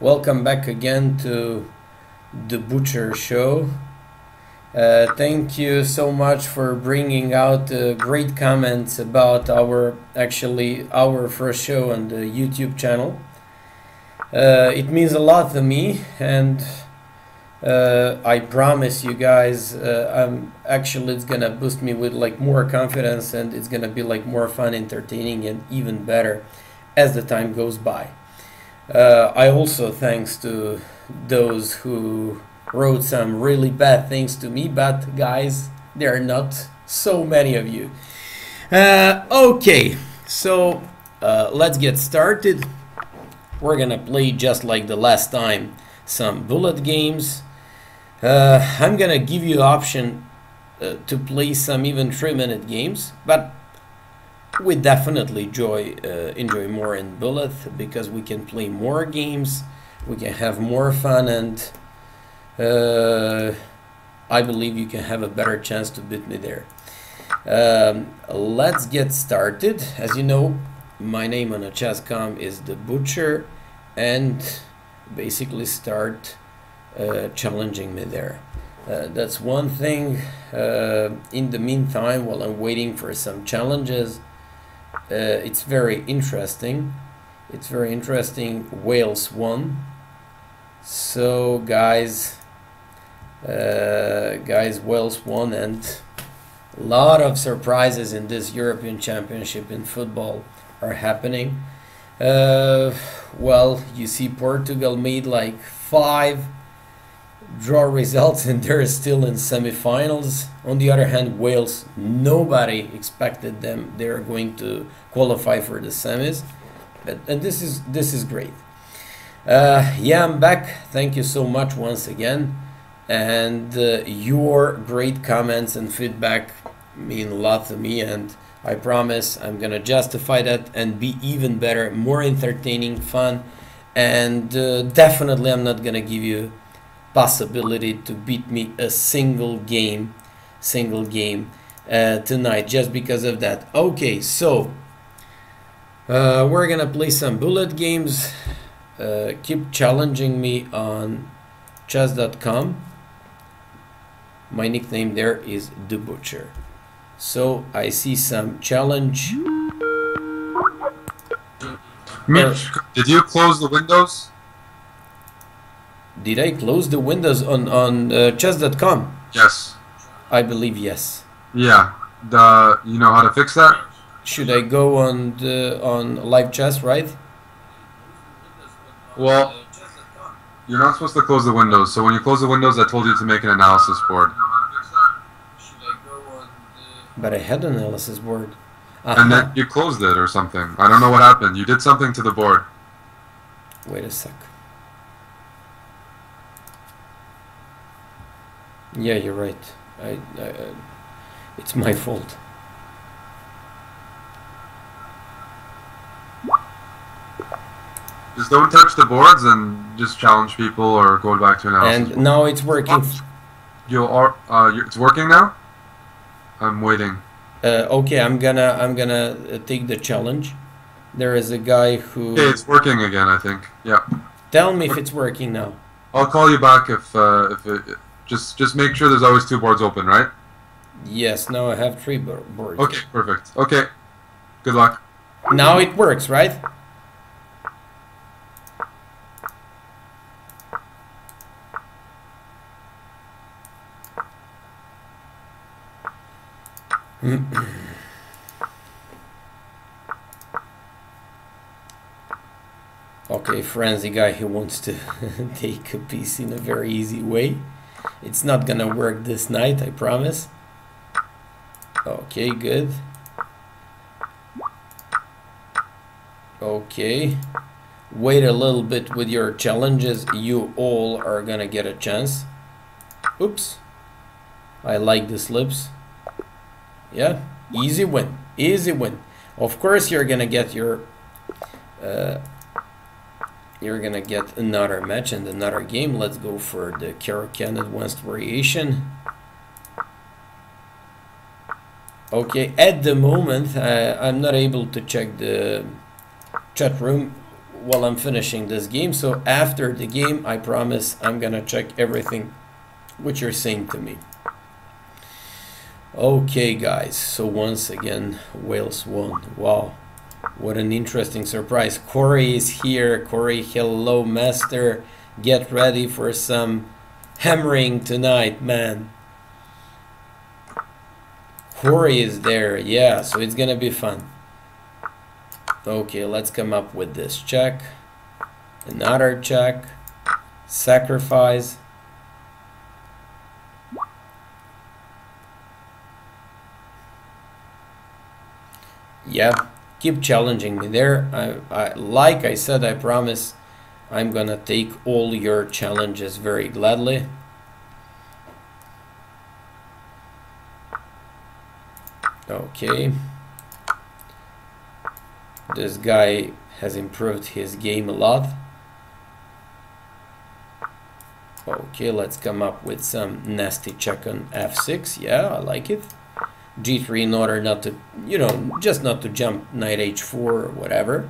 Welcome back again to the Butcher Show. Uh, thank you so much for bringing out uh, great comments about our actually our first show on the YouTube channel. Uh, it means a lot to me, and uh, I promise you guys, uh, I'm actually it's gonna boost me with like more confidence, and it's gonna be like more fun, entertaining, and even better as the time goes by. Uh, I also thanks to those who wrote some really bad things to me, but guys, there are not so many of you. Uh, okay, so uh, let's get started. We're gonna play just like the last time some bullet games. Uh, I'm gonna give you option uh, to play some even three minute games, but we definitely enjoy uh, enjoy more in bullet because we can play more games, we can have more fun and uh, I believe you can have a better chance to beat me there. Um, let's get started. As you know, my name on a chess.com is the Butcher, and basically start uh, challenging me there. Uh, that's one thing. Uh, in the meantime, while I'm waiting for some challenges, uh, it's very interesting. It's very interesting. Wales won. So, guys, uh, guys, Wales won, and a lot of surprises in this European Championship in football are happening. Uh, well, you see, Portugal made like five draw results, and they're still in semifinals. On the other hand, Wales, nobody expected them. They're going to qualify for the semis, but, and this is this is great. Uh, yeah, I'm back. Thank you so much once again and uh, your great comments and feedback mean a lot to me and i promise i'm gonna justify that and be even better more entertaining fun and uh, definitely i'm not gonna give you possibility to beat me a single game single game uh, tonight just because of that. Okay so uh, we're gonna play some bullet games. Uh, keep challenging me on chess.com my nickname there is the butcher. So i see some challenge. Mitch, did you close the windows? Did i close the windows on on uh, chess.com Yes. i believe yes Yeah. The you know how to fix that? should i go on the on live chess right Well, you're not supposed to close the windows. So when you close the windows, I told you to make an analysis board. but i had an analysis board And uh-huh. then you closed it or something. I don't know what happened. You did something to the board. wait a sec yeah you're right i, I, I it's my fault Just don't touch the boards and just challenge people or go back to analysis. and now it's working you are uh, it's working now. I'm waiting. Uh, okay, I'm gonna I'm gonna uh, take the challenge. There is a guy who Okay, it's working again. I think. Yeah. tell me if it's working now. I'll call you back if uh, if it, just just make sure there's always two boards open, right? Yes, now I have three boards. Okay, perfect. Okay. Good luck. Now it works, right? okay, frenzy guy who wants to take a piece in a very easy way. It's not gonna work this night, I promise. Okay, good. Okay. Wait a little bit with your challenges. You all are gonna get a chance. Oops. I like the slips. Yeah, easy win. Easy win. Of course, you're gonna get your. Uh, you're gonna get another match and another game. Let's go for the Caro-Kann Advanced Variation. Okay, at the moment, uh, I'm not able to check the chat room while I'm finishing this game. So after the game, I promise I'm gonna check everything what you're saying to me. Okay, guys. So once again, Wales won. Wow, what an interesting surprise. Corey is here. Corey, hello, master. Get ready for some hammering tonight, man. Corey is there. Yeah, so it's gonna be fun. Okay, let's come up with this check. Another check. Sacrifice. Yeah, keep challenging me there. I, I, like I said, I promise I'm gonna take all your challenges very gladly. Okay. This guy has improved his game a lot. Okay, let's come up with some nasty check on f6. Yeah, I like it. G3 in order not to, you know, just not to jump knight h4 or whatever.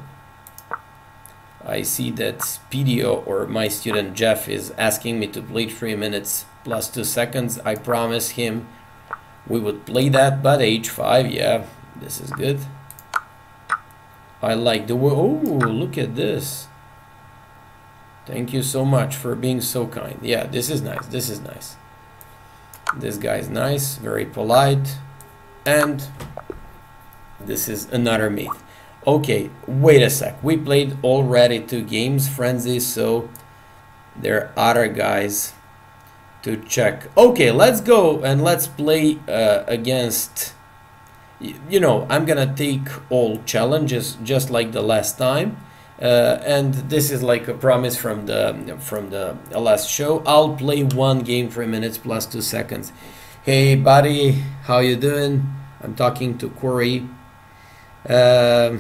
I see that Speedio or my student Jeff is asking me to play 3 minutes plus 2 seconds. I promise him we would play that, but h5, yeah, this is good. I like the way, oh, look at this. Thank you so much for being so kind. Yeah, this is nice, this is nice. This guy's nice, very polite, and this is another myth Okay, wait a sec. We played already two games, Frenzy, so there are other guys to check. Okay, let's go and let's play uh, against you know, I'm gonna take all challenges just like the last time. Uh, and this is like a promise from the from the last show. I'll play one game, three minutes plus two seconds. Hey, buddy, how you doing? I'm talking to Corey. Uh,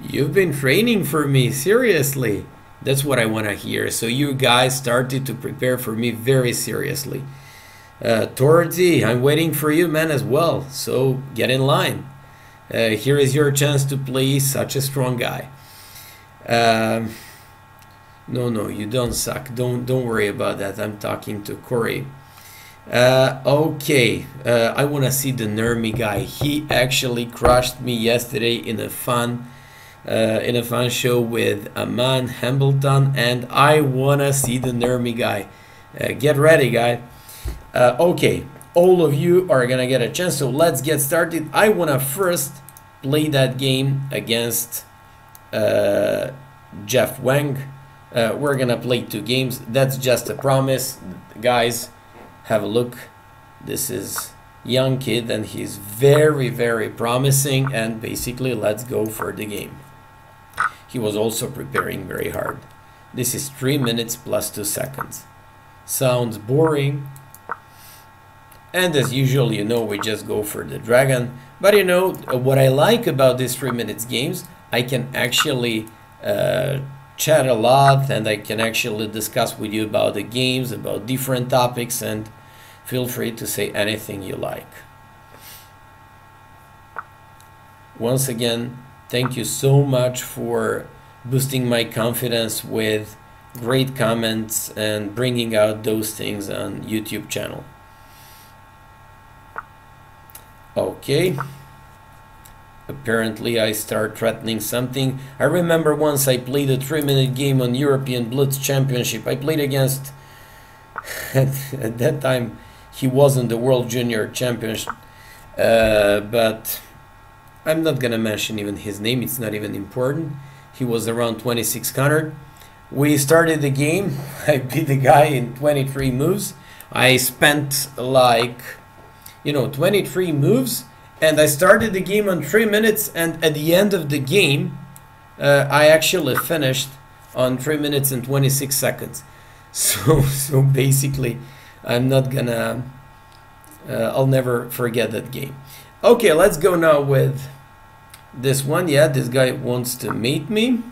you've been training for me, seriously. That's what I want to hear. So you guys started to prepare for me very seriously. Uh, Torty, I'm waiting for you, man, as well. So get in line. Uh, here is your chance to play such a strong guy. Um, no, no, you don't suck. Don't don't worry about that. I'm talking to Corey. Uh, okay, uh, I want to see the Nurmi guy. He actually crushed me yesterday in a fun, uh, in a fun show with Aman Hambleton, and I want to see the Nurmi guy. Uh, get ready, guy. Uh, okay, all of you are gonna get a chance, so let's get started. I wanna first play that game against uh, Jeff Wang. Uh, we're gonna play two games. That's just a promise, guys. Have a look. This is young kid, and he's very, very promising. And basically, let's go for the game. He was also preparing very hard. This is three minutes plus two seconds. Sounds boring, and as usual, you know, we just go for the dragon. But you know, what I like about these three minutes games, I can actually uh, chat a lot and I can actually discuss with you about the games, about different topics, and feel free to say anything you like. Once again, thank you so much for boosting my confidence with great comments and bringing out those things on YouTube channel. Okay. Apparently I start threatening something. I remember once I played a 3 minute game on European Blitz Championship. I played against... at, at that time he wasn't the World Junior Champion. Uh, but I'm not gonna mention even his name. It's not even important. He was around 2600. We started the game. I beat the guy in 23 moves. I spent like you know, 23 moves, and I started the game on 3 minutes, and at the end of the game, uh, I actually finished on 3 minutes and 26 seconds. So, so basically, I'm not gonna, uh, I'll never forget that game. Okay, let's go now with this one. Yeah, this guy wants to meet me.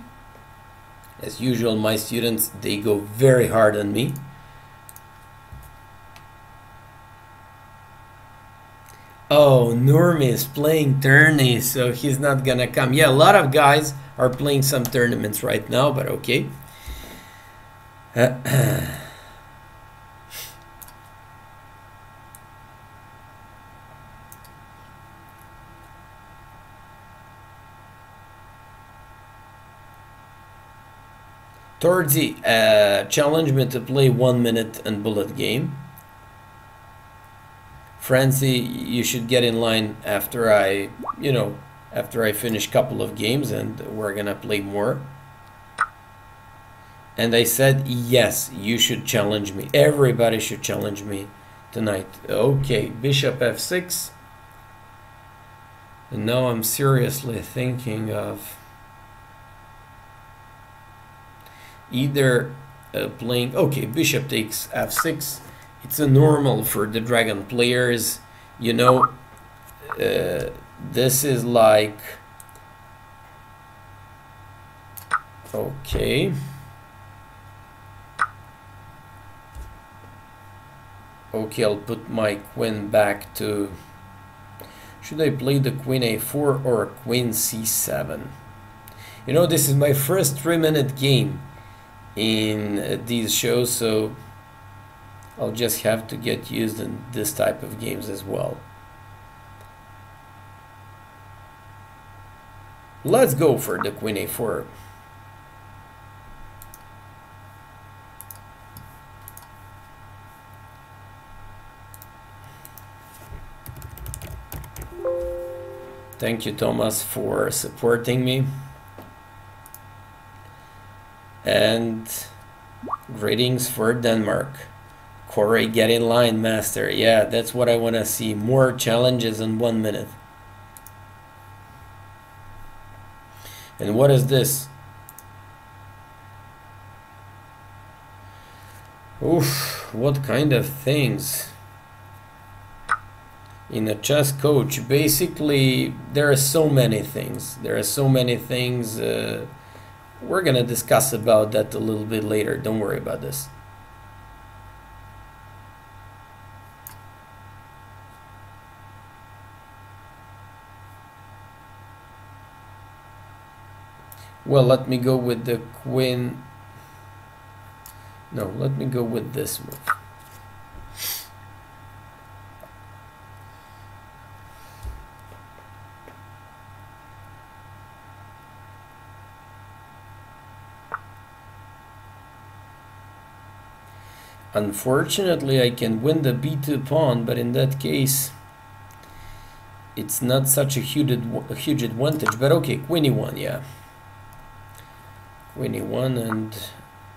As usual, my students, they go very hard on me. Oh, Nurmi is playing tourney, so he's not gonna come. Yeah, a lot of guys are playing some tournaments right now, but okay. Towardsy uh, challenge me to play one minute and bullet game. Francie, you should get in line after I, you know, after I finish couple of games and we're gonna play more. And I said, yes, you should challenge me. Everybody should challenge me tonight. Okay, bishop f6. And now I'm seriously thinking of either uh, playing okay bishop takes f6 it's a normal for the dragon players you know uh, this is like okay. Okay I'll put my queen back to should I play the queen a4 or queen c7 you know this is my first three minute game in uh, these shows so I'll just have to get used in this type of games as well. Let's go for the queen a4. Thank you, Thomas, for supporting me and greetings for Denmark. Corey, get in line, master. Yeah, that's what I want to see. More challenges in one minute. And what is this? Oof, what kind of things? In a chess coach, basically, there are so many things. There are so many things. Uh, we're gonna discuss about that a little bit later don't worry about this well let me go with the queen no let me go with this move Unfortunately, I can win the b2 pawn, but in that case, it's not such a huge, a huge advantage. But okay, queen e1, yeah. Queen e1, and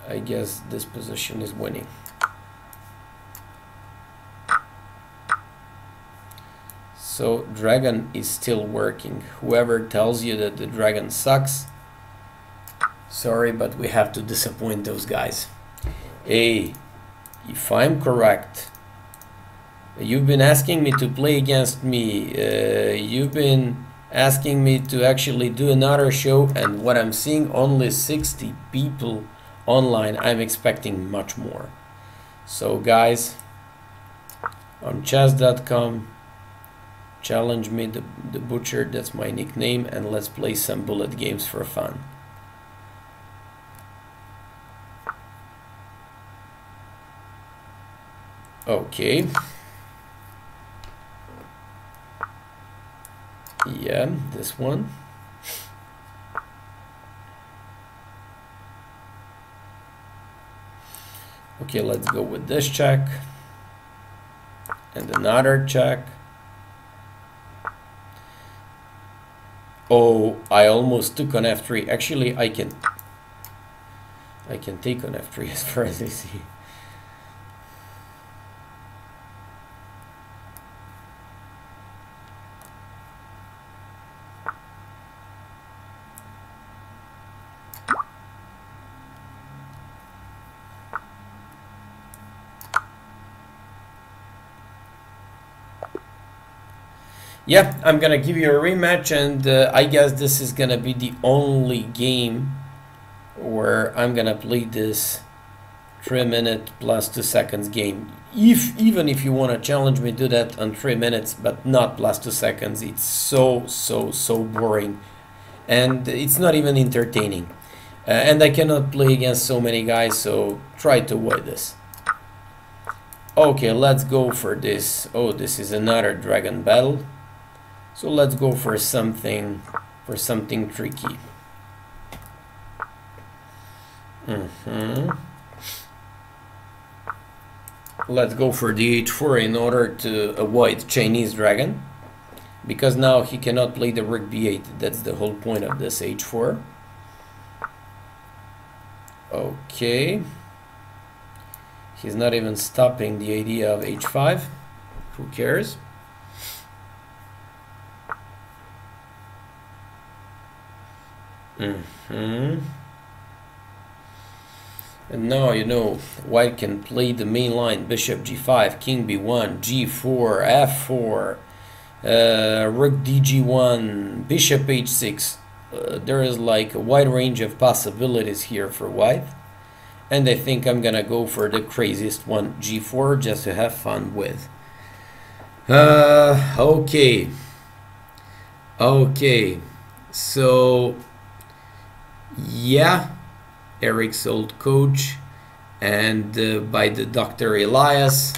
I guess this position is winning. So dragon is still working. Whoever tells you that the dragon sucks, sorry, but we have to disappoint those guys. Hey, if I'm correct, you've been asking me to play against me. Uh, you've been asking me to actually do another show, and what I'm seeing only 60 people online. I'm expecting much more. So, guys, on chess.com, challenge me, the, the butcher, that's my nickname, and let's play some bullet games for fun. Okay. Yeah, this one. Okay, let's go with this check. And another check. Oh, I almost took on f3. Actually, I can I can take on f3 as far as I see. Yeah, I'm gonna give you a rematch, and uh, I guess this is gonna be the only game where I'm gonna play this three minute plus two seconds game. If even if you want to challenge me, do that on three minutes, but not plus two seconds. It's so so so boring, and it's not even entertaining. Uh, and I cannot play against so many guys, so try to avoid this. Okay, let's go for this. Oh, this is another dragon battle. So let's go for something for something tricky. Mm -hmm. Let's go for the h4 in order to avoid Chinese dragon. Because now he cannot play the rook b8. That's the whole point of this h4. Okay. He's not even stopping the idea of h5. Who cares? Mm hmm and now you know white can play the main line bishop g5, king b1, g4, f4, uh, rook dg1, bishop h6. Uh, there is like a wide range of possibilities here for white. And I think I'm gonna go for the craziest one, g4, just to have fun with. Uh, okay. Okay. So, yeah Eric's old coach, and uh, by the Dr. Elias.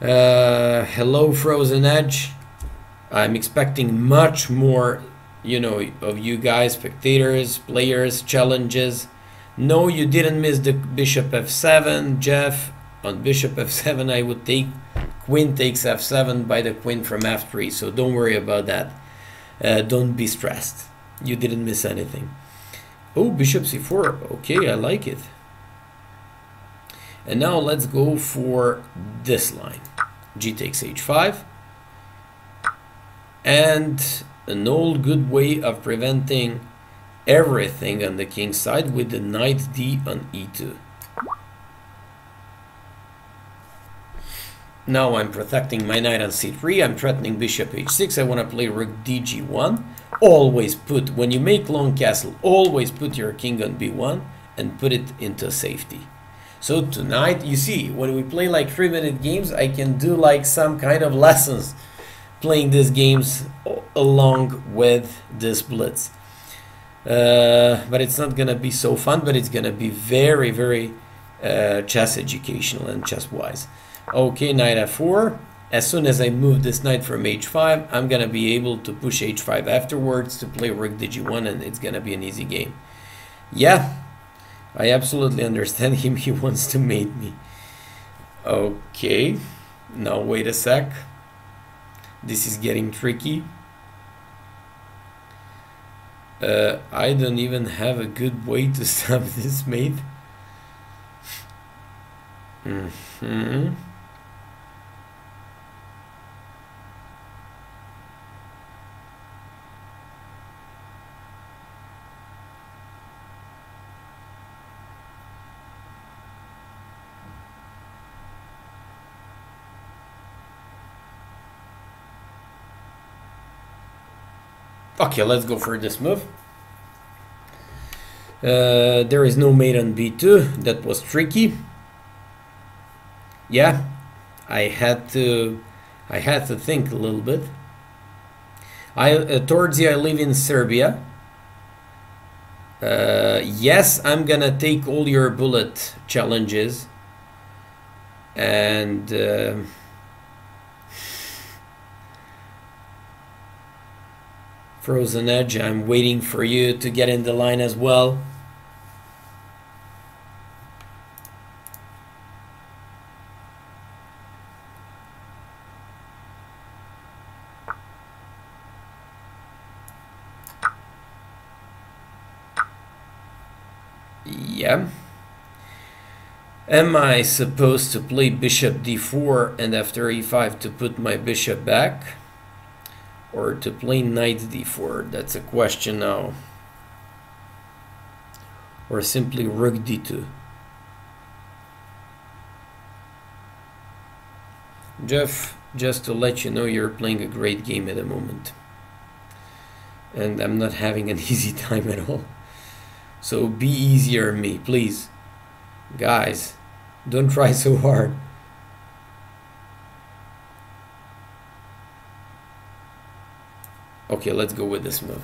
Uh, hello, Frozen Edge. I'm expecting much more, you know, of you guys, spectators, players, challenges. No, you didn't miss the bishop f7, Jeff. On bishop f7, I would take queen takes f7 by the queen from f3, so don't worry about that. Uh, don't be stressed. You didn't miss anything. Oh, bishop c4. Okay, I like it. And now let's go for this line. g takes h5. And an old good way of preventing everything on the king's side with the knight d on e2. Now I'm protecting my knight on c3. I'm threatening bishop h6. I want to play rook dg1 always put, when you make long castle, always put your king on b1 and put it into safety. So tonight, you see, when we play like three minute games, I can do like some kind of lessons playing these games along with this blitz. Uh, but it's not gonna be so fun, but it's gonna be very, very uh, chess educational and chess wise. Okay, knight f4 as soon as I move this knight from h5, I'm going to be able to push h5 afterwards to play rook dg1 and it's going to be an easy game. Yeah, I absolutely understand him. He wants to mate me. Okay, now wait a sec. This is getting tricky. Uh, I don't even have a good way to stop this mate. Mm Okay, let's go for this move. Uh, there is no mate on b2. That was tricky. Yeah, I had to, I had to think a little bit. I uh, towards you, I live in Serbia. Uh, yes, I'm gonna take all your bullet challenges, and. Frozen Edge, I'm waiting for you to get in the line as well. Yeah. Am I supposed to play bishop d4 and after e5 to put my bishop back? Or to play knight d4? That's a question now. Or simply rook d2. Jeff, just to let you know, you're playing a great game at the moment. And I'm not having an easy time at all. So be easier on me, please. Guys, Don't try so hard. Okay, let's go with this move.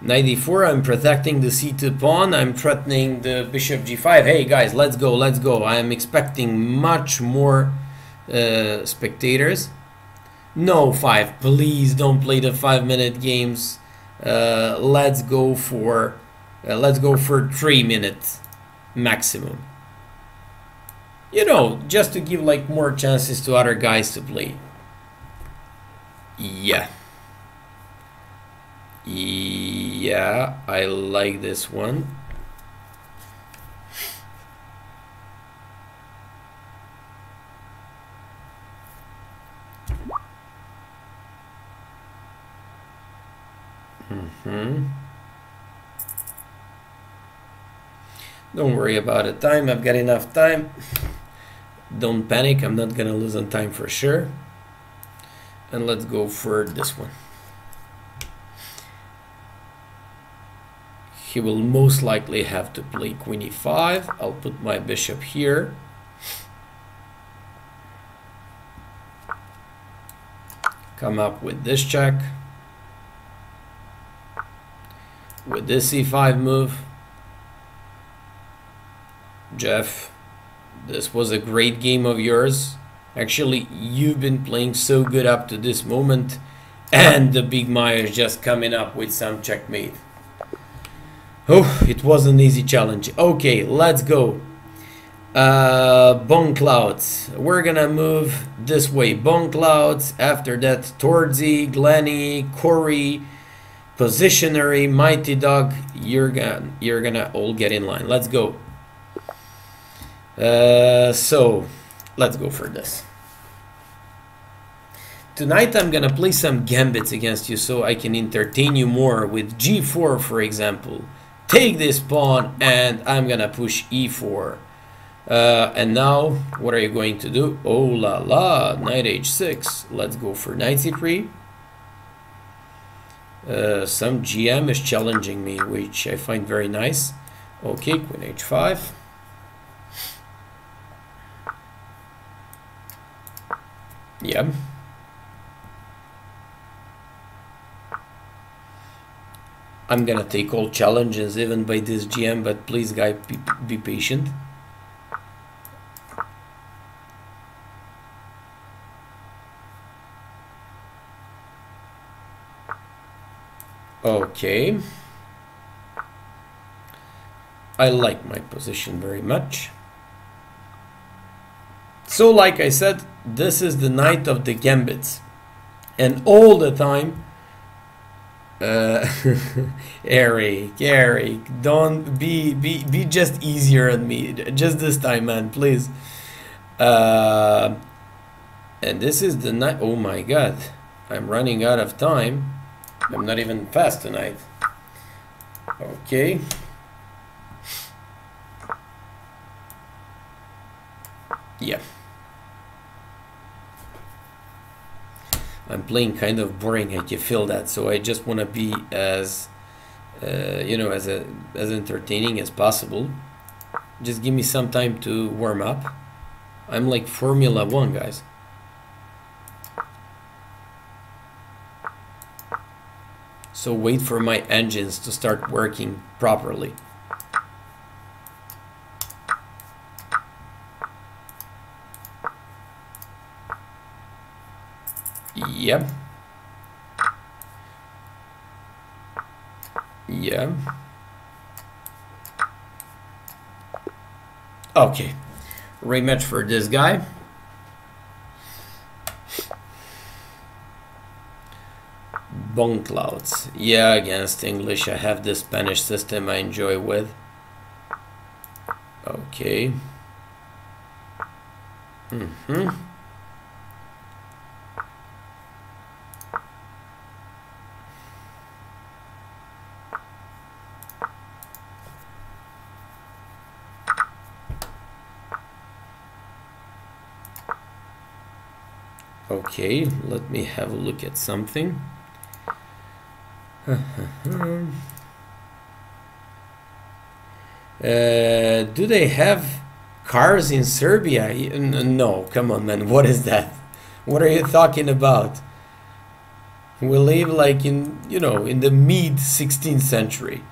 Ninety-four. I'm protecting the c2 pawn. I'm threatening the bishop g5. Hey guys, let's go, let's go. I am expecting much more uh, spectators. No five. Please don't play the five-minute games. Uh, let's go for uh, let's go for three minutes maximum. You know, just to give like more chances to other guys to play. Yeah. Yeah, I like this one. Mm-hmm. Don't worry about it. Time, I've got enough time. Don't panic, I'm not gonna lose on time for sure. And let's go for this one. He will most likely have to play queen e5. I'll put my bishop here. Come up with this check. With this e5 move. Jeff, this was a great game of yours. Actually, you've been playing so good up to this moment, and the big Maya is just coming up with some checkmate. Oh, it was an easy challenge. Okay, let's go. Uh, bone clouds. We're gonna move this way. Bone clouds. After that, Tordsey, Glenny, Corey, Positionary, Mighty Dog. You're gonna you're gonna all get in line. Let's go. Uh, so, let's go for this. Tonight I'm gonna play some gambits against you so I can entertain you more with g4 for example. Take this pawn and I'm gonna push e4. Uh, and now, what are you going to do? Oh la la, knight h6. Let's go for knight c3. Uh, some GM is challenging me, which I find very nice. Okay, queen h5. Yeah. I'm gonna take all challenges even by this GM, but please guy be, be patient. Okay. I like my position very much. So like I said, this is the night of the gambits. And all the time, uh, Eric, Eric, don't be, be, be just easier on me. Just this time, man, please. Uh, and this is the night, oh my God, I'm running out of time. I'm not even fast tonight. Okay. Yeah. I'm playing kind of boring. I can feel that, so I just want to be as, uh, you know, as a, as entertaining as possible. Just give me some time to warm up. I'm like Formula One, guys. So wait for my engines to start working properly. Yep. Yeah. Okay. Rematch for this guy. Bone clouds. Yeah, against English. I have the Spanish system I enjoy with. Okay. Mm-hmm. Okay, let me have a look at something. Uh, do they have cars in Serbia? No, come on, man. What is that? What are you talking about? We live like in, you know, in the mid 16th century.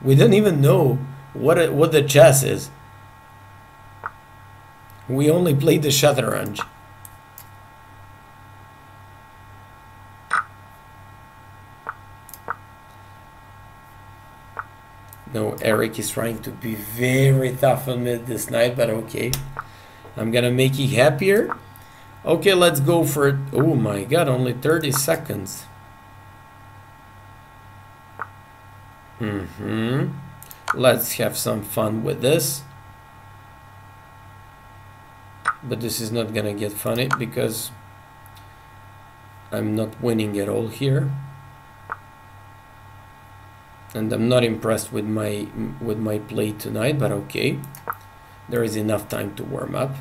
We don't even know what what the chess is. We only played the shatranj. No, Eric is trying to be very tough on me this night, but okay. I'm gonna make you happier. Okay, let's go for it. Oh my god, only 30 seconds. Mm-hmm. Let's have some fun with this. But this is not gonna get funny because I'm not winning at all here. And I'm not impressed with my with my play tonight but okay. There is enough time to warm up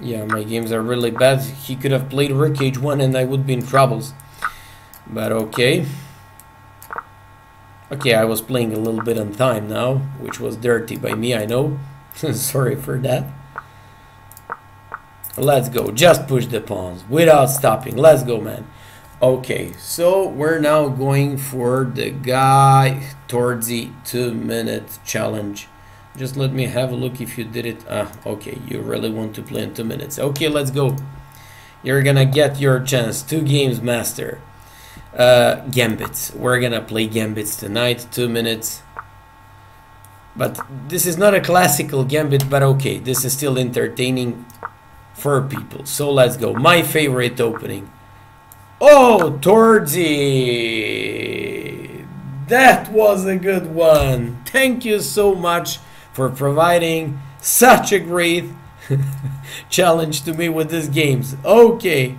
yeah my games are really bad he could have played rook h1 and I would be in troubles but okay Okay, I was playing a little bit on time now, which was dirty by me, I know. Sorry for that. Let's go. Just push the pawns without stopping. Let's go, man. Okay, so we're now going for the guy towards the two-minute challenge. Just let me have a look if you did it. Ah, okay, you really want to play in two minutes. Okay, let's go. You're gonna get your chance. Two games, master. Uh, gambits. We're gonna play gambits tonight, two minutes. But this is not a classical gambit, but okay, this is still entertaining for people. So let's go. My favorite opening. Oh, Tordzi! That was a good one. Thank you so much for providing such a great challenge to me with these games. Okay.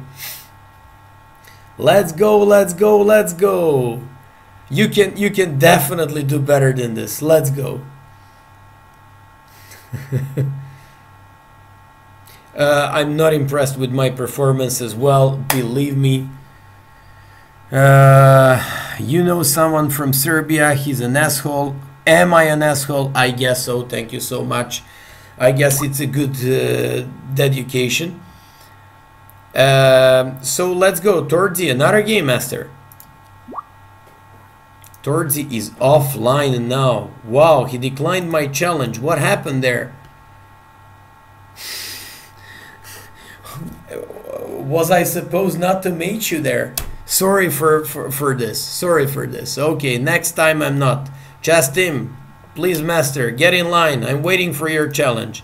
Let's go, let's go, let's go. You can you can definitely do better than this. Let's go. uh, I'm not impressed with my performance as well, believe me. Uh, you know someone from Serbia, he's an asshole. Am I an asshole? I guess so, thank you so much. I guess it's a good uh, dedication. Um, so let's go. Tordzi, another game master. Tordzi is offline now. Wow, he declined my challenge. What happened there? Was I supposed not to meet you there? Sorry for, for, for this. Sorry for this. Okay, next time I'm not. Him. Please, master, get in line. I'm waiting for your challenge.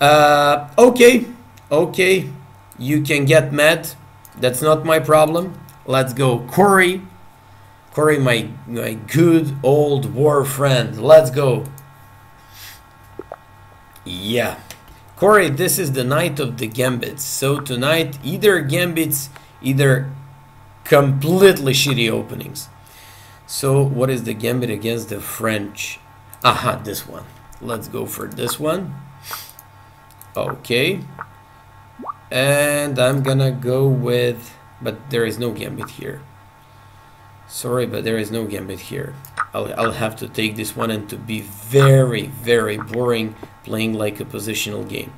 Uh, okay. Okay. You can get mad. That's not my problem. Let's go. Corey. Corey, my, my good old war friend. Let's go. Yeah. Corey, this is the night of the gambits. So tonight, either gambits, either completely shitty openings. So what is the gambit against the French? Aha, this one. Let's go for this one. Okay and I'm gonna go with but there is no gambit here sorry but there is no gambit here I'll, I'll have to take this one and to be very very boring playing like a positional game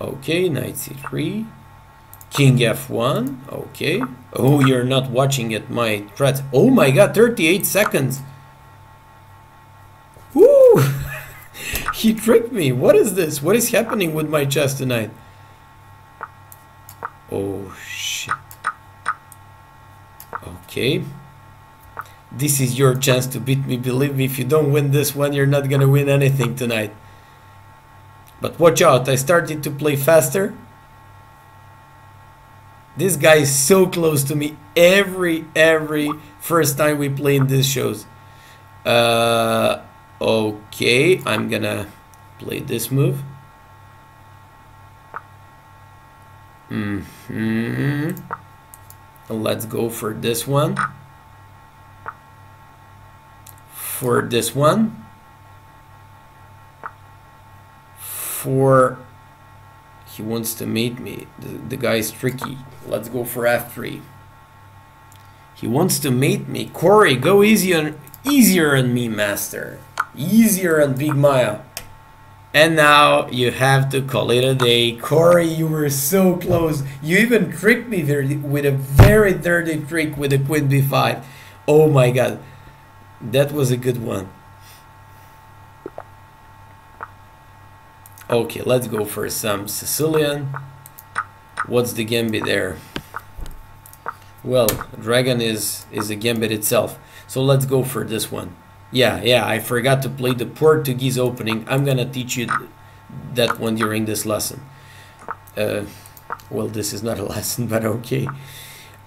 okay knight c3 king f1 okay oh you're not watching at my threats oh my god 38 seconds Woo! he tricked me what is this what is happening with my chess tonight Oh shit. Okay. This is your chance to beat me. Believe me, if you don't win this one, you're not gonna win anything tonight. But watch out, I started to play faster. This guy is so close to me every, every first time we play in these shows. Uh, okay, I'm gonna play this move. Mm hmm Let's go for this one. For this one. For he wants to mate me. The, the is tricky. Let's go for f3. He wants to mate me. Corey, go easy on easier on me, master. Easier on Big Maya. And now you have to call it a day. Corey, you were so close. You even tricked me there with a very dirty trick with a queen b5. Oh my god. That was a good one. Okay, let's go for some Sicilian. What's the gambit there? Well, dragon is is a gambit itself. So let's go for this one. Yeah, yeah, I forgot to play the Portuguese opening. I'm gonna teach you that one during this lesson. Uh, well, this is not a lesson, but okay.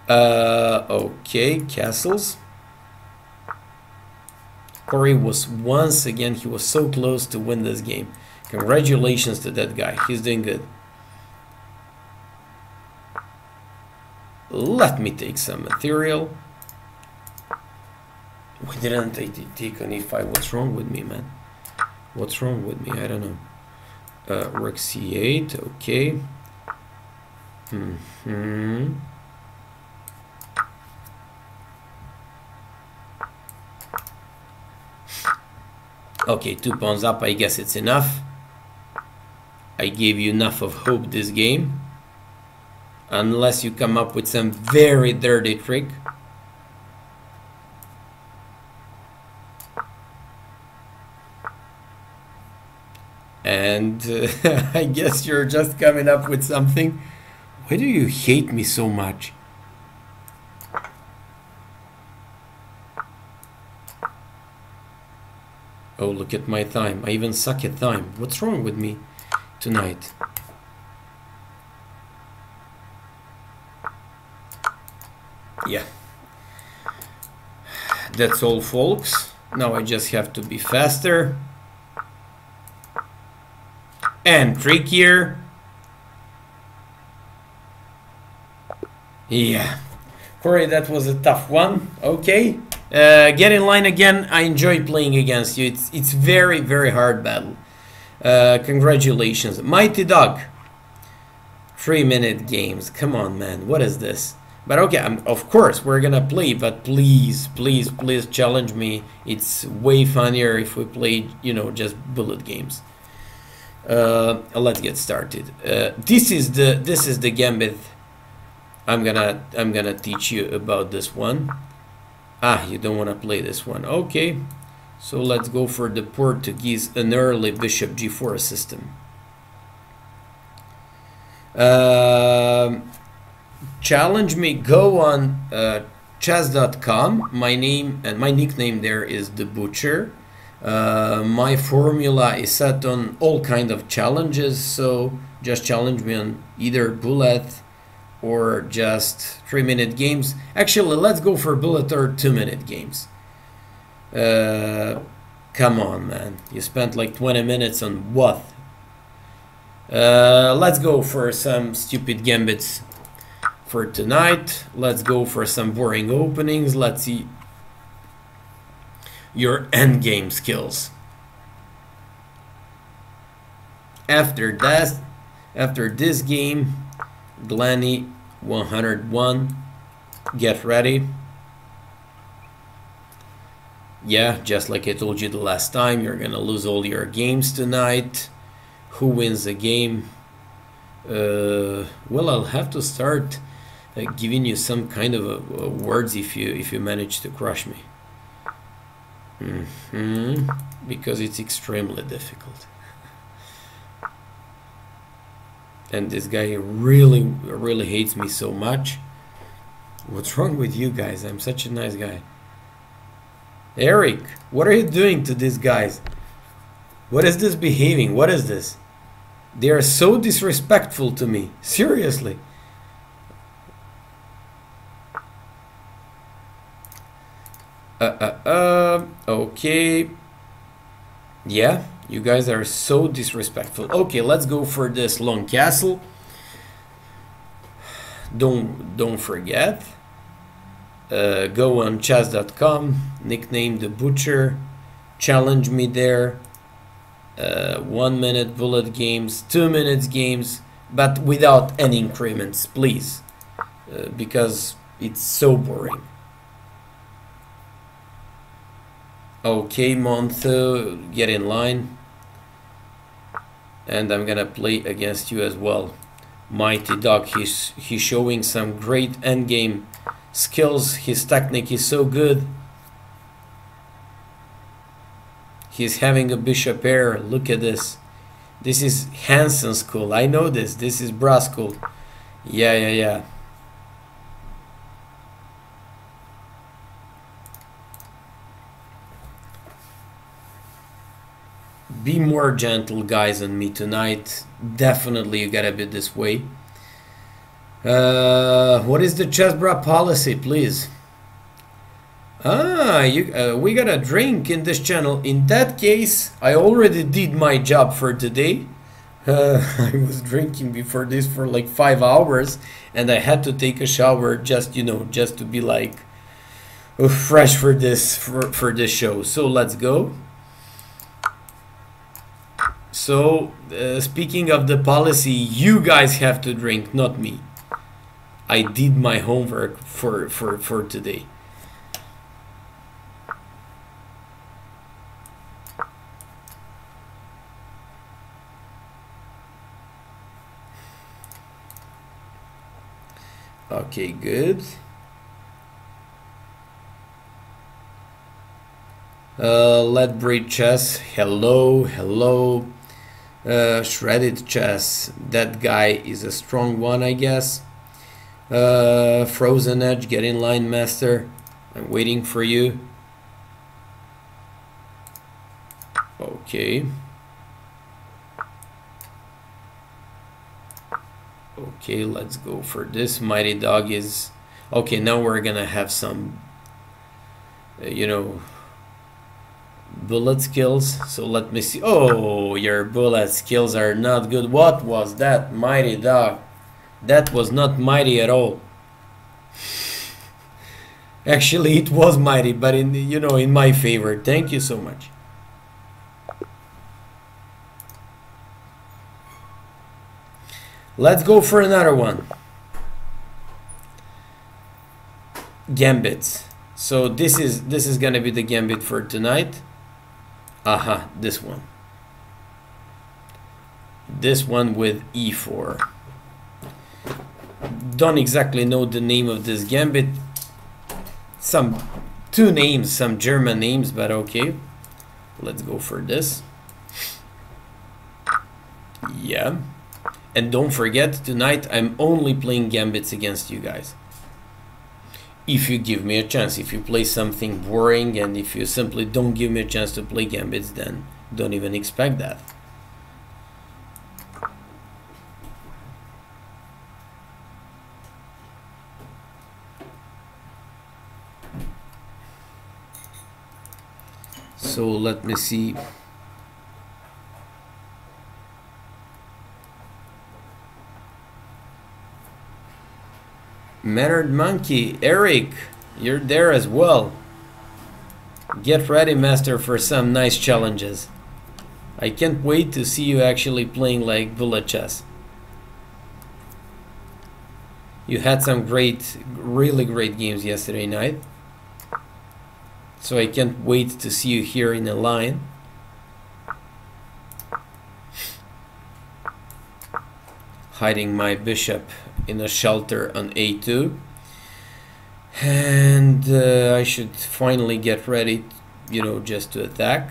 Uh, okay, castles. Corey was once again, he was so close to win this game. Congratulations to that guy. He's doing good. Let me take some material. Why didn't take on e5? What's wrong with me, man? What's wrong with me? I don't know. Uh, rook c8, okay. Mm hmm Okay, two pawns up, I guess it's enough. I gave you enough of hope this game. Unless you come up with some very dirty trick. and uh, I guess you're just coming up with something. Why do you hate me so much? Oh, look at my time. I even suck at time. What's wrong with me tonight? Yeah. That's all, folks. Now I just have to be faster and trickier. Yeah. Corey, that was a tough one. Okay. Uh, get in line again. I enjoy playing against you. It's, it's very, very hard battle. Uh, congratulations. Mighty Dog. Three minute games. Come on, man. What is this? But okay, I'm, of course, we're gonna play, but please, please, please challenge me. It's way funnier if we play, you know, just bullet games. Uh, let's get started. Uh, this is the this is the gambit. I'm gonna I'm gonna teach you about this one. Ah, you don't want to play this one. Okay, so let's go for the Portuguese an early bishop g4 system. Uh, challenge me. Go on uh, chess.com. My name and my nickname there is the Butcher. Uh, my formula is set on all kind of challenges, so just challenge me on either bullet or just three minute games. Actually, let's go for bullet or two minute games. Uh, come on, man. You spent like 20 minutes on what? Uh, let's go for some stupid gambits for tonight. Let's go for some boring openings. Let's see your endgame skills. After that, after this game, Glenny 101, get ready. Yeah, just like I told you the last time, you're gonna lose all your games tonight. Who wins the game? Uh, well, I'll have to start uh, giving you some kind of uh, words if you if you manage to crush me. Mm -hmm. Because it's extremely difficult. And this guy really, really hates me so much. What's wrong with you guys? I'm such a nice guy. Eric, what are you doing to these guys? What is this behaving? What is this? They are so disrespectful to me. Seriously. Uh, uh, uh, okay. Yeah, you guys are so disrespectful. Okay, let's go for this long castle. don't don't forget uh, go on chess.com nickname the butcher. Challenge me there. Uh, one minute bullet games two minutes games but without any increments please. Uh, because it's so boring. Okay Montho get in line. And I'm gonna play against you as well. Mighty Dog he's he's showing some great endgame skills his technique is so good. He's having a bishop pair look at this. This is Hansen school. I know this. This is Brah school. Yeah yeah yeah. Be more gentle guys on me tonight. Definitely you gotta be this way uh, what is the chessbrah policy please? Ah you uh, we got a drink in this channel. In that case I already did my job for today. Uh, I was drinking before this for like five hours and I had to take a shower just you know just to be like fresh for this for, for this show. So let's go. So, uh, speaking of the policy, you guys have to drink, not me. I did my homework for, for, for today. Okay, good. Uh, let breed chess. Hello, hello. Uh, shredded chess. That guy is a strong one, I guess. Uh, frozen edge. Get in line, master. I'm waiting for you. Okay. Okay, let's go for this. Mighty Dog is... Okay, now we're gonna have some... Uh, you know bullet skills so let me see oh your bullet skills are not good what was that mighty dog that was not mighty at all. Actually it was mighty but in you know in my favor. Thank you so much. Let's go for another one. Gambits. So this is this is gonna be the gambit for tonight. Aha, this one. This one with e4. Don't exactly know the name of this gambit. Some two names, some German names, but okay. Let's go for this. Yeah. And don't forget, tonight I'm only playing gambits against you guys if you give me a chance. If you play something boring and if you simply don't give me a chance to play gambits, then don't even expect that. So let me see. Mannered Monkey, Eric, you're there as well. Get ready, Master, for some nice challenges. I can't wait to see you actually playing like bullet chess. You had some great, really great games yesterday night. So I can't wait to see you here in a line. Hiding my bishop in a shelter on a2 and uh, I should finally get ready you know just to attack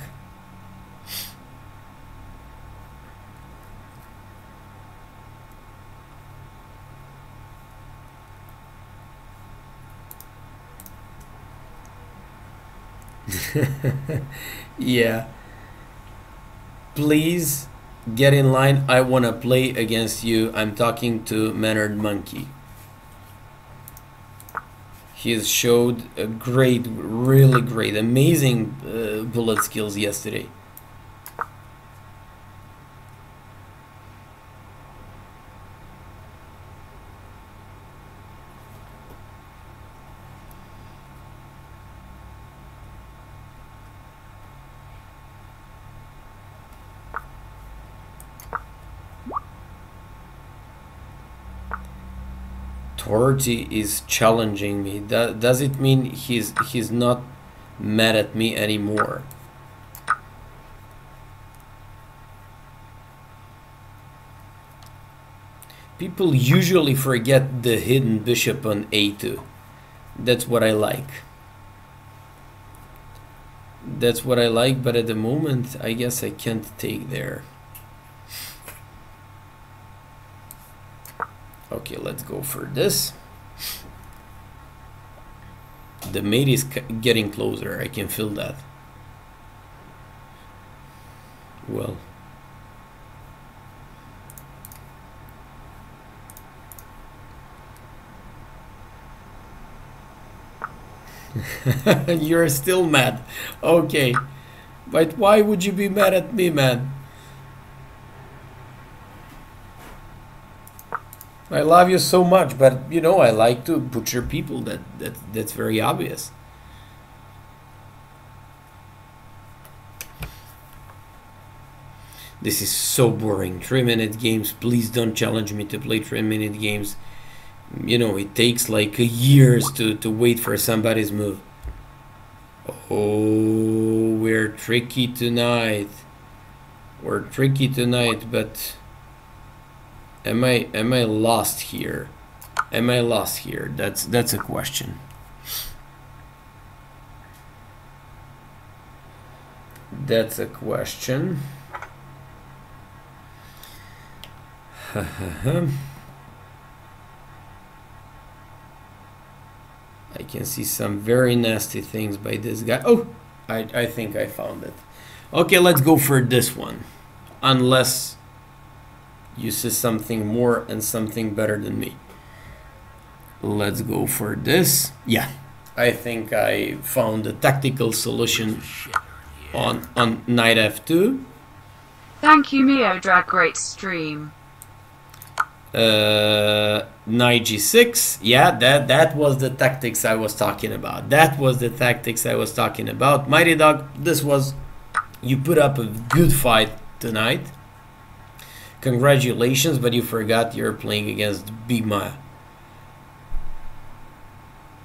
yeah. Please get in line. I want to play against you. I'm talking to Mannered Monkey. He has showed a great really great amazing uh, bullet skills yesterday authority is challenging me. Do, does it mean he's he's not mad at me anymore? People usually forget the hidden bishop on a2. That's what I like. That's what I like, but at the moment, I guess I can't take there. Okay, let's go for this. The mate is getting closer, I can feel that. Well. You're still mad. Okay. But why would you be mad at me, man? I love you so much, but you know I like to butcher people. That that that's very obvious. This is so boring. Three minute games. Please don't challenge me to play three minute games you know it takes like years to to wait for somebody's move oh we're tricky tonight we're tricky tonight but am i am i lost here am i lost here that's that's a question that's a question I can see some very nasty things by this guy. Oh, I, I think I found it. Okay, let's go for this one. Unless you see something more and something better than me. Let's go for this. Yeah, I think I found a tactical solution on, on knight f2. Thank you, Miodrag. Great stream. Uh, knight g6 yeah that that was the tactics i was talking about that was the tactics i was talking about mighty dog this was you put up a good fight tonight congratulations but you forgot you're playing against big maya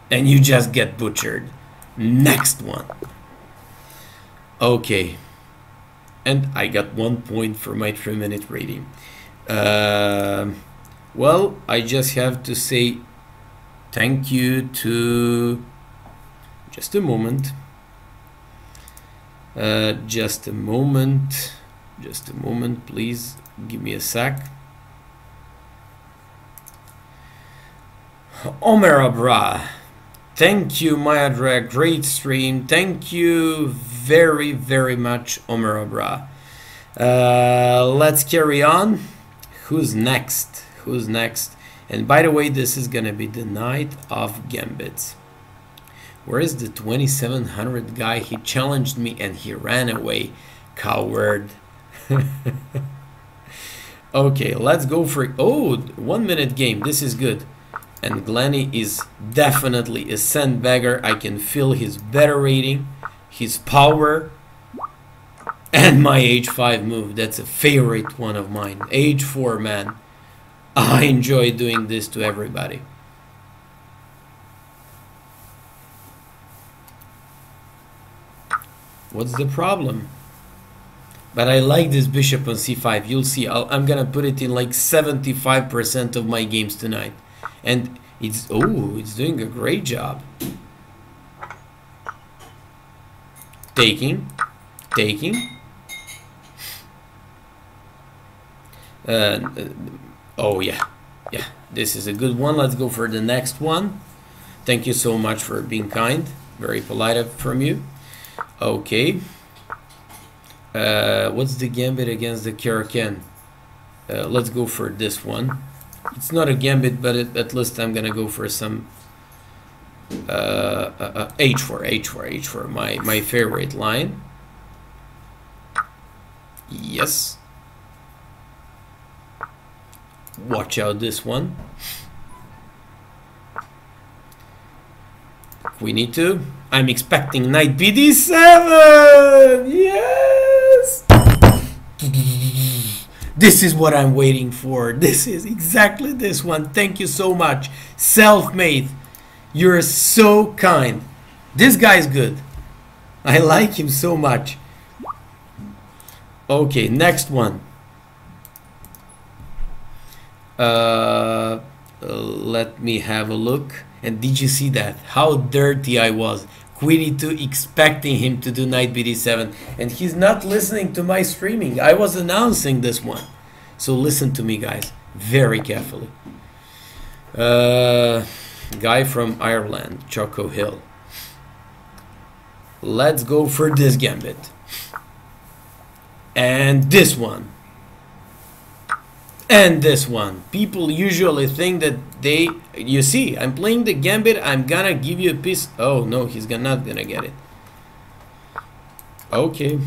and you just get butchered next one okay and i got one point for my three minute rating uh, well, I just have to say thank you to just a moment. Uh, just a moment. Just a moment, please. Give me a sec. Omer Abra. Thank you, Mayadra. Great stream. Thank you very, very much, Omer Abra. Uh, let's carry on. Who's next? who's next and by the way this is gonna be the night of gambits where is the 2700 guy he challenged me and he ran away coward okay let's go for oh one minute game. This is good. And Glenny is definitely a sandbagger. I can feel his better rating his power and my h5 move. That's a favorite one of mine. H4 man. I enjoy doing this to everybody. What's the problem? But I like this bishop on c5. You'll see. i am gonna put it in like 75% of my games tonight, and it's oh, it's doing a great job. Taking, taking. Uh, Oh yeah, yeah, this is a good one. Let's go for the next one. Thank you so much for being kind. Very polite from you. Okay. Uh, what's the gambit against the Caro-Kann? Uh, let's go for this one. It's not a gambit, but it, at least I'm gonna go for some uh, uh, H4, H4, H4, my, my favorite line. Yes. Watch out this one. We need to. I'm expecting knight bd7! Yes! This is what I'm waiting for. This is exactly this one. Thank you so much. Self-made. You're so kind. This guy's good. I like him so much. Okay, next one. Uh, let me have a look. And did you see that? How dirty I was. Queen e2 expecting him to do knight bd7 and he's not listening to my streaming. I was announcing this one. So listen to me guys very carefully. Uh, guy from Ireland, Choco Hill. Let's go for this gambit. And this one. And this one. People usually think that they you see, I'm playing the gambit, I'm gonna give you a piece. Oh no, he's not gonna get it. Okay.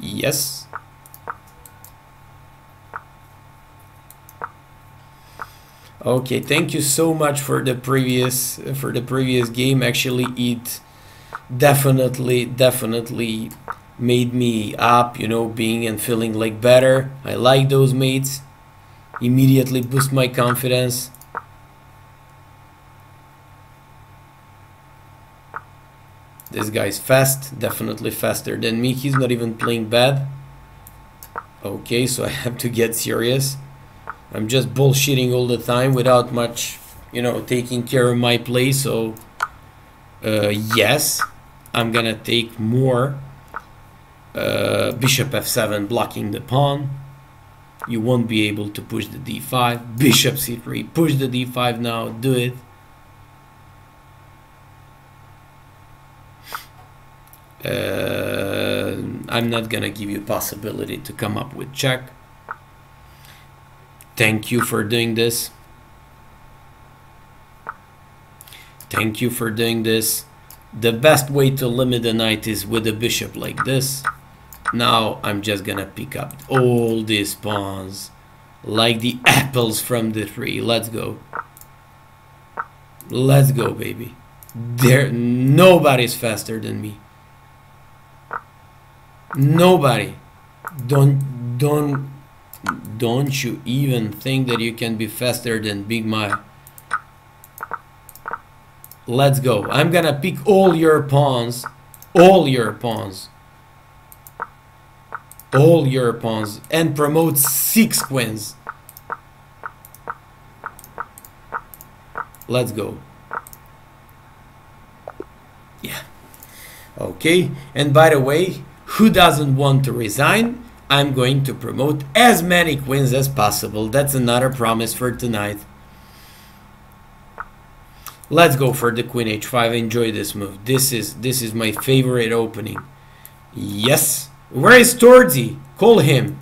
Yes. Okay, thank you so much for the previous for the previous game. Actually, it definitely definitely made me up, you know, being and feeling like better. I like those mates. Immediately boost my confidence. This guy's fast, definitely faster than me. He's not even playing bad. Okay, so I have to get serious. I'm just bullshitting all the time without much, you know, taking care of my play. So, uh, yes, I'm gonna take more uh, bishop f7 blocking the pawn. You won't be able to push the d5 bishop c3 push the d5 now do it. Uh, I'm not gonna give you possibility to come up with check. Thank you for doing this. Thank you for doing this. The best way to limit the knight is with a bishop like this now I'm just gonna pick up all these pawns like the apples from the tree. Let's go. Let's go, baby. There, nobody's faster than me. Nobody. Don't, don't, don't you even think that you can be faster than Big Maya. Let's go. I'm gonna pick all your pawns. All your pawns all your pawns and promote six queens. Let's go. Yeah. Okay, and by the way, who doesn't want to resign? I'm going to promote as many queens as possible. That's another promise for tonight. Let's go for the queen h5. Enjoy this move. This is this is my favorite opening. Yes. Where is Tordsey? Call him.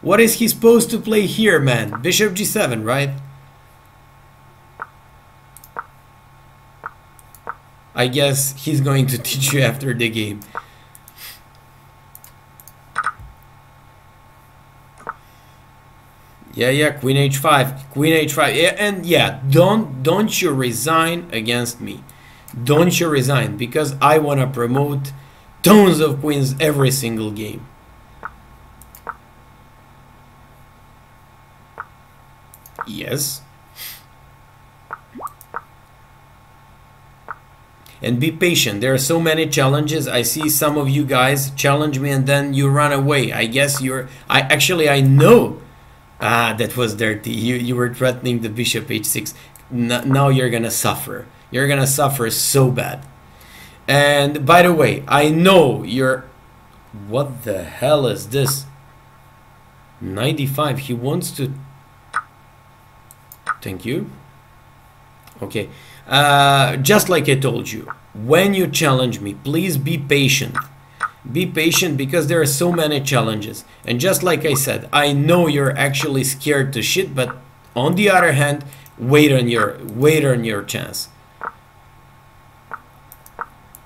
What is he supposed to play here, man? Bishop g7, right? I guess he's going to teach you after the game. Yeah, yeah, queen h5, queen h5. Yeah, and yeah, don't don't you resign against me. Don't you resign because I want to promote tons of queens every single game. Yes. And be patient. There are so many challenges. I see some of you guys challenge me and then you run away. I guess you're... I Actually, I know. Ah, that was dirty. You, you were threatening the bishop h6. now you're gonna suffer. You're gonna suffer so bad. And by the way, I know you're... What the hell is this? 95. He wants to... Thank you. Okay. Uh, just like I told you, when you challenge me, please be patient. Be patient because there are so many challenges. And just like I said, I know you're actually scared to shit, but on the other hand, wait on your wait on your chance.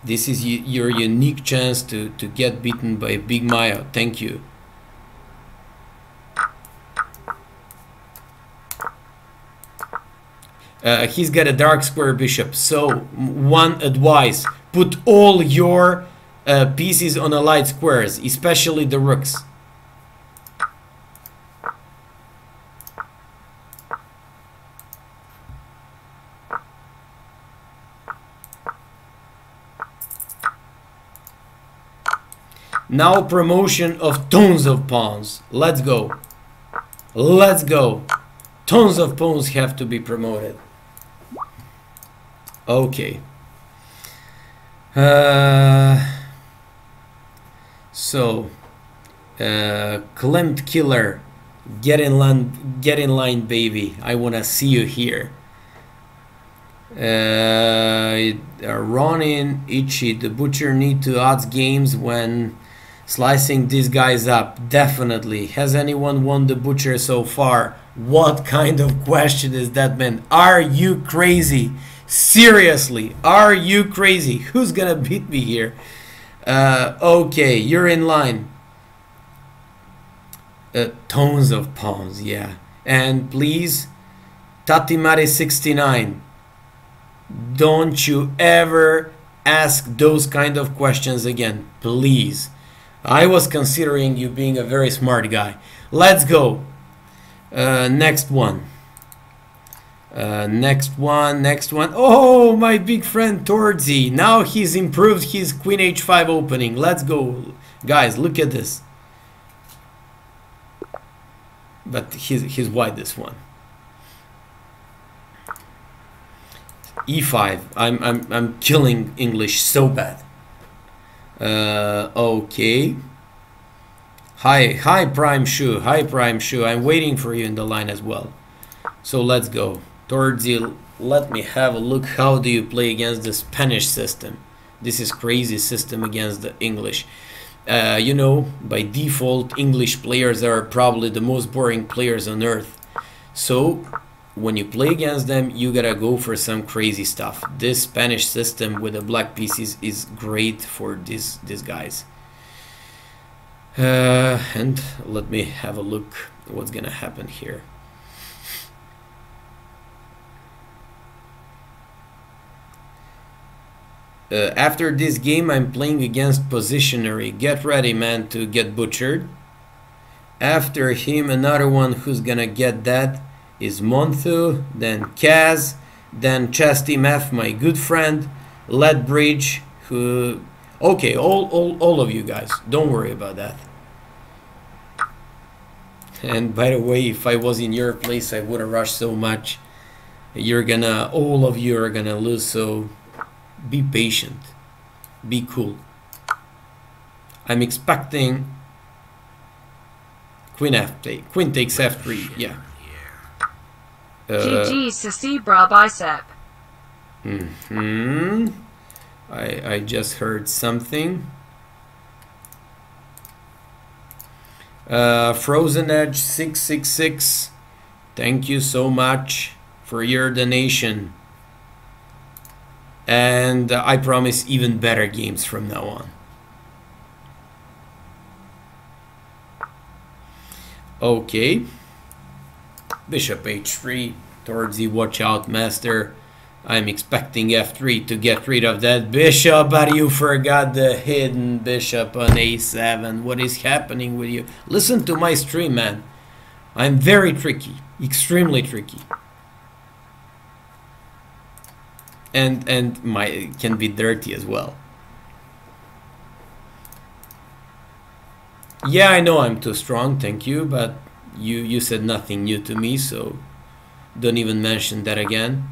This is your unique chance to, to get beaten by a Big Maya. Thank you. Uh, he's got a dark square bishop. So one advice, put all your uh, pieces on the light squares, especially the rooks. Now promotion of tons of pawns. Let's go. Let's go. Tons of pawns have to be promoted. Okay. Uh, so, uh, Klimt Killer, get in line, get in line, baby. I wanna see you here. Uh, Ronin Ichi, the butcher need to odds games when slicing these guys up. Definitely. Has anyone won the butcher so far? What kind of question is that, man? Are you crazy? Seriously, are you crazy? Who's gonna beat me here? Uh, okay, you're in line. Uh, tons of pawns, yeah. And please, Tatimari69, don't you ever ask those kind of questions again, please. I was considering you being a very smart guy. Let's go. Uh, next one. Uh, next one, next one. Oh, my big friend Torzy. Now he's improved his queen h5 opening. Let's go. Guys, look at this. But he's, he's white this one. e5. I'm, I'm, I'm killing English so bad. Uh, okay. Hi, hi Prime Shoe. Hi Prime Shoe. I'm waiting for you in the line as well. So let's go. Torzy, let me have a look. How do you play against the Spanish system? This is crazy system against the English. Uh, you know, by default, English players are probably the most boring players on earth. So, when you play against them, you gotta go for some crazy stuff. This Spanish system with the black pieces is great for these these guys. Uh, and let me have a look what's gonna happen here. Uh, after this game, I'm playing against Positionary. Get ready, man, to get butchered. After him, another one who's gonna get that is Monthu, then Kaz, then Chesty Meth, my good friend, Ledbridge, who... Okay, all, all, all of you guys, don't worry about that. And by the way, if I was in your place, I wouldn't rush so much. You're gonna, all of you are gonna lose, so be patient. Be cool. I'm expecting Queen F take. Queen takes F3, yeah. Uh, GG Sasibra bicep. Hmm. I I just heard something. Uh, Frozen Edge six six six. Thank you so much for your donation. And uh, I promise even better games from now on. Okay. Bishop h3 towards the watch out master. I'm expecting f3 to get rid of that bishop, but you forgot the hidden bishop on a7. What is happening with you? Listen to my stream, man. I'm very tricky, extremely tricky. And and my can be dirty as well. Yeah, I know I'm too strong, thank you, but you you said nothing new to me, so don't even mention that again.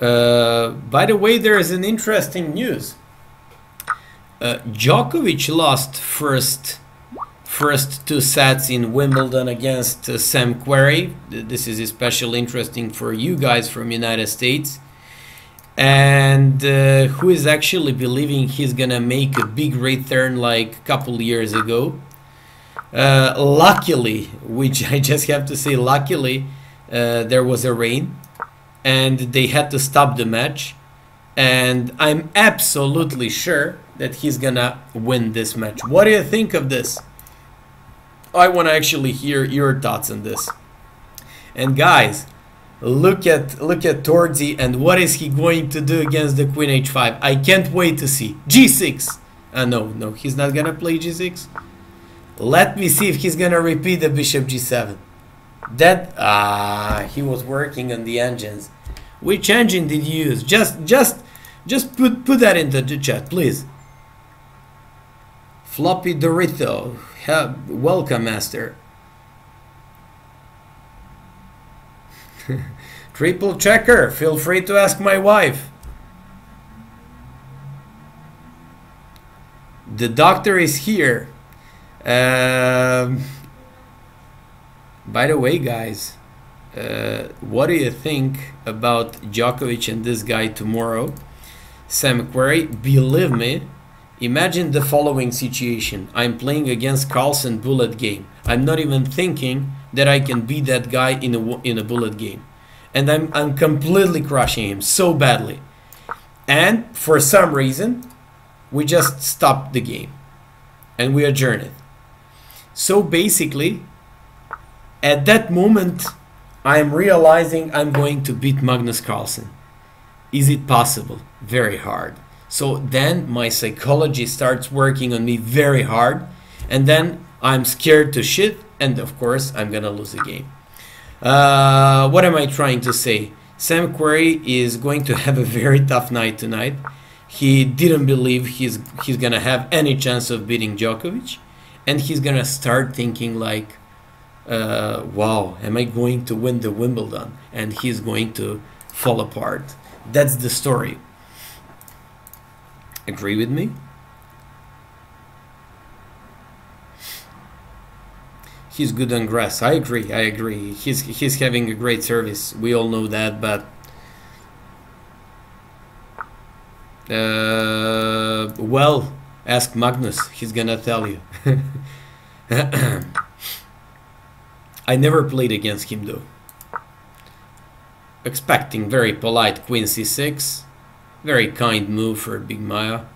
Uh, by the way, there is an interesting news. Uh, Djokovic lost first first two sets in Wimbledon against uh, Sam Querrey. This is especially interesting for you guys from United States. And uh, who is actually believing he's gonna make a big return like a couple years ago. Uh, luckily, which I just have to say, luckily, uh, there was a rain and they had to stop the match. And I'm absolutely sure that he's gonna win this match. What do you think of this? I want to actually hear your thoughts on this. And guys, look at look at Torzi and what is he going to do against the Queen H5? I can't wait to see. G6. Uh, no, no, he's not gonna play G6. Let me see if he's gonna repeat the Bishop G7. That ah, he was working on the engines. Which engine did you use? Just just just put put that into the chat, please. Floppy Dorito. Welcome, Master. Triple checker. Feel free to ask my wife. The doctor is here. Um, by the way, guys, uh, what do you think about Djokovic and this guy tomorrow? Sam Querrey, believe me, imagine the following situation. I'm playing against Carlsen bullet game. I'm not even thinking that I can beat that guy in a, in a bullet game. And I'm, I'm completely crushing him so badly. And for some reason, we just stopped the game and we adjourned it. So basically, at that moment, I'm realizing I'm going to beat Magnus Carlsen. Is it possible? Very hard. So then my psychology starts working on me very hard, and then I'm scared to shit, and of course, I'm gonna lose the game. Uh, what am I trying to say? Sam Querrey is going to have a very tough night tonight. He didn't believe he's he's gonna have any chance of beating Djokovic, and he's gonna start thinking like, uh, "Wow, am I going to win the Wimbledon?" And he's going to fall apart. That's the story. Agree with me? He's good on grass. I agree. I agree. He's he's having a great service. We all know that, but uh, well, ask Magnus. He's gonna tell you. I never played against him though. Expecting very polite Queen C6. Very kind move for Big Maya.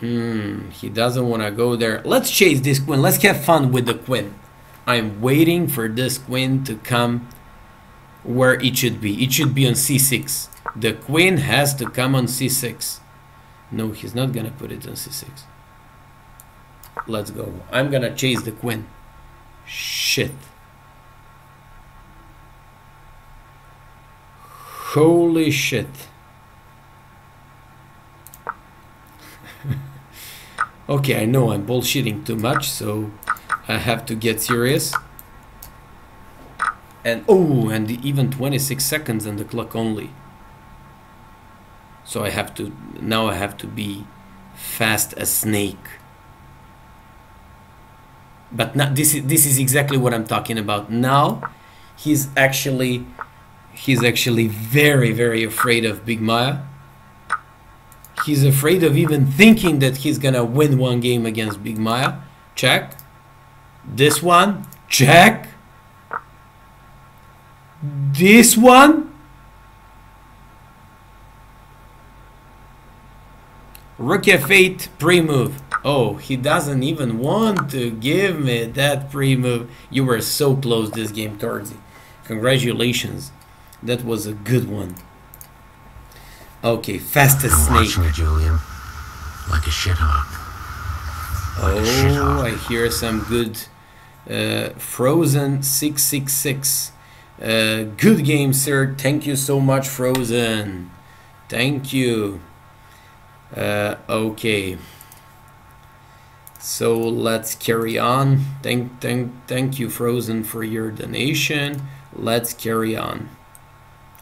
Hmm, he doesn't want to go there. Let's chase this queen. Let's have fun with the queen. I'm waiting for this queen to come where it should be. It should be on c6. The queen has to come on c6. No, he's not gonna put it on c6. Let's go. I'm gonna chase the queen. Shit. Holy shit. okay, I know I'm bullshitting too much, so I have to get serious. And oh, and even 26 seconds on the clock only. So I have to now I have to be fast as snake. But not, this is this is exactly what I'm talking about. Now he's actually he's actually very very afraid of Big Maya. He's afraid of even thinking that he's gonna win one game against Big Maya. Check. This one, check. This one. Rook f8 pre-move. Oh, he doesn't even want to give me that pre-move. You were so close this game, Torzy. Congratulations. That was a good one. Okay, fastest I'm snake. you, Julian. Like a shithog. Like a Oh. I hear some good uh, Frozen 666. Uh, good game, sir. Thank you so much, Frozen. Thank you. Uh, okay. So let's carry on. Thank, thank, thank you, Frozen, for your donation. Let's carry on.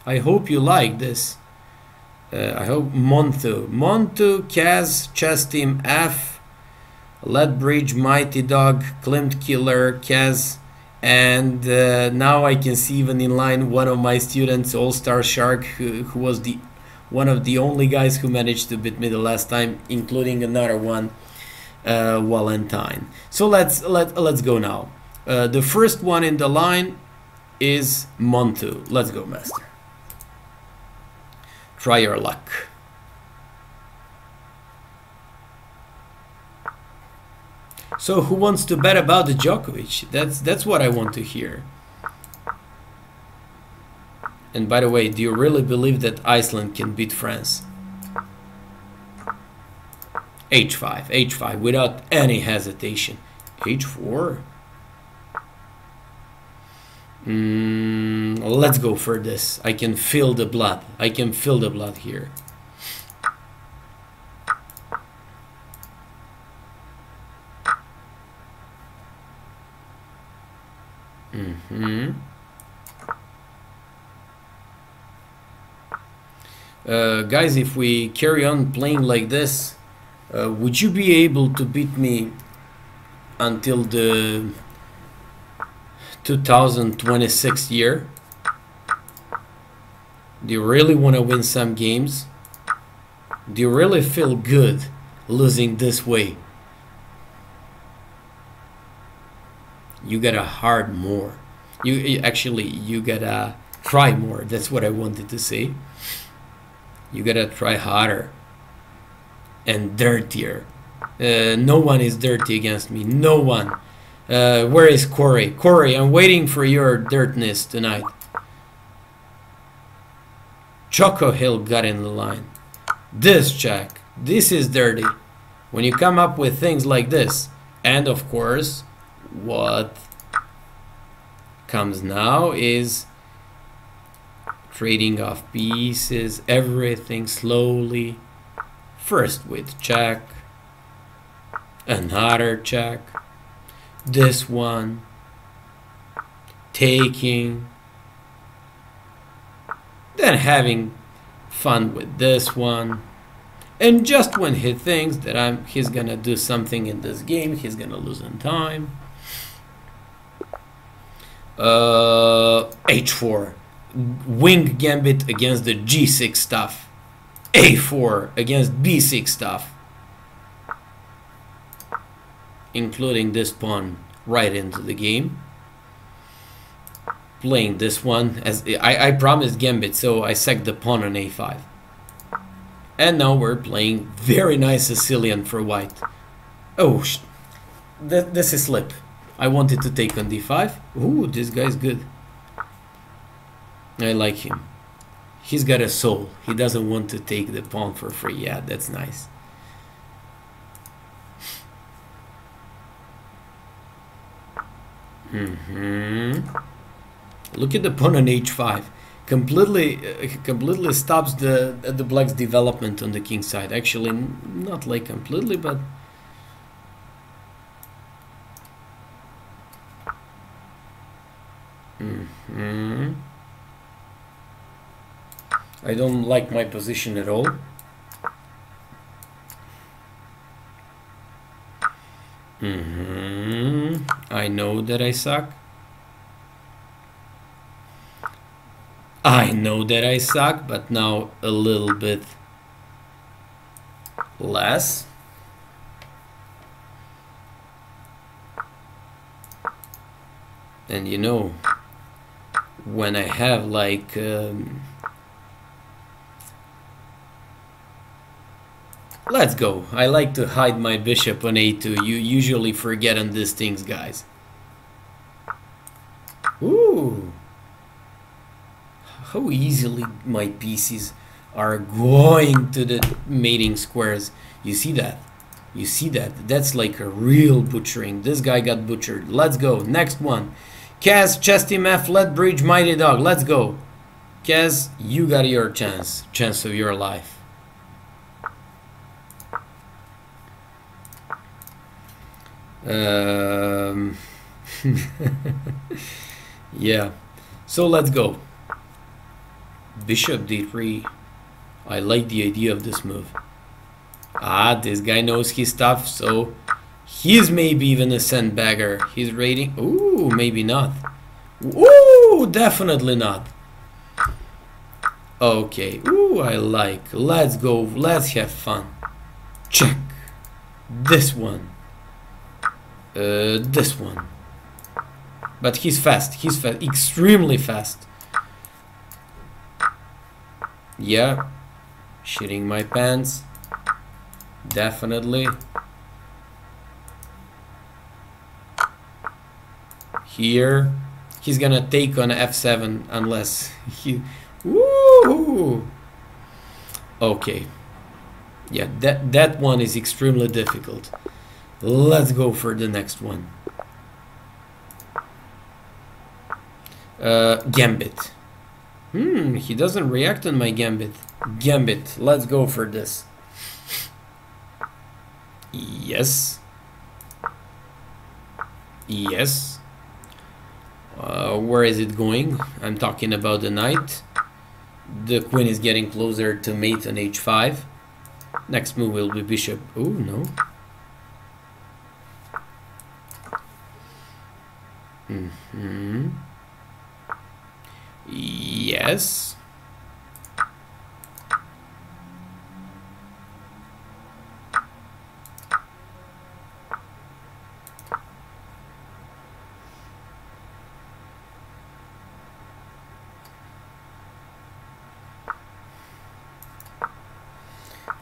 I hope you like this. Uh, I hope Montu, Montu, Kaz, Chess Team F, Bridge, Mighty Dog, Klimt Killer, Kaz, and uh, now I can see even in line one of my students, All Star Shark, who, who was the one of the only guys who managed to beat me the last time, including another one, uh, Valentine. So let's let let's go now. Uh, the first one in the line is Montu. Let's go, Master. Try your luck. So who wants to bet about the Djokovic? That's that's what I want to hear. And by the way, do you really believe that Iceland can beat France? H5, H5, without any hesitation. H4? Mm, let's go for this. I can feel the blood. I can feel the blood here. Mm-hmm. Uh, guys, if we carry on playing like this, uh, would you be able to beat me until the 2026 year? Do you really want to win some games? Do you really feel good losing this way? You gotta hard more. You, actually you gotta try more. That's what I wanted to say. You gotta try harder and dirtier. Uh, no one is dirty against me. No one. Uh, where is Corey? Corey, I'm waiting for your dirtness tonight. Choco Hill got in the line. This, Jack, this is dirty. When you come up with things like this, and of course, what comes now is trading off pieces, everything slowly. First with check, another check, this one, taking, then having fun with this one. And just when he thinks that I'm, he's gonna do something in this game, he's gonna lose in time. Uh, h4, wing gambit against the g6 stuff. a4 against b6 stuff. Including this pawn right into the game. Playing this one as I, I promised gambit, so I sacked the pawn on a5. And now we're playing very nice Sicilian for white. Oh, th this is slip. I wanted to take on d5. Ooh, this guy's good. I like him. He's got a soul. He doesn't want to take the pawn for free. Yeah, that's nice. Mm hmm Look at the pawn on h5. Completely, uh, completely stops the the black's development on the king side. Actually, not like completely, but Mm-hmm. I don't like my position at all. Mm-hmm. I know that I suck. I know that I suck, but now a little bit less. And you know, when I have like um, let's go. I like to hide my bishop on a2 you usually forget on these things guys. Ooh. How easily my pieces are going to the mating squares. You see that? You see that? That's like a real butchering. This guy got butchered. Let's go. Next one. Kaz, Chesty Meth, Lethbridge, Mighty Dog. Let's go. Kaz, you got your chance. Chance of your life. Um, yeah. So let's go. Bishop d3. I like the idea of this move. Ah, this guy knows his stuff, so He's maybe even a sandbagger. He's rating. Ooh, maybe not. Ooh, definitely not. Okay. Ooh, I like. Let's go. Let's have fun. Check. This one. Uh, this one. But he's fast. He's fast. Extremely fast. Yeah. Shitting my pants. Definitely. here. He's gonna take on f7 unless he. Woo! Okay. Yeah, that that one is extremely difficult. Let's go for the next one. Uh, Gambit. Hmm, he doesn't react on my Gambit. Gambit, let's go for this. Yes. Yes. Uh, where is it going? I'm talking about the knight. The queen is getting closer to mate on h5. Next move will be bishop. Oh, no. Mm hmm Yes.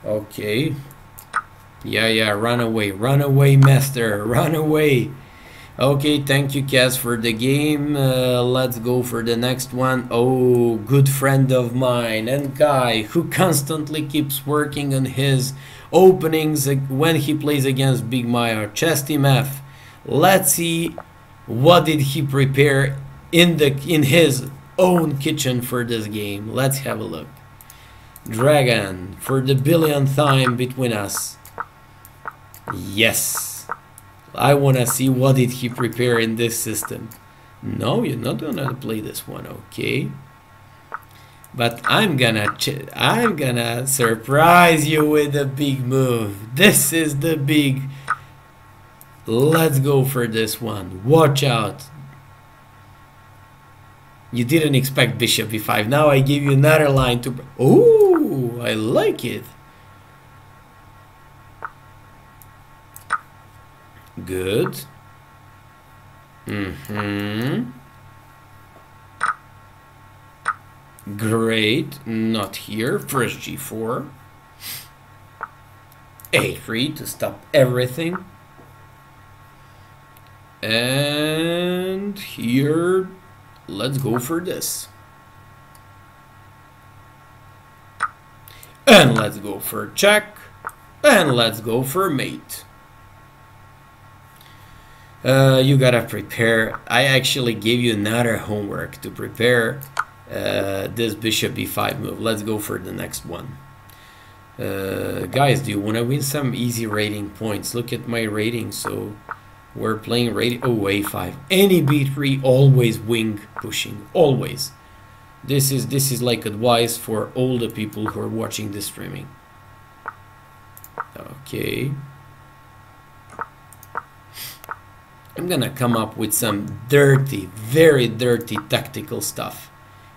Okay. Yeah, yeah, run away, run away, master, run away. Okay, thank you, Kaz, for the game. Uh, let's go for the next one. Oh, good friend of mine and guy who constantly keeps working on his openings when he plays against Big Maya. ChessTeamF. Let's see what did he prepare in the in his own kitchen for this game. Let's have a look. Dragon for the billionth time between us. Yes. I want to see what did he prepare in this system. No, you're not gonna play this one, okay? But I'm gonna I'm gonna surprise you with a big move. This is the big. Let's go for this one. Watch out. You didn't expect bishop e5. Now I give you another line to. Oh, I like it. Good. Mm-hmm. Great. Not here. First g4. a3 to stop everything. And here, let's go for this. And let's go for check. And let's go for mate. Uh, you gotta prepare. I actually gave you another homework to prepare uh, this bishop b5 move. Let's go for the next one. Uh, guys, do you want to win some easy rating points? Look at my rating. So we're playing rating. Oh, a5. Any b3, always wing pushing. Always. This is this is like advice for all the people who are watching this streaming. Okay. I'm gonna come up with some dirty, very dirty tactical stuff.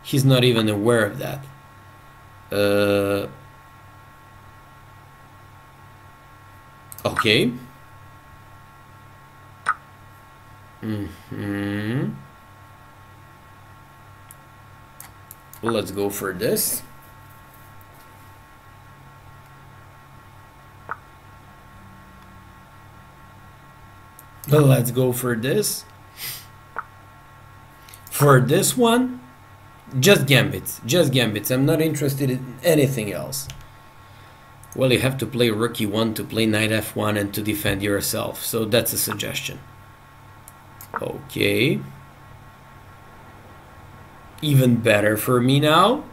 He's not even aware of that. Uh, okay. Mm hmm Let's go for this. Let's go for this. For this one, just gambits. Just gambits. I'm not interested in anything else. Well, you have to play rook e1 to play knight f1 and to defend yourself. So that's a suggestion. Okay. Even better for me now.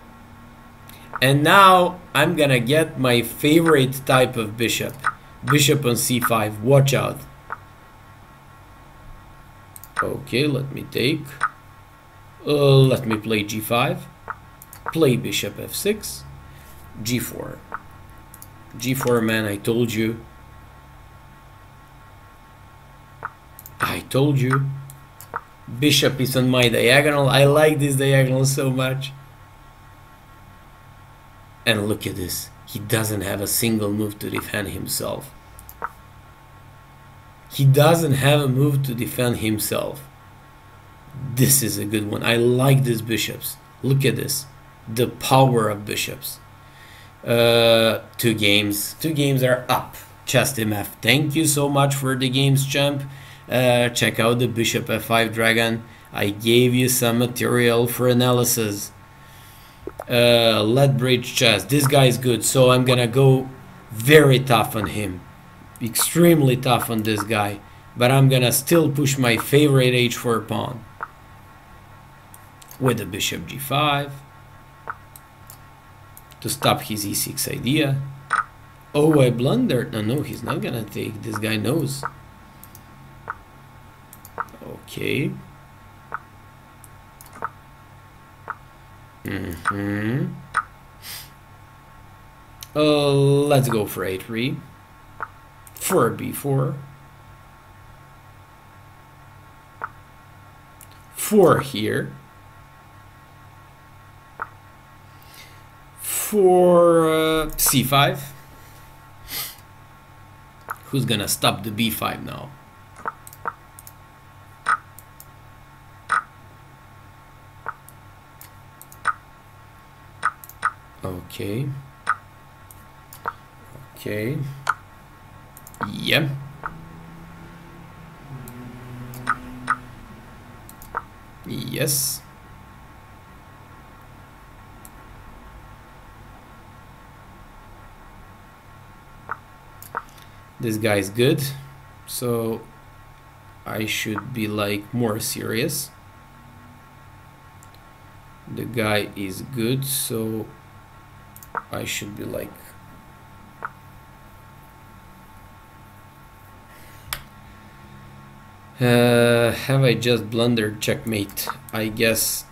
And now I'm gonna get my favorite type of bishop. Bishop on c5. Watch out. Okay, let me take. Uh, let me play g5. Play bishop f6. g4. g4, man, I told you. I told you. Bishop is on my diagonal. I like this diagonal so much. And look at this. He doesn't have a single move to defend himself. He doesn't have a move to defend himself. This is a good one. I like these bishops. Look at this. The power of bishops. Uh, two games. Two games are up. ChessTeamF. Thank you so much for the games, champ. Uh, check out the bishop f5 dragon. I gave you some material for analysis. Uh, Lethbridge chess. This guy is good, so I'm gonna go very tough on him. Extremely tough on this guy. But I'm gonna still push my favorite h4 pawn. With the bishop g5. To stop his e6 idea. Oh, I blundered. No, no, he's not gonna take. This guy knows. Okay. Mm-hmm. Uh, let's go for a3. For b4. 4 here. For uh, c5. Who's gonna stop the b5 now? Okay. Okay. Yep. Yes. This guy is good, so I should be like more serious. The guy is good, so I should be like uh, have I just blundered checkmate? I guess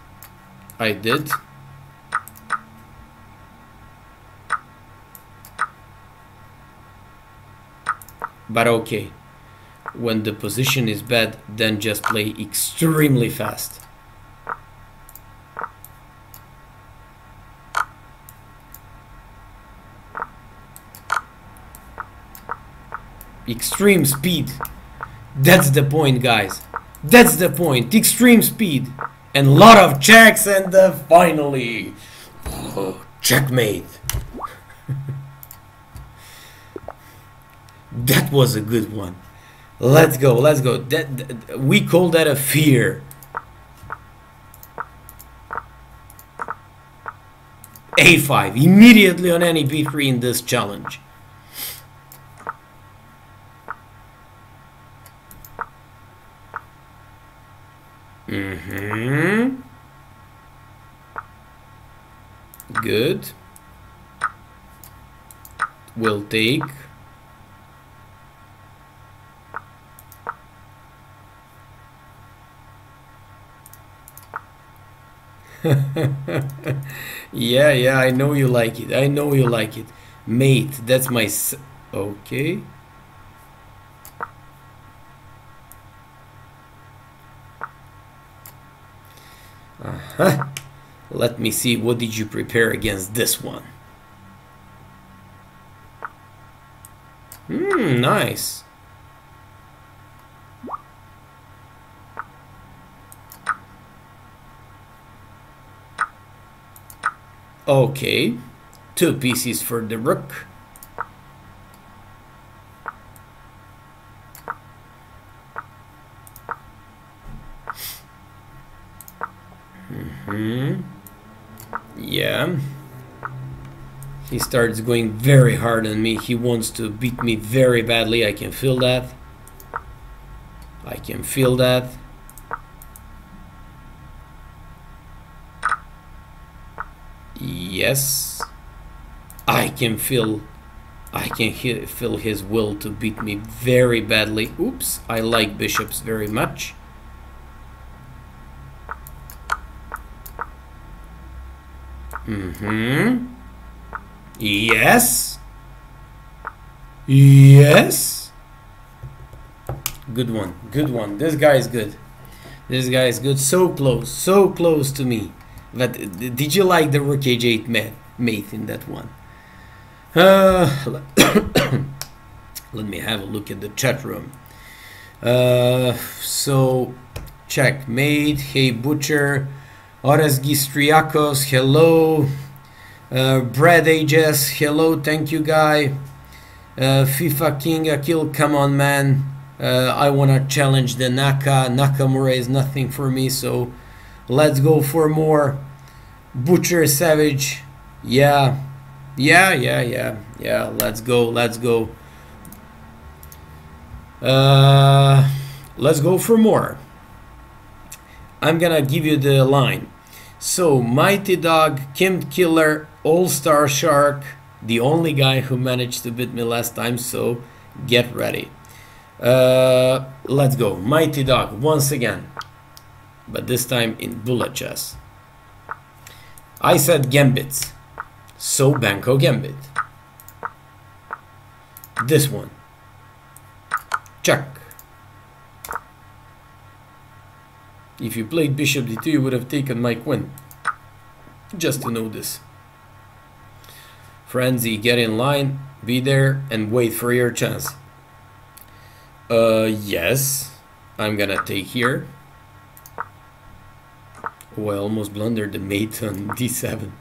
I did. But okay. When the position is bad then just play extremely fast. Extreme speed that's the point guys. That's the point. Extreme speed. And lot of checks and uh, finally oh, checkmate. That was a good one. Let's go let's go. That, that we call that a fear. A5 immediately on any b3 in this challenge Mm-hmm. Good. We'll take. yeah, yeah, I know you like it. I know you like it. Mate, that's my... okay. Uh-huh. Let me see, what did you prepare against this one? Hmm, nice. Okay, two pieces for the rook. Hmm. Yeah. He starts going very hard on me. He wants to beat me very badly. I can feel that. I can feel that. Yes. I can feel I can feel his will to beat me very badly. Oops, I like bishops very much. Mm-hmm. Yes. Yes. Good one. Good one. This guy is good. This guy is good. So close. So close to me. But did you like the rook h8 mate, mate in that one? Uh, let me have a look at the chat room. Uh, so, checkmate. Hey, Butcher. Horas Gistriakos, hello. Uh, Brad Ages, hello, thank you, guy. Uh, FIFA King Akil, come on, man. Uh, I want to challenge the Naka. Nakamura is nothing for me, so let's go for more. Butcher Savage. Yeah. Yeah, yeah, yeah. Yeah, let's go. Let's go. Uh, let's go for more. I'm gonna give you the line. So, Mighty Dog, Kim Killer, All Star Shark, the only guy who managed to beat me last time, so get ready. Uh, let's go. Mighty Dog, once again. But this time in bullet chess. I said Gambits. So Benko Gambit. This one. Check. If you played bishop d2, you would have taken my queen. Just to know this. Frenzy, get in line, be there, and wait for your chance. Uh, yes. I'm gonna take here. Oh, I almost blundered the mate on d7.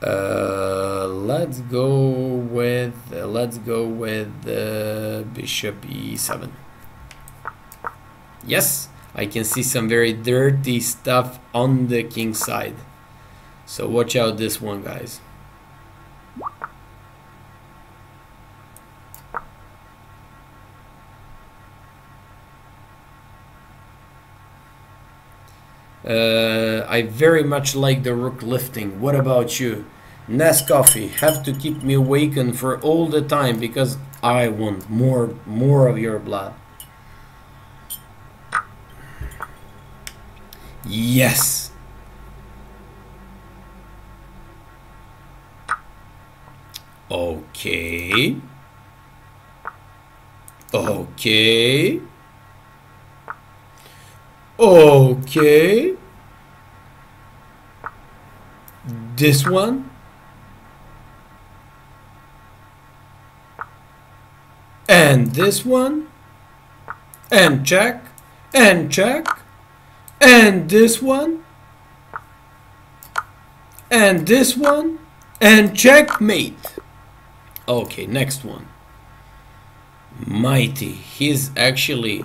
Uh, let's go with let's go with uh, bishop e7. Yes, I can see some very dirty stuff on the king side. So watch out this one, guys. Uh, I very much like the rook lifting. What about you? Nescoffee, have to keep me awakened for all the time because I want more, more of your blood. Yes. Okay. Okay. Okay. This one. And this one. And check. And check. And this one. And this one. And checkmate. Okay, next one. Mighty. He's actually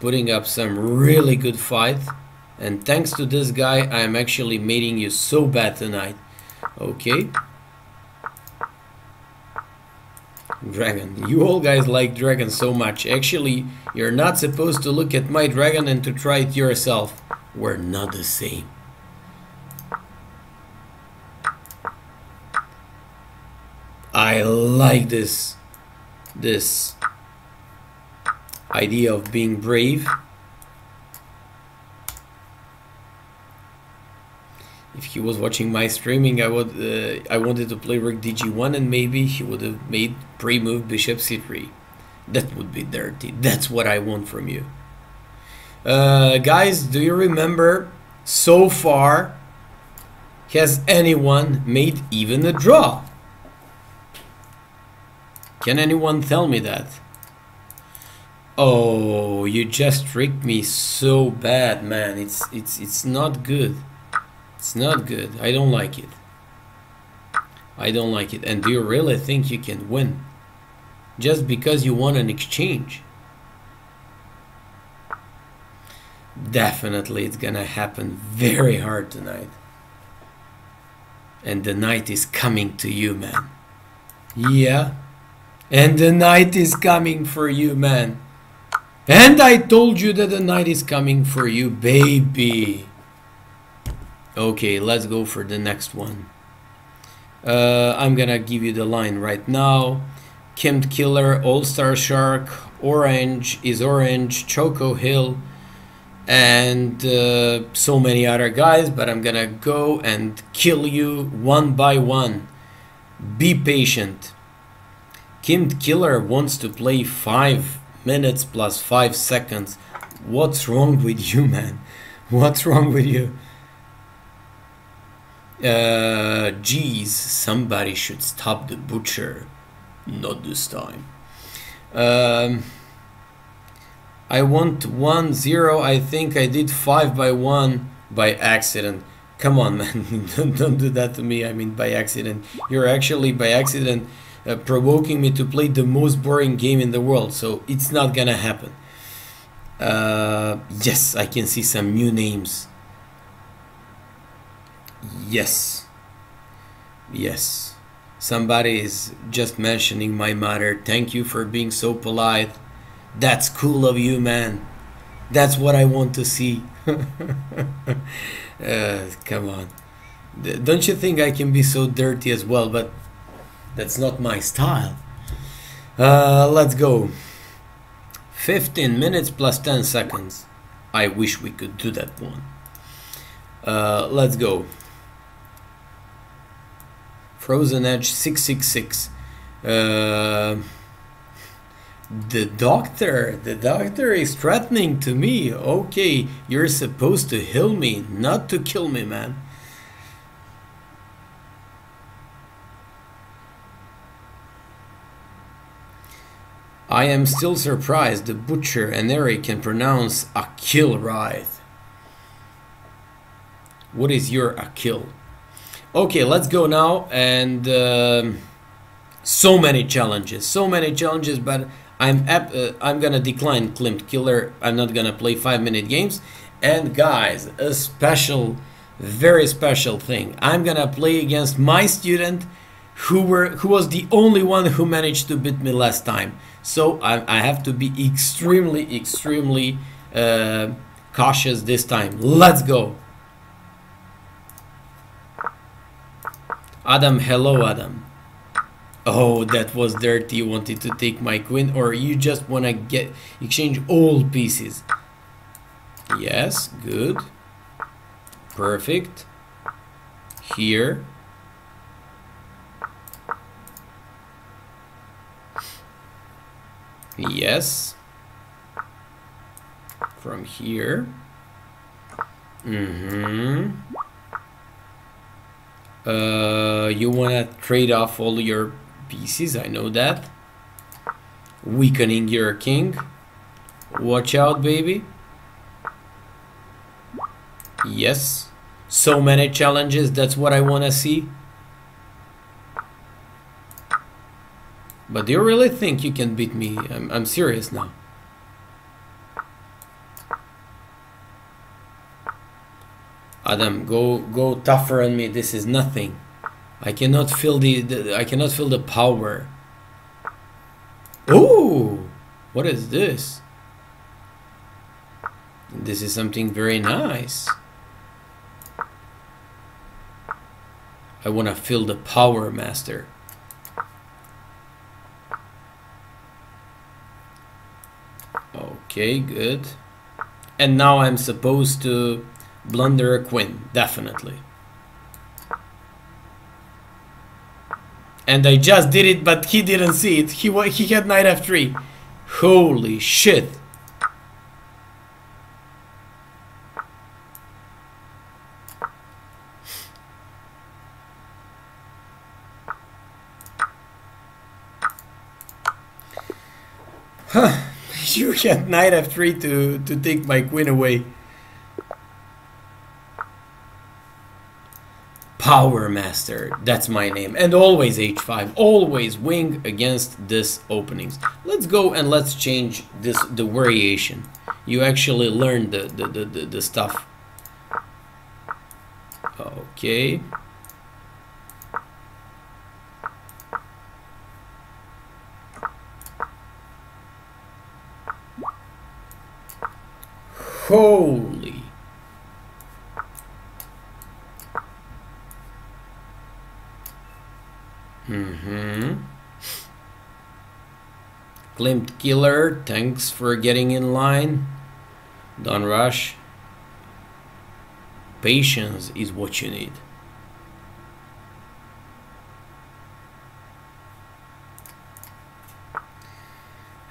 putting up some really good fight. And thanks to this guy, I am actually mating you so bad tonight. Okay. Dragon. You all guys like dragon so much. Actually, you're not supposed to look at my dragon and to try it yourself. We're not the same. I like this this idea of being brave. If he was watching my streaming, I would uh, I wanted to play rook dg1 and maybe he would have made pre-move bishop c3. That would be dirty. That's what I want from you. Uh, guys, do you remember so far has anyone made even a draw? Can anyone tell me that? Oh, you just tricked me so bad, man. It's it's it's not good. It's not good. I don't like it. I don't like it. And do you really think you can win? Just because you want an exchange? Definitely it's gonna happen very hard tonight. And the night is coming to you, man. Yeah. And the night is coming for you, man. And I told you that the night is coming for you, baby. Okay, let's go for the next one. Uh, I'm gonna give you the line right now. Kempt Killer, All Star Shark, Orange is Orange, Choco Hill, and uh, so many other guys, but I'm gonna go and kill you one by one. Be patient. Kempt Killer wants to play 5 minutes plus 5 seconds. What's wrong with you, man? What's wrong with you? Uh, geez, somebody should stop the butcher. Not this time. Um, I want one zero. I think I did 5 by 1 by accident. Come on, man. don't, don't do that to me. I mean, by accident. You're actually, by accident, uh, provoking me to play the most boring game in the world. So it's not gonna happen. Uh, yes, I can see some new names. Yes. Yes. Somebody is just mentioning my mother. Thank you for being so polite. That's cool of you, man. That's what I want to see. uh, come on. Don't you think I can be so dirty as well? But that's not my style. Uh, let's go. 15 minutes plus 10 seconds. I wish we could do that one. Uh, let's go. Frozen Edge 666. Uh, the doctor, the doctor is threatening to me. Okay, you're supposed to heal me, not to kill me, man. I am still surprised the butcher and Eric can pronounce Akil right. What is your Akil? Okay, let's go now and um, so many challenges, so many challenges, but I'm uh, I'm gonna decline Klimt Killer. I'm not gonna play five minute games. And guys, a special, very special thing. I'm gonna play against my student, who were who was the only one who managed to beat me last time. So I, I have to be extremely, extremely uh, cautious this time. Let's go. Adam, hello, Adam. Oh, that was dirty. You wanted to take my queen, or you just wanna get exchange all pieces? Yes, good. Perfect. Here. Yes. From here. Mm-hmm. Uh, you wanna trade off all your pieces, I know that. Weakening your king. Watch out, baby. Yes. So many challenges, that's what I wanna see. But do you really think you can beat me? I'm, I'm serious now. Adam, go go tougher on me. This is nothing. I cannot feel the, the I cannot feel the power. Ooh, what is this? This is something very nice. I want to feel the power, master. Okay, good. And now I'm supposed to blunder a queen, definitely. And I just did it, but he didn't see it. He he had knight f3. Holy shit. Huh. You had knight f3 to, to take my queen away. Power Master, that's my name. And always h5, always wing against this openings. Let's go and let's change this the variation. You actually learn the, the, the, the, the stuff. Okay. Holy. Mm-hmm. Glimped Killer, thanks for getting in line. Don't rush. Patience is what you need.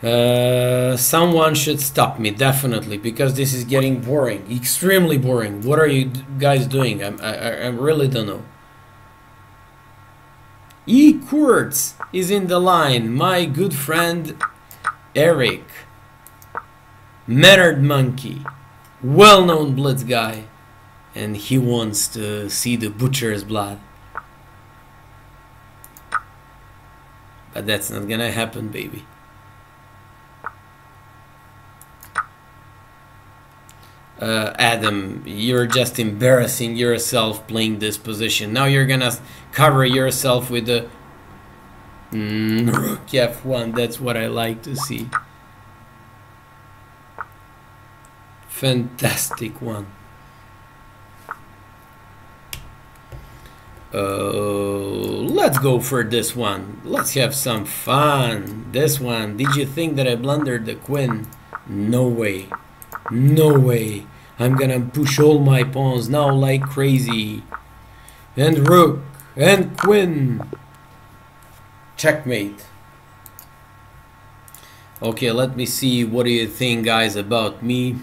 Uh, someone should stop me definitely because this is getting boring, extremely boring. What are you guys doing? I'm, I, I really don't know. E Kurtz is in the line. My good friend Eric, Mannered Monkey, well-known Blitz guy. and he wants to see the butcher's blood. But that's not gonna happen, baby. Uh, Adam, you're just embarrassing yourself playing this position. Now you're gonna cover yourself with the mm, rook f1. That's what I like to see. Fantastic one. Uh, let's go for this one. Let's have some fun. This one. Did you think that I blundered the queen? No way. No way. I'm gonna push all my pawns now like crazy. And rook. And queen. Checkmate. Okay, let me see what do you think guys about me.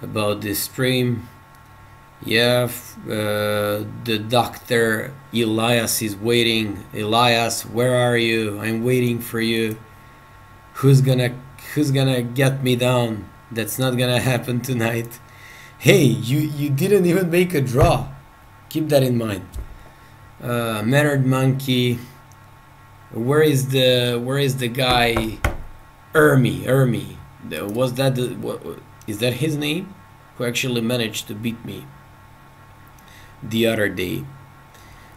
About this stream. Yeah, uh, the doctor Elias is waiting. Elias, where are you? I'm waiting for you. Who's gonna who's gonna get me down? That's not gonna happen tonight. Hey, you you didn't even make a draw. Keep that in mind. Uh, Mannered monkey. Where is the where is the guy? Ermi, Ermi. Was that the what? Is that his name? Who actually managed to beat me? the other day.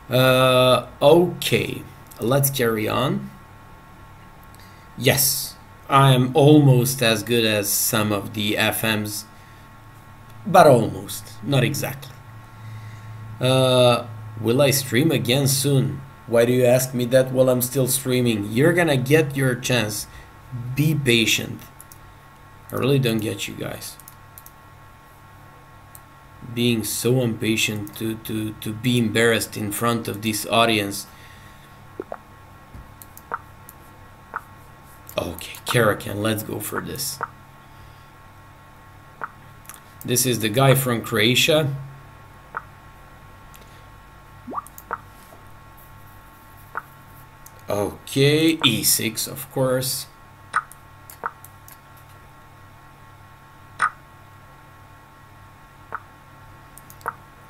Uh, okay, let's carry on. Yes, I am almost as good as some of the FMs, but almost, not exactly. Uh, will I stream again soon? Why do you ask me that while I'm still streaming? You're gonna get your chance. Be patient. I really don't get you guys being so impatient to, to, to be embarrassed in front of this audience. Okay, Karakan, let's go for this. This is the guy from Croatia. Okay, e6, of course.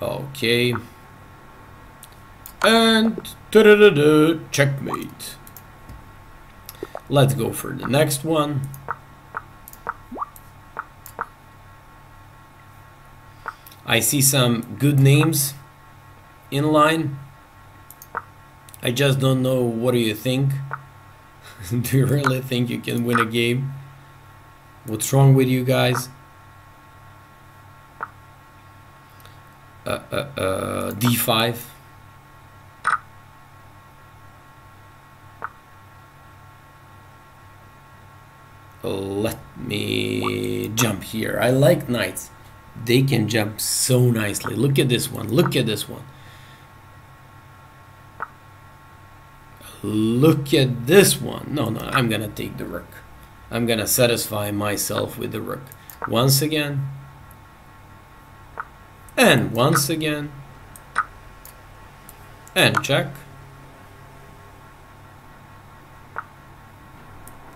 Okay. And da -da -da checkmate. Let's go for the next one. I see some good names in line. I just don't know what do you think? do you really think you can win a game? What's wrong with you guys? uh, uh, uh, d5 let me jump here I like knights they can jump so nicely look at this one look at this one look at this one no no I'm gonna take the rook I'm gonna satisfy myself with the rook once again and once again. And check.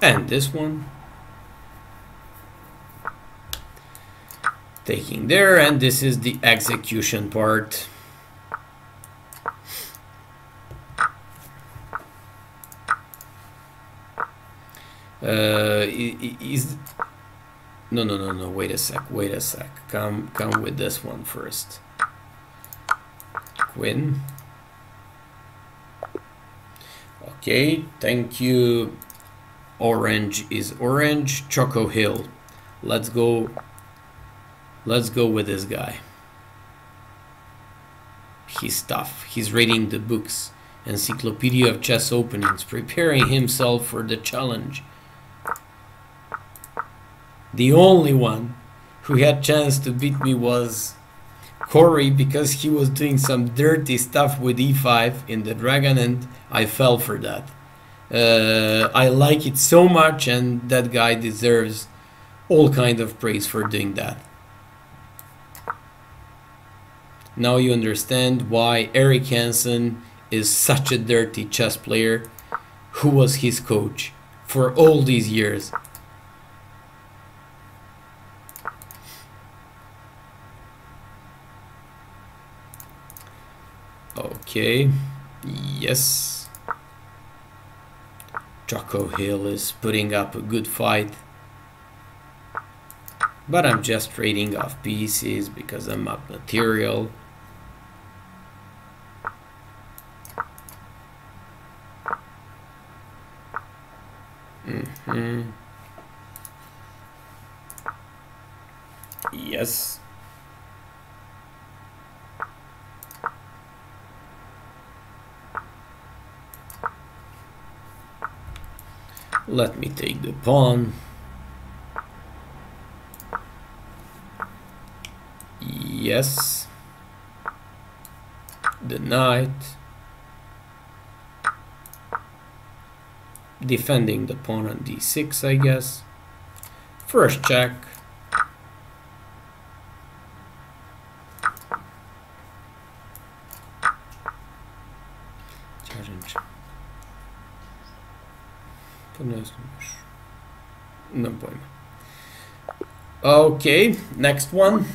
And this one. Taking there, and this is the execution part. Uh, is no, no, no, no. Wait a sec. Wait a sec. Come, come with this one first. Quinn. Okay, thank you. Orange is orange. Choco Hill. Let's go. Let's go with this guy. He's tough. He's reading the books. Encyclopedia of Chess Openings. Preparing himself for the challenge the only one who had chance to beat me was Corey because he was doing some dirty stuff with e5 in the dragon and I fell for that. Uh, I like it so much and that guy deserves all kind of praise for doing that. Now you understand why Eric Hansen is such a dirty chess player. Who was his coach for all these years? Okay, yes. Choco Hill is putting up a good fight. But I'm just trading off pieces because I'm up material. Mm-hmm. Yes. Let me take the pawn. Yes. The knight. Defending the pawn on d6, I guess. First check. No point. Okay, next one.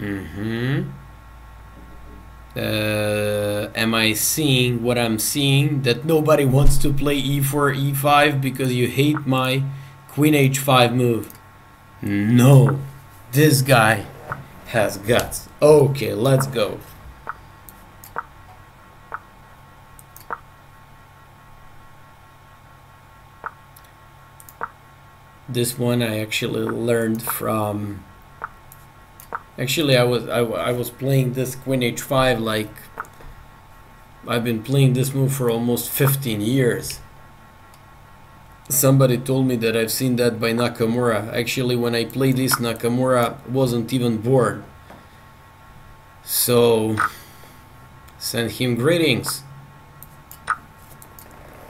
Mm-hmm. Uh, am I seeing what I'm seeing? That nobody wants to play e4, e5 because you hate my queen h5 move. No, this guy has guts. Okay, let's go. This one I actually learned from Actually, I was I, I was playing this queen h5 like I've been playing this move for almost 15 years. Somebody told me that I've seen that by Nakamura. Actually, when I played this, Nakamura wasn't even bored. So, send him greetings.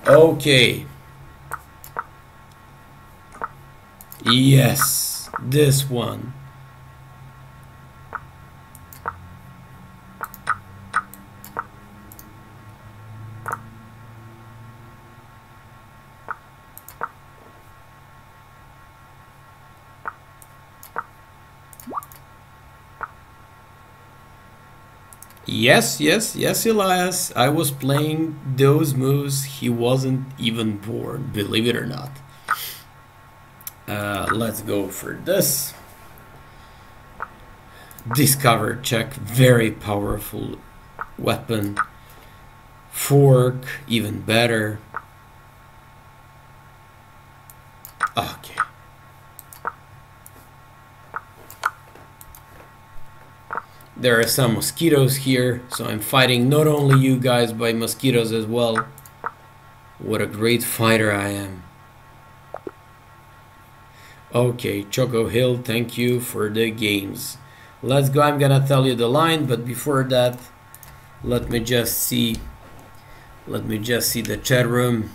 Okay. Yes, this one. Yes, yes, yes, Elias. I was playing those moves. He wasn't even born, believe it or not. Uh, let's go for this. Discover check, very powerful weapon. Fork, even better. Okay. There are some mosquitoes here, so I'm fighting not only you guys, but mosquitoes as well. What a great fighter I am. Okay, Choco Hill, thank you for the games. Let's go, I'm gonna tell you the line, but before that, let me just see, let me just see the chat room.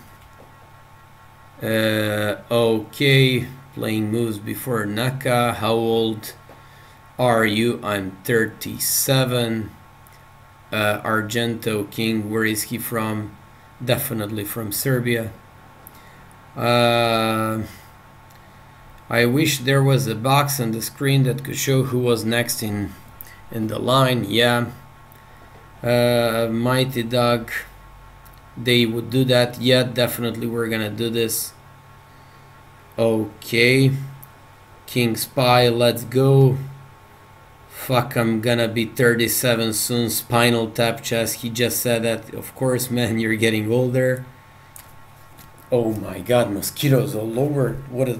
Uh, okay, playing moves before Naka, how old? are you? I'm 37. Uh, Argento King, where is he from? Definitely from Serbia. Uh, I wish there was a box on the screen that could show who was next in in the line. Yeah. Uh, Mighty Dog, they would do that. Yeah, definitely we're gonna do this. Okay. King Spy, let's go. Fuck, I'm gonna be 37 soon. Spinal tap chest. He just said that. Of course, man, you're getting older. Oh my god, mosquitoes all over. What is.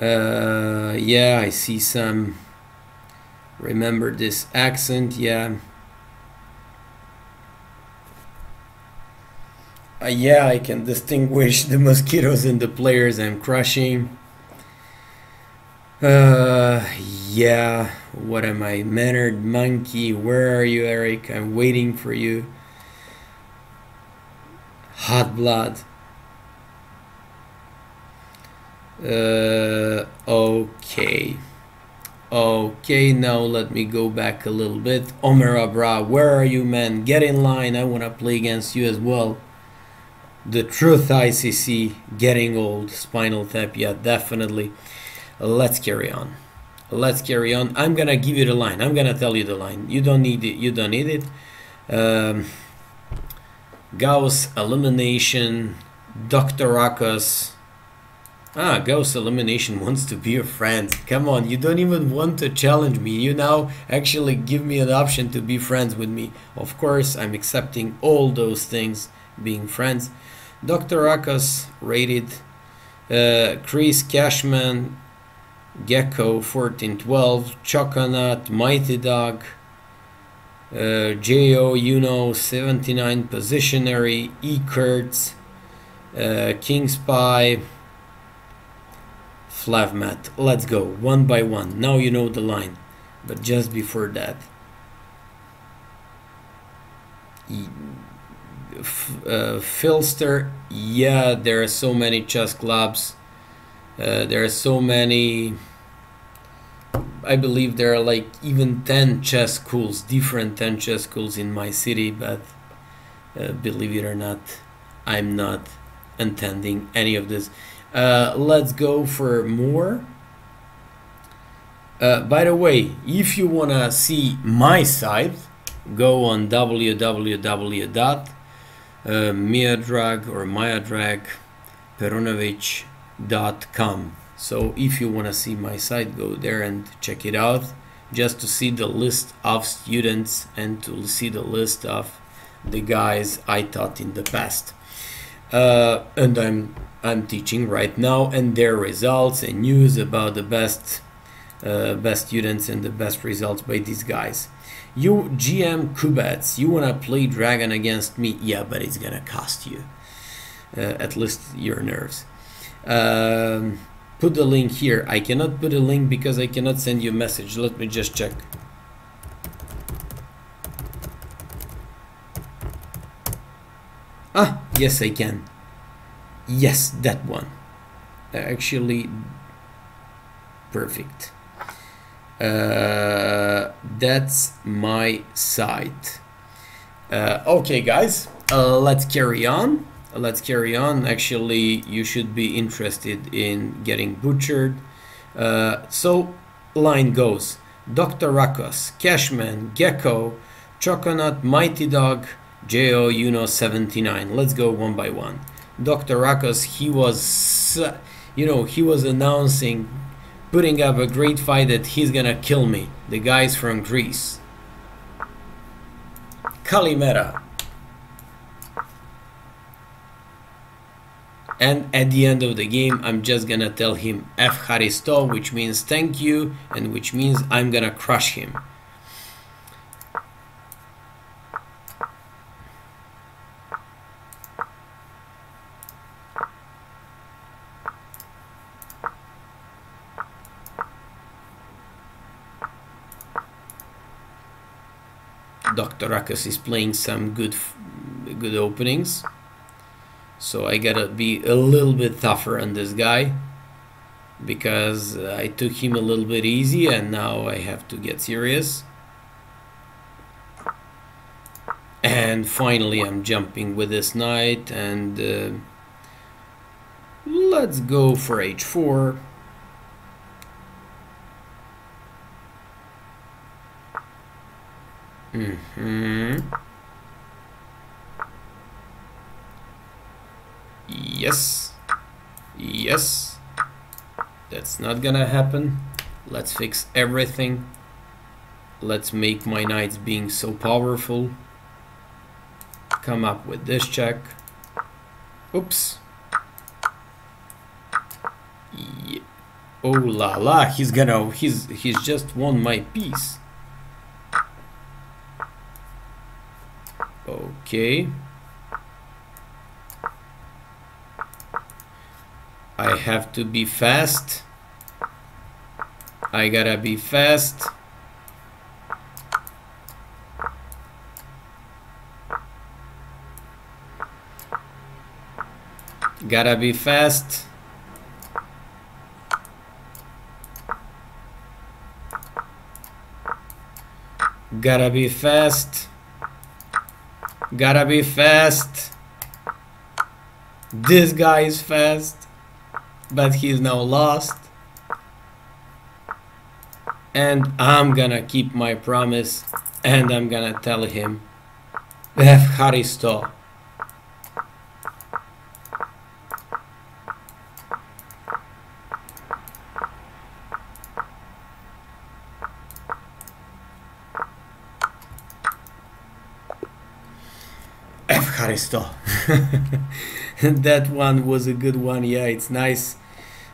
Uh, yeah, I see some. Remember this accent, yeah. Uh, yeah, I can distinguish the mosquitoes and the players I'm crushing. Uh, yeah. What am I? Mannered monkey. Where are you, Eric? I'm waiting for you. Hot blood. Uh, okay. Okay, now let me go back a little bit. Omer Abra, where are you, man? Get in line. I want to play against you as well. The Truth ICC, getting old. Spinal Tap, yeah, definitely. Let's carry on. let's carry on. I'm gonna give you the line. I'm gonna tell you the line. You don't need it. You don't need it. Um, Gauss elimination. Dr. Rakas. Ah, Gauss Elimination wants to be a friend. Come on, you don't even want to challenge me. You now actually give me an option to be friends with me. Of course, I'm accepting all those things, being friends. Dr. Rakas rated. Uh, Chris Cashman, Gecko 1412, Choconut, Mighty Dog, uh, J.O. Uno 79 Positionary, E. Kurtz, uh, King Spy, Flavmat. Let's go one by one. Now you know the line, but just before that. Uh, Filster, yeah, there are so many chess clubs. Uh, there are so many. I believe there are like even 10 chess schools, different 10 chess schools in my city, but uh, believe it or not, I'm not attending any of this. Uh, let's go for more. Uh, by the way, if you want to see my site, go on www uh, or Miodrag Perunovic.com. So if you want to see my site, go there and check it out just to see the list of students and to see the list of the guys I taught in the past. Uh, and I'm I'm teaching right now and their results and news about the best uh, best students and the best results by these guys. You GM Kubats, you wanna play Dragon against me? Yeah, but it's gonna cost you. Uh, at least your nerves. Um, put the link here. I cannot put a link because I cannot send you a message. Let me just check. Ah, yes, I can. Yes, that one. Actually, perfect. Uh, that's my site. Uh, okay, guys, uh, let's carry on. Let's carry on. Actually, you should be interested in getting butchered. Uh, so, line goes Dr. Rakos, Cashman, Gecko, Choconut, Mighty Dog, JO Uno 79. Let's go one by one. Dr. Rakos, he was, you know, he was announcing putting up a great fight that he's gonna kill me. The guys from Greece. Kalimera. And at the end of the game, I'm just gonna tell him F Haristo, which means thank you, and which means I'm gonna crush him. Dr. Rakus is playing some good good openings. So I gotta be a little bit tougher on this guy because I took him a little bit easy and now I have to get serious. And finally I'm jumping with this knight and uh, let's go for h4. Hmm Yes. Yes. That's not gonna happen. Let's fix everything. Let's make my knights being so powerful. Come up with this check. Oops. Yeah. Oh la la, he's gonna, he's, he's just won my piece. Okay. I have to be fast. I gotta be fast. Gotta be fast. Gotta be fast. Gotta be fast. This guy is fast, but he's now lost. And I'm gonna keep my promise and I'm gonna tell him. Have Haristo. Christo. that one was a good one. Yeah, it's nice.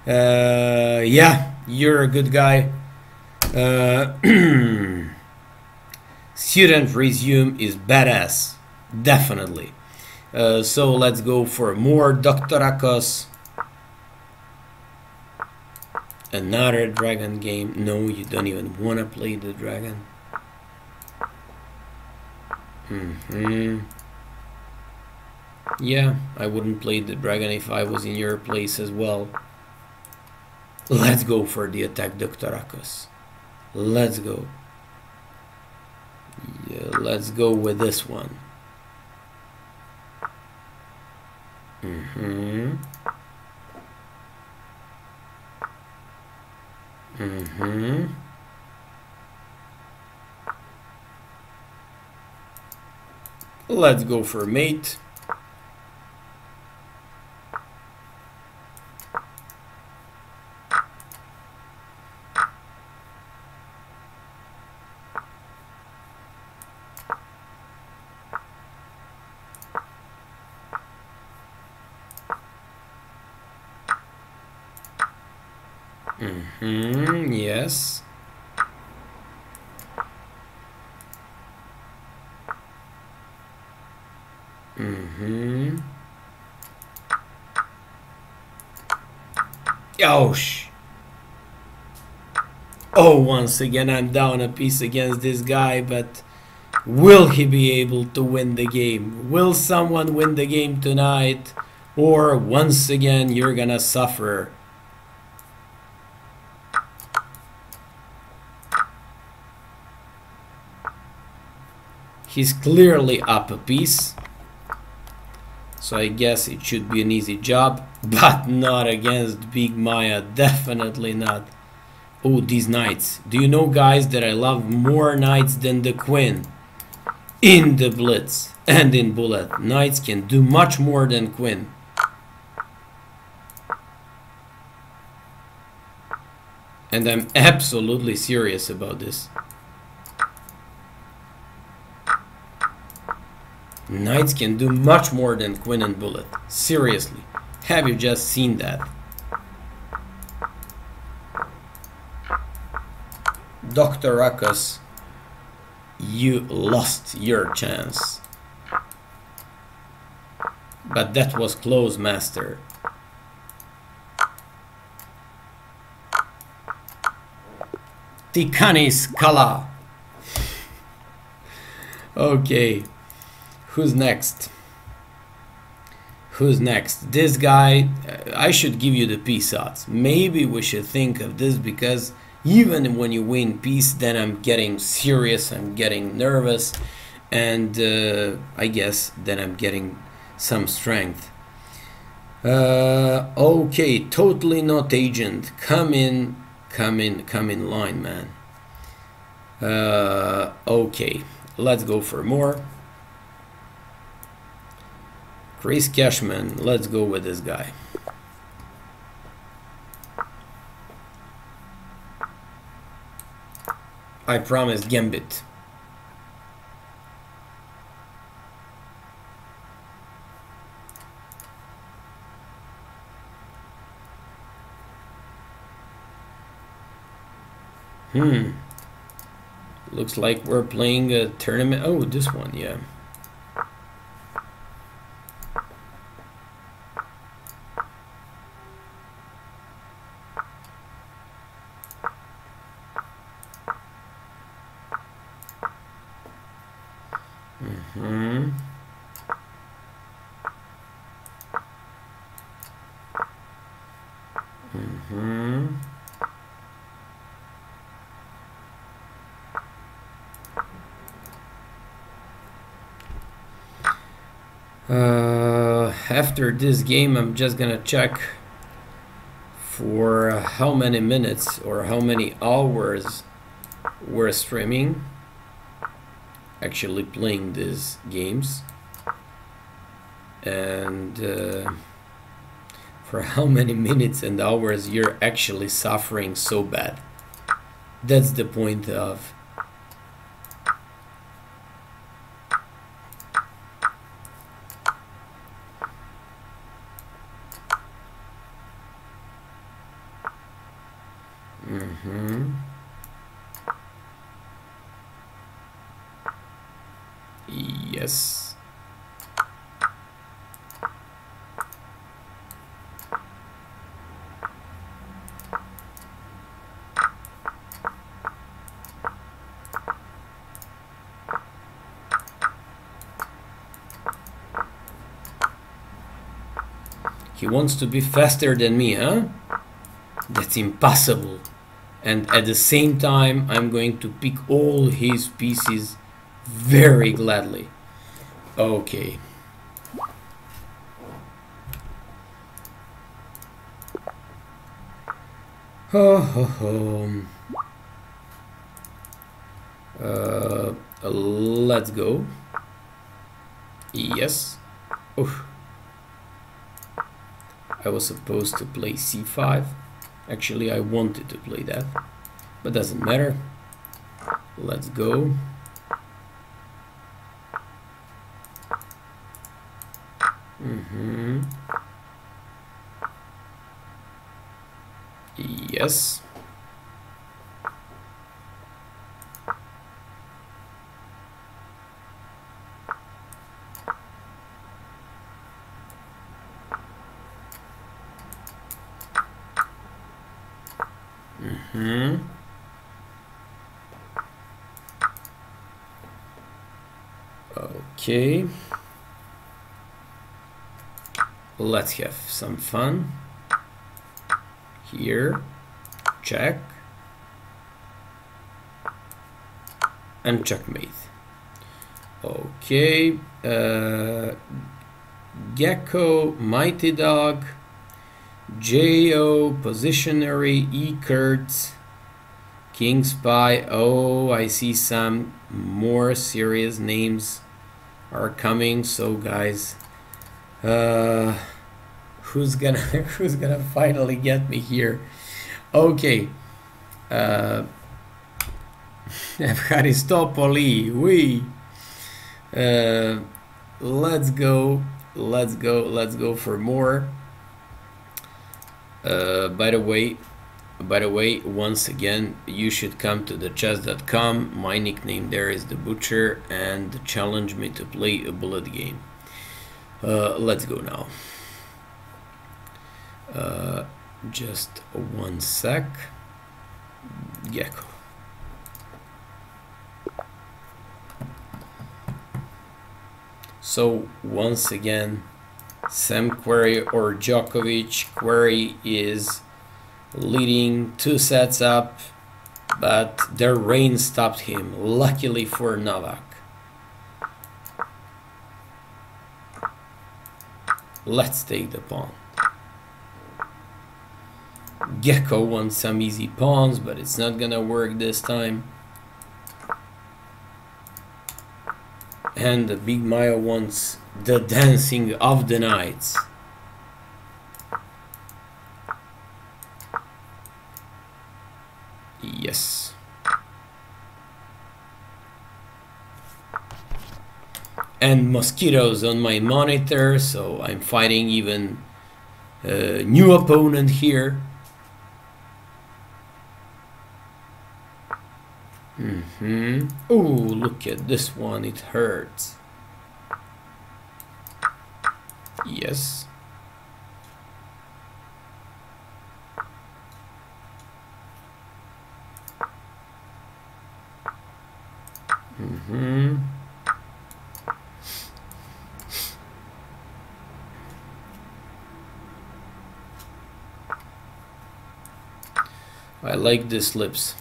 Uh, yeah, you're a good guy. Uh, student resume is badass. Definitely. Uh, so let's go for more Doctoracos. Another dragon game. No, you don't even want to play the dragon. Mm hmm yeah, I wouldn't play the dragon if I was in your place as well. Let's go for the attack Doctorakos. Let's go. Yeah, let's go with this one. Mm-hmm. Mm-hmm. Let's go for mate. Mm-hmm, yes. Mm-hmm. Oh, sh- Oh, once again, I'm down a piece against this guy, but will he be able to win the game? Will someone win the game tonight? Or once again, you're gonna suffer? He's clearly up a piece. So I guess it should be an easy job. But not against Big Maya. Definitely not. Oh, these knights. Do you know, guys, that I love more knights than the queen? In the Blitz and in Bullet. Knights can do much more than queen. And I'm absolutely serious about this. Knights can do much more than Queen and Bullet. Seriously. Have you just seen that? Dr. Ruckus, you lost your chance. But that was close, Master. Tikanis Kala. Okay. Who's next? Who's next? This guy, uh, I should give you the peace odds. Maybe we should think of this because even when you win peace, then I'm getting serious, I'm getting nervous, and uh, I guess then I'm getting some strength. Uh, okay, totally not agent. Come in, come in, come in line, man. Uh, okay, let's go for more. Chris Cashman, let's go with this guy. I promise Gambit. Hmm. Looks like we're playing a tournament. Oh, this one, yeah. Hmm. Hmm. Uh, after this game, I'm just gonna check for how many minutes or how many hours we're streaming, actually playing these games, and uh, for how many minutes and hours you're actually suffering so bad. That's the point of Mm-hmm. Yes. He wants to be faster than me, huh? That's impossible. And at the same time, I'm going to pick all his pieces very gladly. Okay. Ho ho ho. Uh, let's go. Yes. Oof. I was supposed to play c5. Actually, I wanted to play that, but doesn't matter. Let's go. Mm-hmm. Yes. Hmm. Okay. Let's have some fun. Here. Check. And checkmate. Okay. Uh, Gecko, Mighty Dog. J.O. Positionary, E. Kurtz, King Spy. Oh, I see some more serious names are coming. So, guys, uh, who's gonna who's gonna finally get me here? Okay, uh, we. Uh, let's go. Let's go. Let's go for more. Uh, by the way, by the way, once again, you should come to the chess.com. My nickname there is the Butcher, and challenge me to play a bullet game. Uh, let's go now. Uh, just one sec. Gecko. So once again, Sam Querrey or Djokovic. Querrey is leading two sets up, but the rain stopped him, luckily for Novak. Let's take the pawn. Gecko wants some easy pawns, but it's not gonna work this time. And the Big Maya wants the dancing of the knights. Yes. And mosquitoes on my monitor, so I'm fighting even a new opponent here. Mm-hmm. Oh, look at this one, it hurts. Yes. Mm-hmm. I like this lips.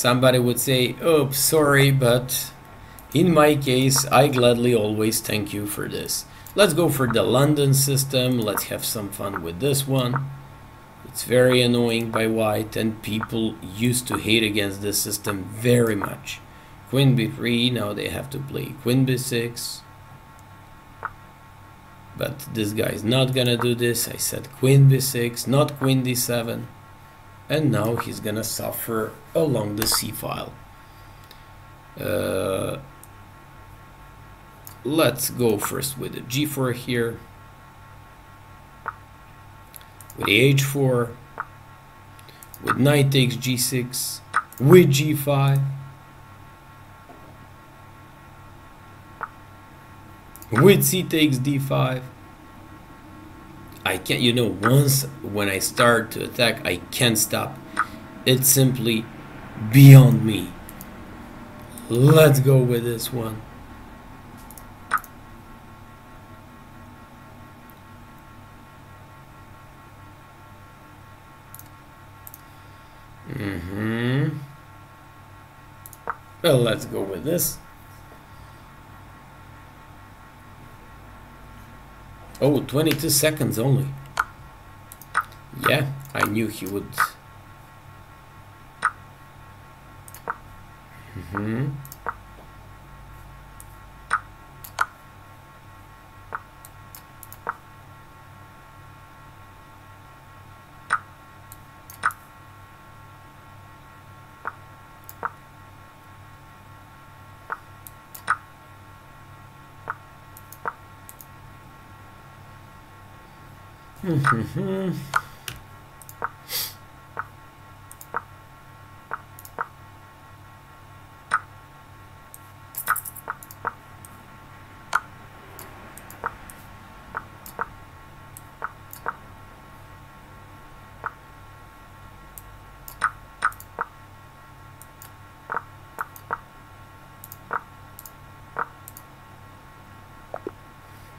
Somebody would say, oh, sorry, but in my case, I gladly always thank you for this. Let's go for the London system. Let's have some fun with this one. It's very annoying by white and people used to hate against this system very much. Queen b3, now they have to play queen b6. But this guy is not gonna do this. I said queen b6, not queen d7. And now he's gonna suffer along the c file. Uh, let's go first with the g4 here. With the h4 with knight takes g6 with g5 with c takes d5 I can't you know once when I start to attack I can't stop it's simply beyond me let's go with this one Mm-hmm. Well, let's go with this. Oh, 22 seconds only. Yeah, I knew he would. Mm-hmm. Mm-hmm.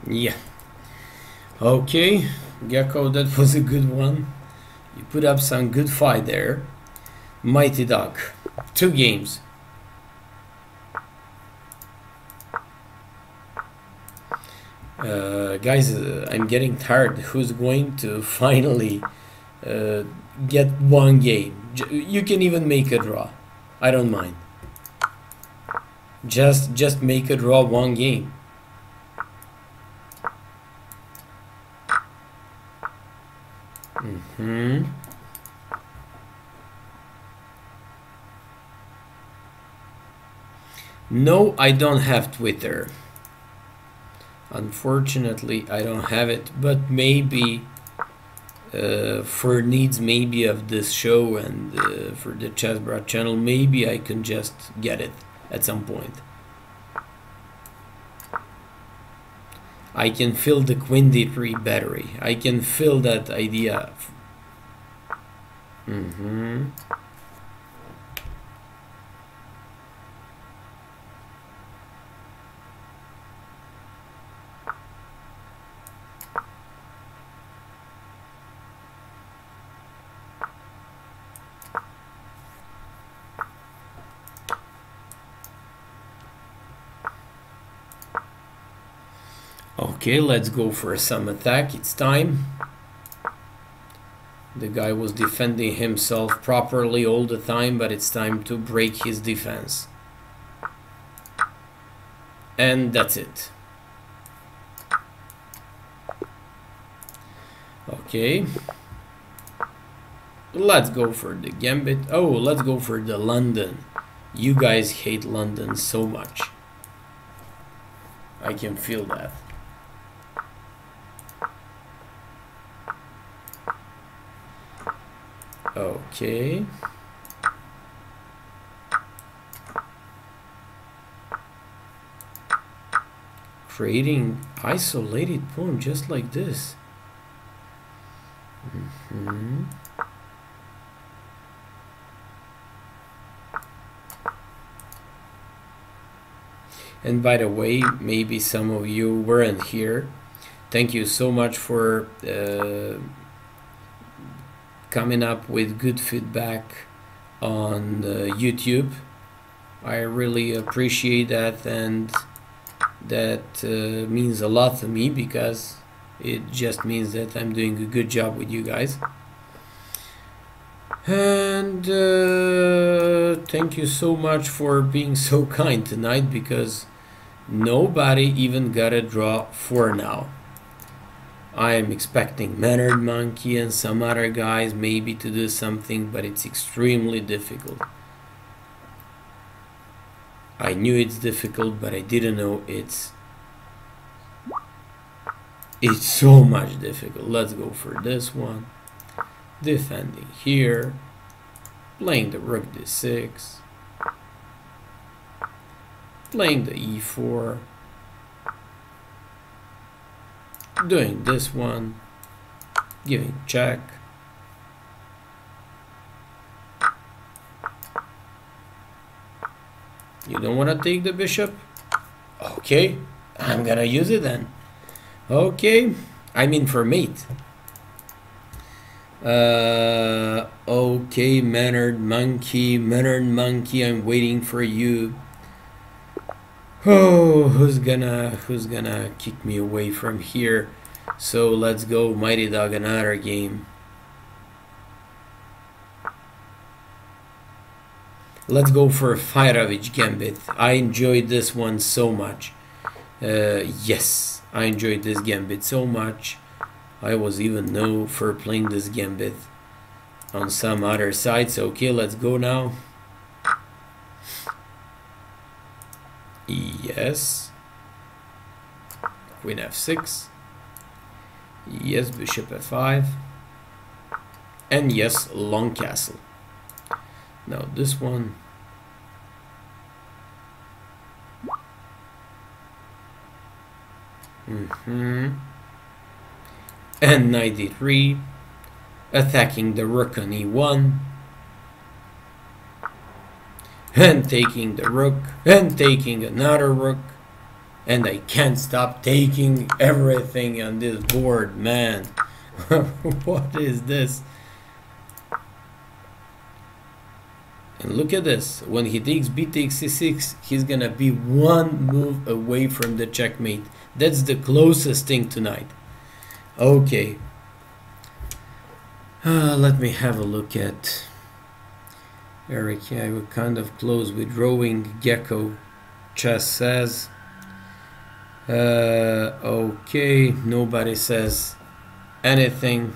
Yeah. Okay. Gecko, that was a good one. You put up some good fight there. Mighty Duck. Two games. Uh, guys, uh, I'm getting tired. Who's going to finally uh, get one game? J you can even make a draw. I don't mind. Just, just make a draw one game. Hmm. No, I don't have Twitter. Unfortunately, I don't have it, but maybe uh, for needs maybe of this show and uh, for the Chessbrah channel, maybe I can just get it at some point. I can fill the Queen D3 battery. I can fill that idea. Mm-hmm. Okay, let's go for some attack. It's time. The guy was defending himself properly all the time, but it's time to break his defense. And that's it. Okay. Let's go for the gambit. Oh, let's go for the London. You guys hate London so much. I can feel that. Okay. Creating isolated pawn just like this. Mm -hmm. And by the way, maybe some of you weren't here. Thank you so much for uh, coming up with good feedback on uh, YouTube. I really appreciate that and that uh, means a lot to me because it just means that I'm doing a good job with you guys. And uh, thank you so much for being so kind tonight because nobody even got a draw for now. I am expecting Mannered Monkey and some other guys maybe to do something, but it's extremely difficult. I knew it's difficult, but I didn't know it's it's so much difficult. Let's go for this one. Defending here. Playing the rook d6. Playing the e4. Doing this one. Giving check. You don't want to take the bishop? Okay, I'm gonna use it then. Okay, I mean for mate. Uh, okay, mannered monkey, mannered monkey, I'm waiting for you. Oh, who's gonna, who's gonna kick me away from here? So let's go, Mighty Dog, another game. Let's go for Fairovich Gambit. I enjoyed this one so much. Uh, yes, I enjoyed this Gambit so much. I was even known for playing this Gambit on some other sites. Okay, let's go now. Yes. Queen f6. Yes, bishop f5. And yes, long castle. Now this one. Mm-hmm. And 93. Attacking the rook on e1. And taking the rook. And taking another rook. And I can't stop taking everything on this board, man. what is this? And look at this. When he takes b takes c6, he's gonna be one move away from the checkmate. That's the closest thing tonight. Okay. Uh, let me have a look at Eric. Yeah, we're kind of close with Rowing Gecko. Chess says. Uh, okay, nobody says anything.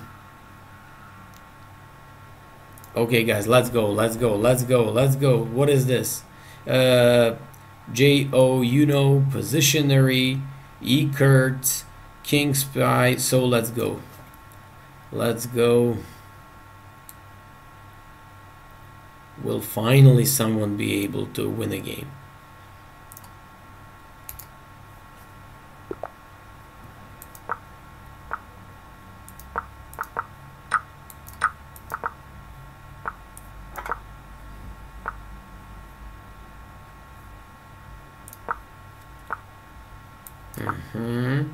Okay, guys, let's go, let's go, let's go, let's go. What is this? Uh, J O, you know, positionary, E Kurt, King Spy. So let's go. Let's go. Will finally someone be able to win a game? Hmm.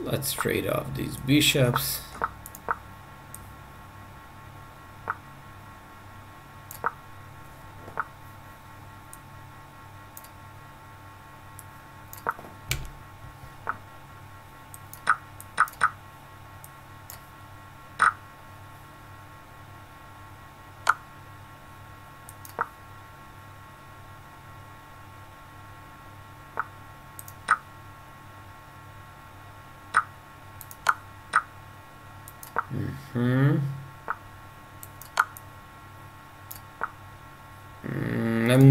Let's trade off these bishops.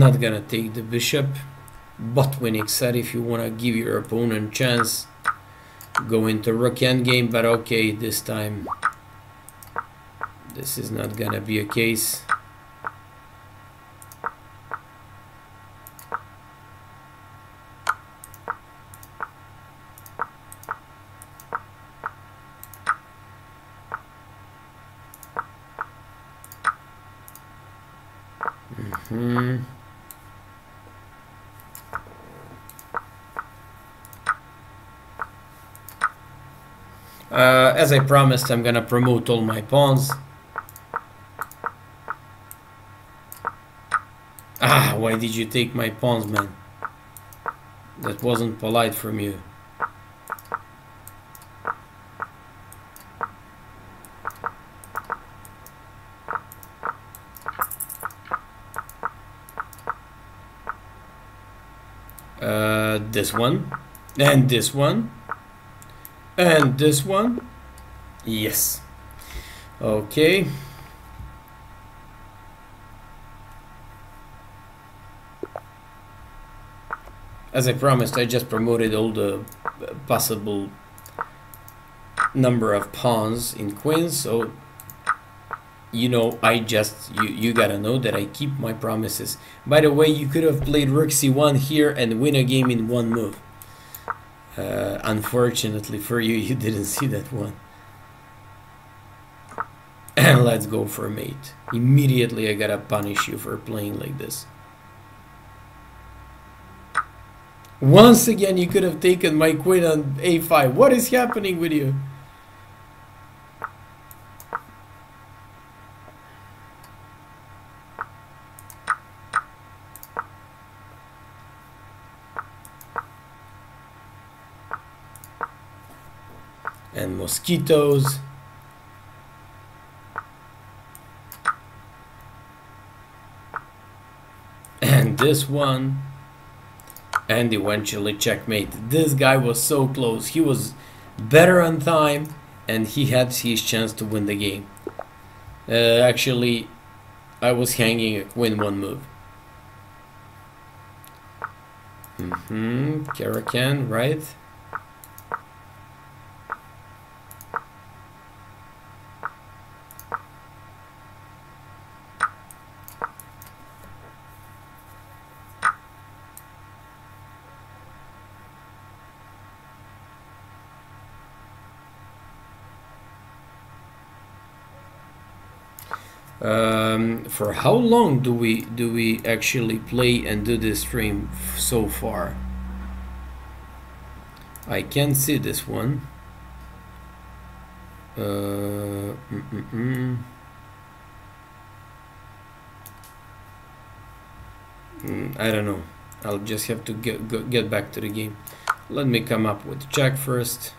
Not gonna take the bishop, but Winnick said if you wanna give your opponent chance, go into rook endgame. But okay, this time this is not gonna be a case. as I promised, I'm gonna promote all my pawns. Ah, why did you take my pawns, man? That wasn't polite from you. Uh, this one, and this one, and this one. Yes. Okay. As I promised, I just promoted all the possible number of pawns in queens, so you know, I just, you, you gotta know that I keep my promises. By the way, you could have played rook c1 here and win a game in one move. Uh, unfortunately for you, you didn't see that one. And let's go for mate. Immediately I gotta punish you for playing like this. Once again, you could have taken my queen on a5. What is happening with you? And mosquitoes. And this one and eventually checkmate. This guy was so close. He was better on time and he had his chance to win the game. Uh, actually, I was hanging a queen one move. Mm-hmm, Caro-Kann, right? Um, for how long do we do we actually play and do this stream so far? I can see this one. Uh, mm -mm -mm. I don't know. I'll just have to get go, get back to the game. Let me come up with check first.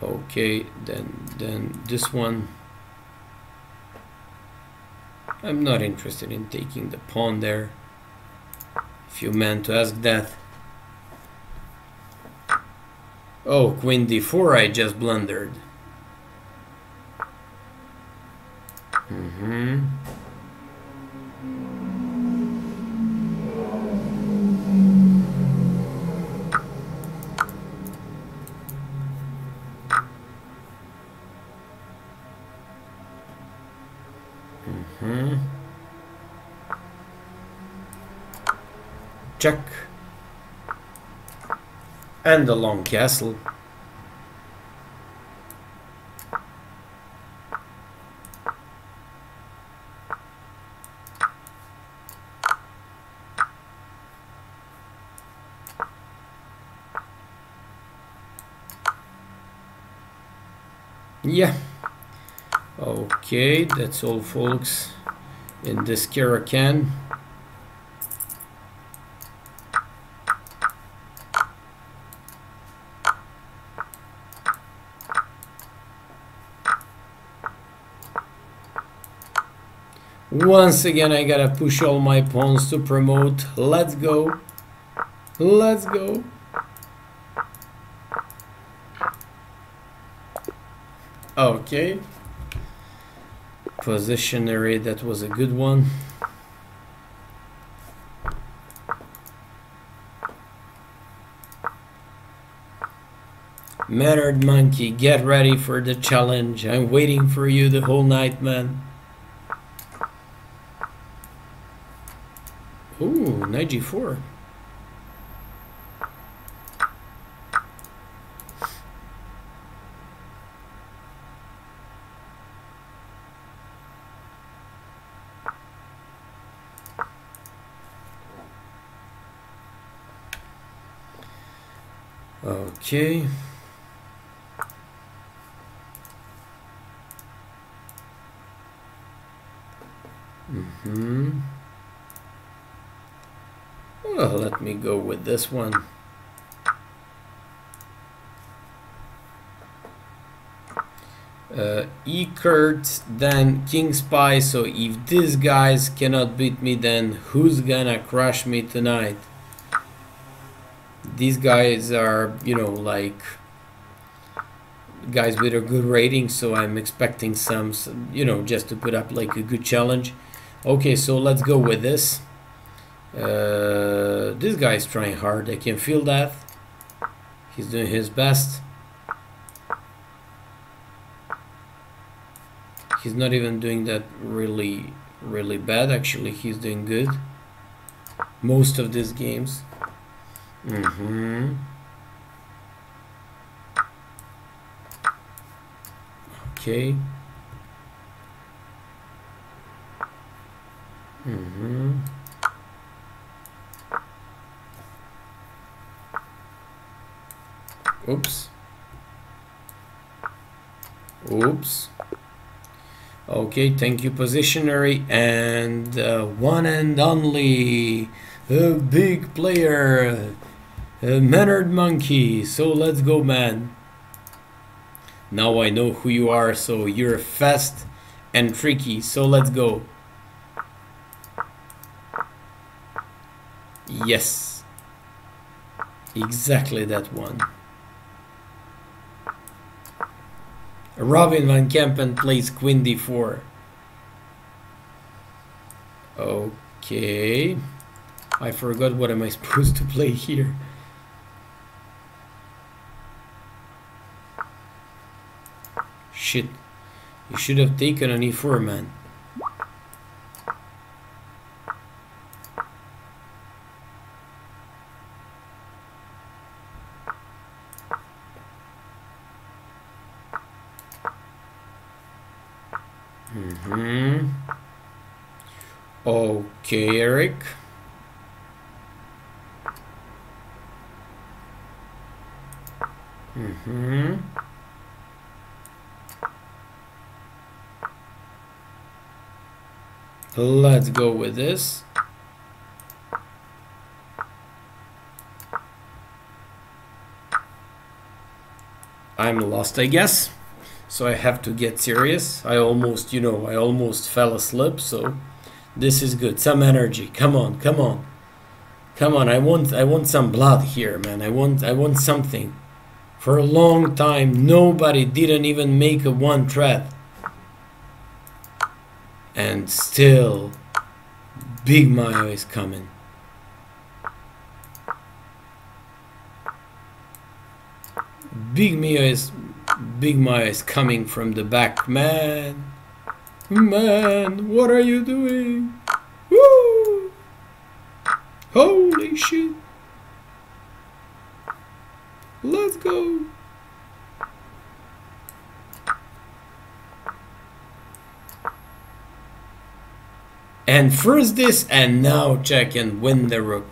Okay, then then this one. I'm not interested in taking the pawn there. If you meant to ask that. Oh, queen d4 I just blundered. Check. And the long castle. Yeah. Okay, that's all folks in this Caro-Kann. Once again, I gotta push all my pawns to promote. Let's go. Let's go. Okay. Positionary, that was a good one. Mannered Monkey, get ready for the challenge. I'm waiting for you the whole night, man. Ooh, knight g4. Okay. Mm-hmm. Well, let me go with this one. Uh, E-Kurt, then King Spy, so if these guys cannot beat me, then who's gonna crush me tonight? these guys are you know like guys with a good rating so i'm expecting some, some you know just to put up like a good challenge okay so let's go with this uh, this guy is trying hard. I can feel that. He's doing his best. He's not even doing that really really bad actually. He's doing good. Most of these games. Mm-hmm. Okay mm-hmm oops. Oops. Okay thank you positionary and uh, one and only a big player a mannered monkey. So let's go man. Now I know who you are so you're fast and tricky so let's go. Yes. Exactly that one Robin van Kampen plays queen d4. Okay. I forgot what am I supposed to play here. Shit. You should have taken an e4, man. Mm-hmm. Okay, Eric. Mm-hmm. Let's go with this. I'm lost, I guess so I have to get serious. I almost, you know, I almost fell asleep, so this is good. Some energy. Come on, come on. Come on, I want I want some blood here, man. I want I want something. For a long time nobody didn't even make a one thread. And still Big Mayo is coming. Big Mayo is Big Maya is coming from the back. Man, man, what are you doing? Woo! Holy shit. Let's go. And first this and now check and win the rook.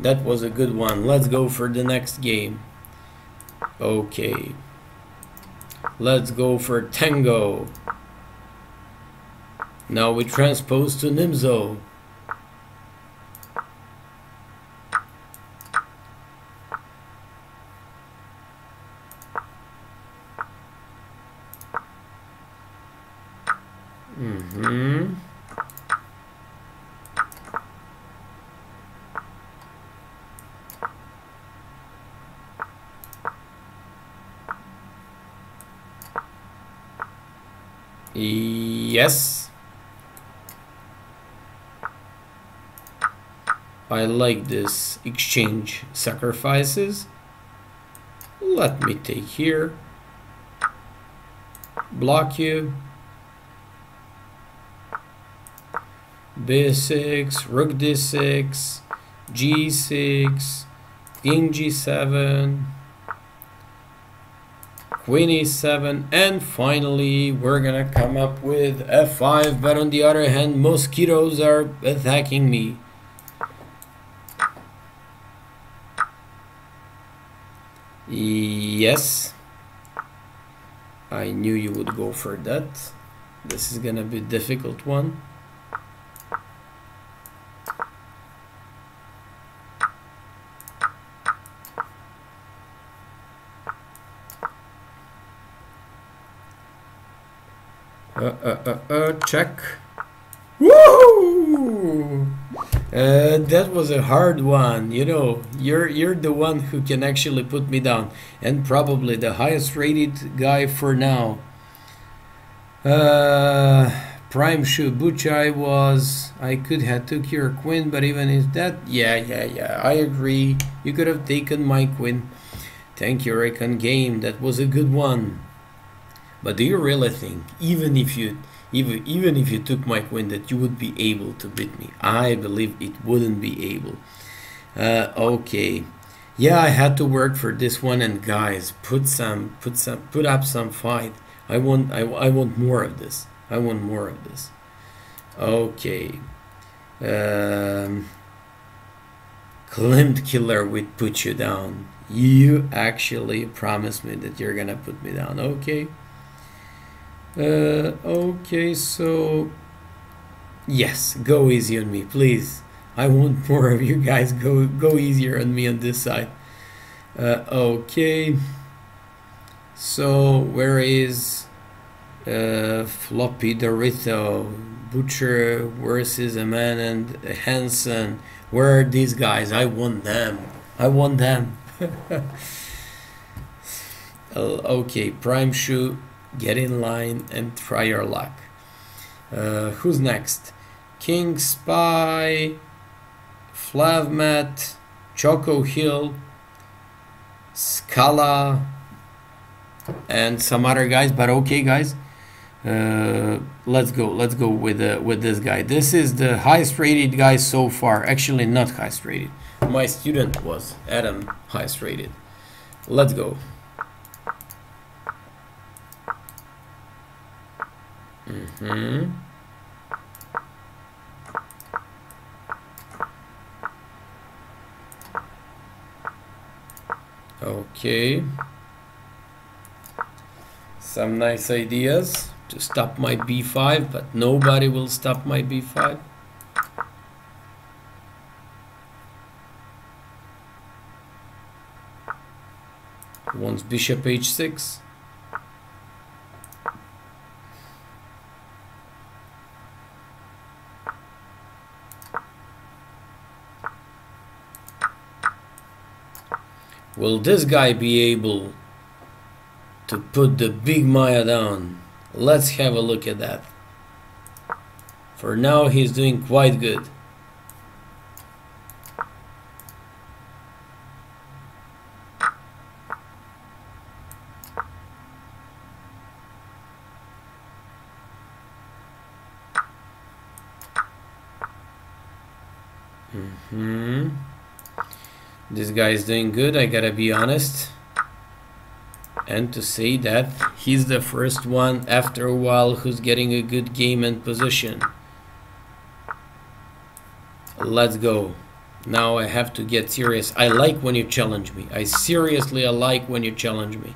That was a good one. Let's go for the next game. Okay. Let's go for Tango. Now we transpose to Nimzo. Mm-hmm. Yes. I like this exchange sacrifices. Let me take here. Block you. B6, Rook D6, G6, King G7, queen e7 and finally we're gonna come up with f5 but on the other hand mosquitoes are attacking me. Yes. I knew you would go for that. This is gonna be a difficult one Uh, uh, uh, uh, check. Woo! Uh, that was a hard one. You know, you're you're the one who can actually put me down, and probably the highest rated guy for now. Uh, Prime Shoe Buchai was I could have took your queen, but even if that, yeah, yeah, yeah, I agree. You could have taken my queen. Thank you, Recon Game. That was a good one. But do you really think, even if you even even if you took my queen that you would be able to beat me. I believe it wouldn't be able. Uh, okay. Yeah i had to work for this one and guys put some put some put up some fight. I want i, I want more of this. I want more of this. Okay. Um Klimt killer would put you down. You actually promised me that you're gonna put me down. Okay uh, okay, so yes, go easy on me, please. I want more of you guys. Go go easier on me on this side. Uh, okay. So where is uh, Floppy Dorito, Butcher versus Aman and Hansen? Where are these guys? I want them. I want them. okay, Prime Shoe get in line and try your luck. Uh, who's next? King Spy, Flavmat, Choco Hill, Scala, and some other guys. But okay, guys, uh, let's go. Let's go with uh, with this guy. This is the highest rated guy so far. Actually, not highest rated. My student was Adam highest rated. Let's go. Mm-hmm. Okay. Some nice ideas to stop my b5, but nobody will stop my b5. Wants bishop h6. Will this guy be able to put the big Maya down? Let's have a look at that. For now, he's doing quite good. This guy is doing good, I gotta be honest. And to say that he's the first one after a while who's getting a good game and position. Let's go. Now I have to get serious. I like when you challenge me. I seriously I like when you challenge me.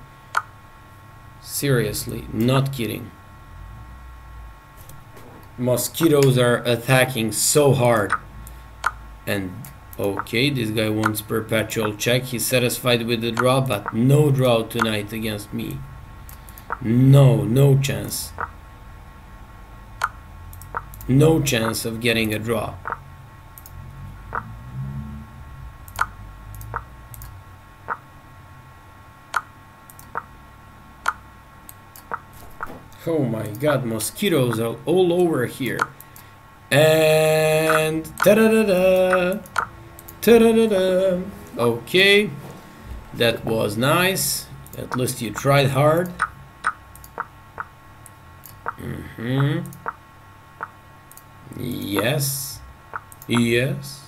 Seriously, not kidding. Mosquitoes are attacking so hard. And Okay, this guy wants perpetual check. He's satisfied with the draw, but no draw tonight against me. No, no chance. No chance of getting a draw. Oh my god, mosquitoes are all over here. And ta-da-da-da! Okay, that was nice. At least you tried hard. Mm-hmm. Yes. Yes.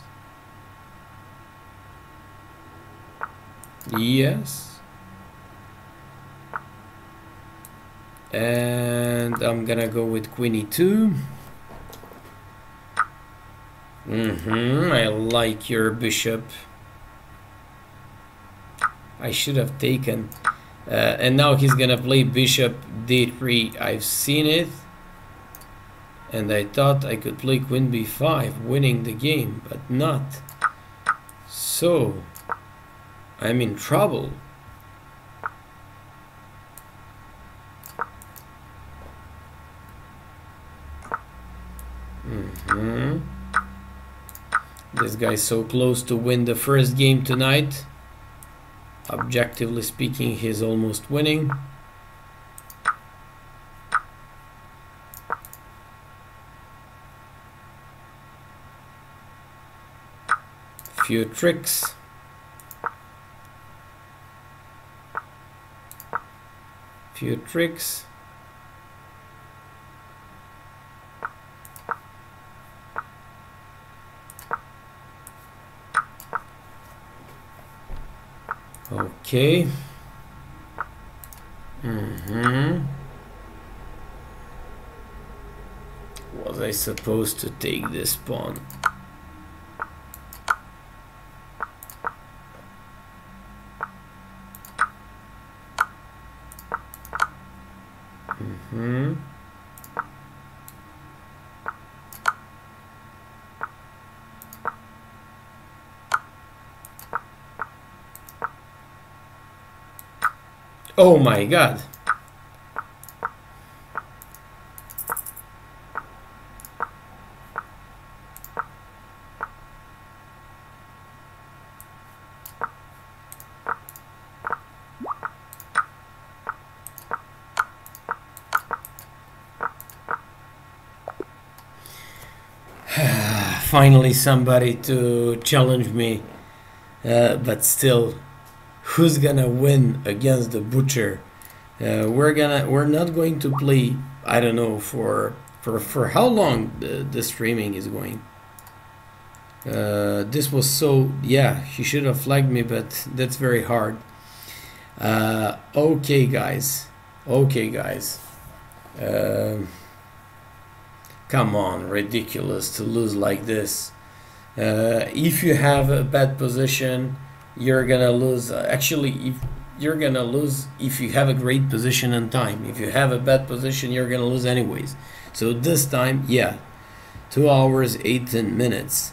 Yes. And I'm gonna go with Queen e2. Mm-hmm, I like your bishop. I should have taken. Uh, and now he's gonna play bishop d3. I've seen it. And I thought I could play queen b5, winning the game, but not. So, I'm in trouble. Mm-hmm. This guy's so close to win the first game tonight. Objectively speaking, he's almost winning. Few tricks. Few tricks. Okay. Mm-hmm. Was I supposed to take this pawn? Mm-hmm. Oh my god. Finally, somebody to challenge me, uh, but still, who's gonna win against the butcher? Uh, we're gonna, we're not going to play. I don't know for for for how long the, the streaming is going. Uh, this was so yeah. He should have flagged me, but that's very hard. Uh, okay, guys. Okay, guys. Um come on, ridiculous to lose like this. Uh, if you have a bad position, you're gonna lose. Uh, actually, if you're gonna lose if you have a great position and time. If you have a bad position, you're gonna lose anyways. So this time, yeah, two hours, 18 minutes.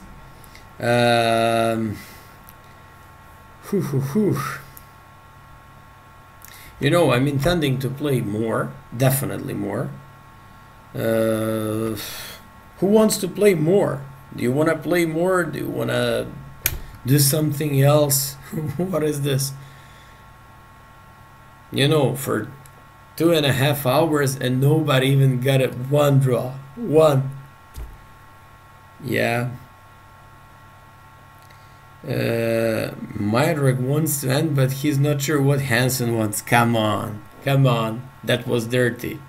Um, whew, whew, whew. You know, I'm intending to play more, definitely more. Uh, who wants to play more? Do you want to play more? Do you want to do something else? what is this? You know, for two and a half hours and nobody even got it one draw. One. Yeah. Uh, Miodrag wants to end, but he's not sure what Hansen wants. Come on. Come on. That was dirty.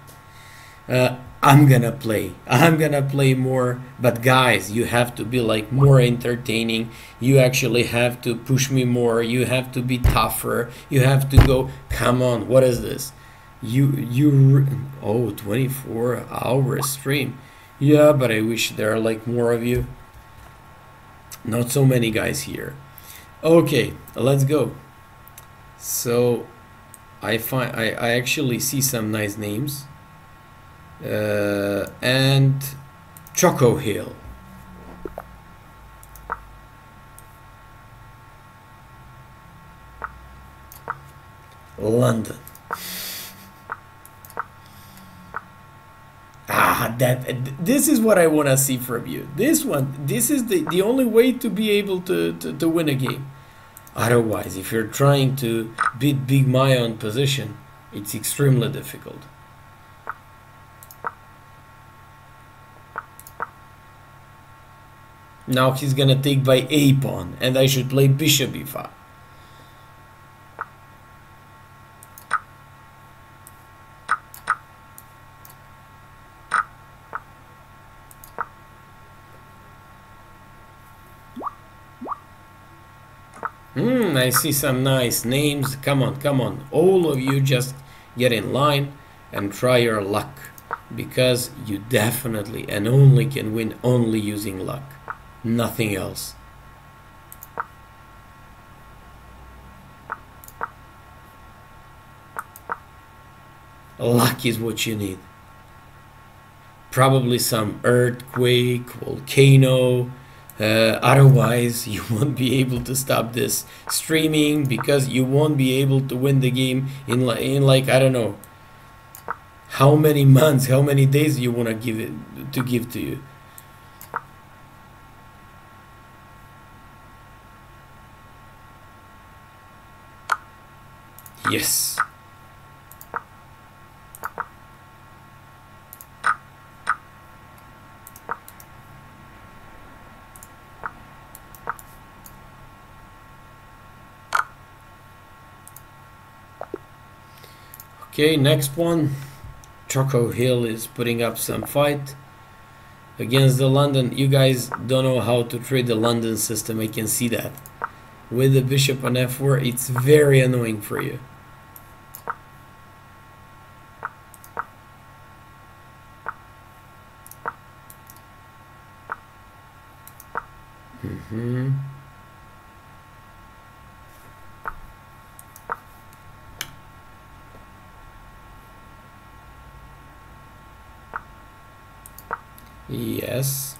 Uh, I'm gonna play. I'm gonna play more. But guys, you have to be like more entertaining. You actually have to push me more. You have to be tougher. You have to go. Come on, what is this? You you oh 24 hour stream. Yeah, but I wish there are like more of you. Not so many guys here. Okay, let's go. So I find I, I actually see some nice names and Choco Hill. London. Ah, that this is what I want to see from you. This one, this is the, the only way to be able to, to, to win a game. Otherwise, if you're trying to beat Big Maya on position, it's extremely difficult. Now he's gonna take by a pawn, and I should play bishop e5. Hmm, I see some nice names. Come on, come on. All of you just get in line and try your luck. Because you definitely and only can win only using luck nothing else. Luck is what you need. Probably some earthquake, volcano. Uh, otherwise, you won't be able to stop this streaming because you won't be able to win the game in, li- in like I don't know how many months, how many days you want to give it to give to you. Yes. Okay, next one. Choco Hill is putting up some fight against the London. You guys don't know how to trade the London system. I can see that. With the bishop on f4, it's very annoying for you. Hmm Yes.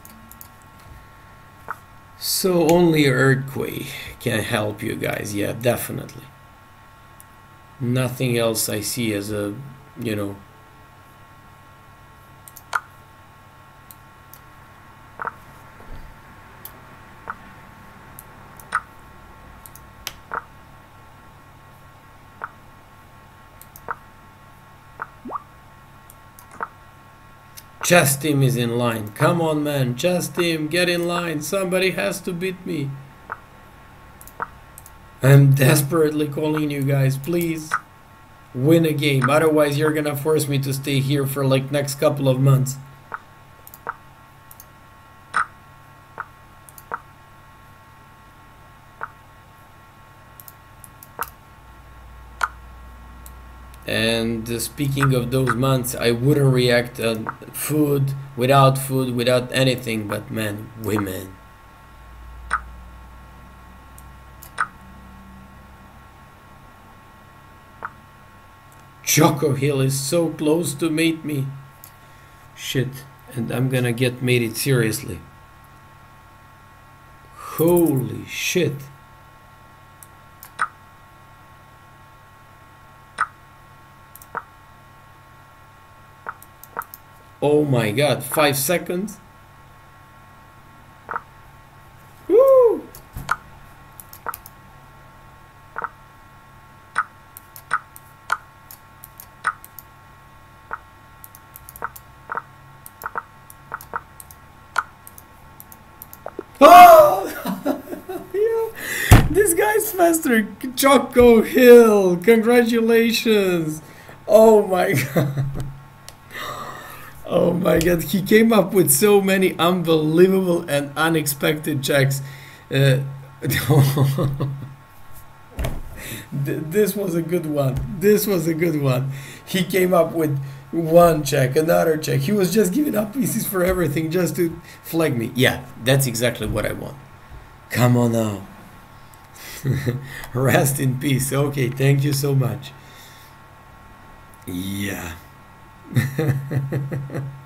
So only earthquake can help you guys. Yeah, definitely. Nothing else I see as a, you know. Chess team is in line. Come on, man. Chess team, get in line. Somebody has to beat me. I'm desperately calling you guys. Please win a game. Otherwise, you're gonna force me to stay here for like next couple of months. And uh, speaking of those months, I wouldn't react on food, without food, without anything, but man, women. Choco Hill is so close to mate me. Shit, and I'm gonna get mated seriously. Holy shit. Oh my god, five seconds? Woo! Oh! This guy's faster. Choco Hill, congratulations. Oh my god. My god, he came up with so many unbelievable and unexpected checks. Uh, this was a good one. This was a good one. He came up with one check, another check. He was just giving up pieces for everything just to flag me. Yeah, that's exactly what I want. Come on now. Rest in peace. Okay, thank you so much. Yeah.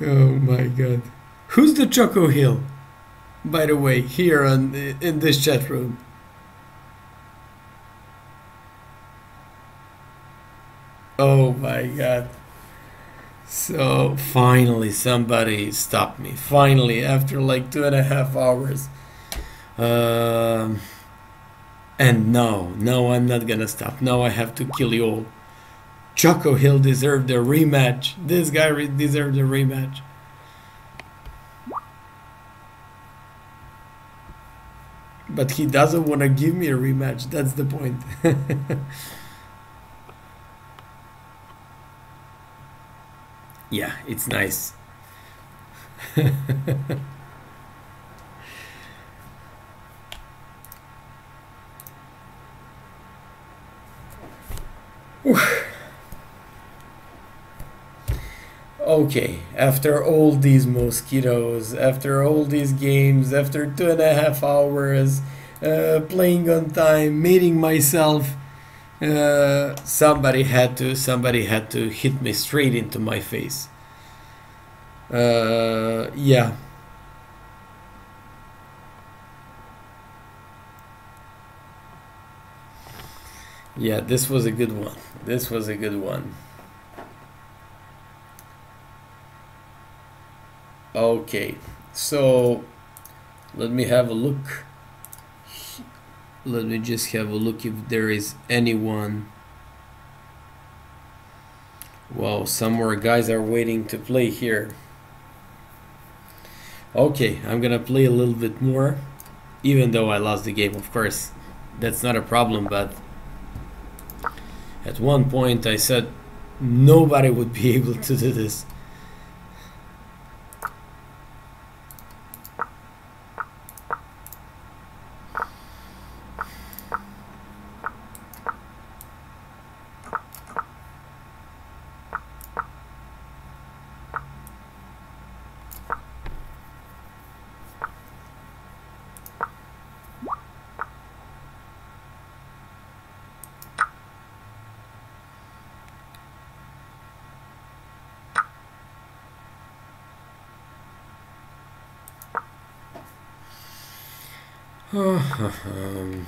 oh my god. Who's the Choco Hill? By the way, here on in this chat room. Oh my god. So finally somebody stopped me. Finally, after like two and a half hours. Um, and no, no, I'm not gonna stop. No, I have to kill you all. Choco Hill deserved a rematch. This guy re- deserved a rematch. But he doesn't want to give me a rematch. That's the point. yeah, it's nice. okay, after all these mosquitoes, after all these games, after two and a half hours, uh, playing on time, meeting myself, uh, somebody had to, somebody had to hit me straight into my face. Uh, yeah. Yeah, this was a good one. This was a good one. Okay, so let me have a look. let me just have a look if there is anyone. Wow some more guys are waiting to play here. Okay I'm gonna play a little bit more even though I lost the game of course. That's not a problem but at one point I said nobody would be able to do this um,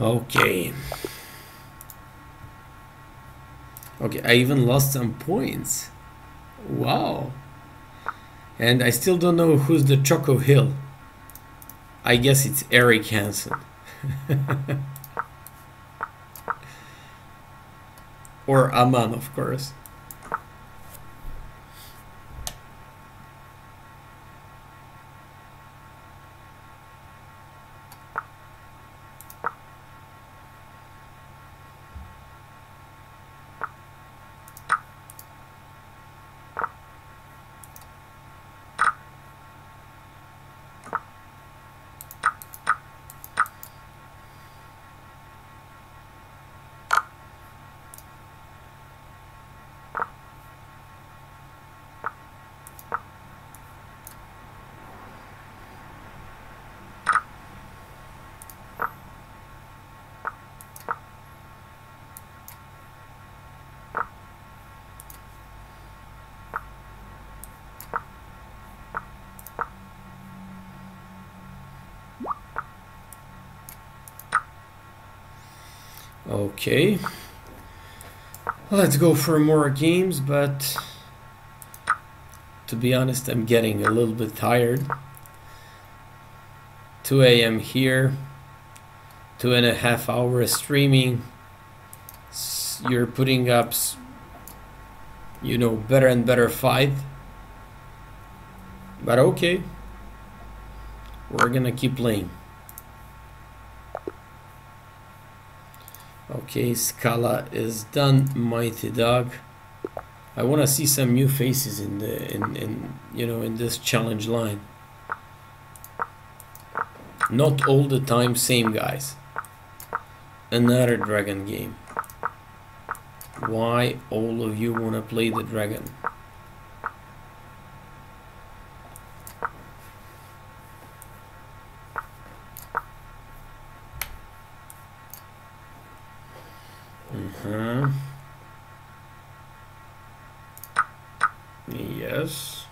okay Okay, I even lost some points. Wow. And I still don't know who's the Choco Hill. I guess it's Eric Hansen. or Aman, of course. Okay. Let's go for more games, but to be honest, I'm getting a little bit tired. 2 a.m. here, two and a half hours streaming. You're putting up, you know, better and better fight. But okay, we're gonna keep playing. Okay, Scala is done, Mighty Dog. I want to see some new faces in the in, in you know in this challenge line. Not all the time same guys. Another dragon game. Why all of you want to play the dragon? Uh-huh. Yes.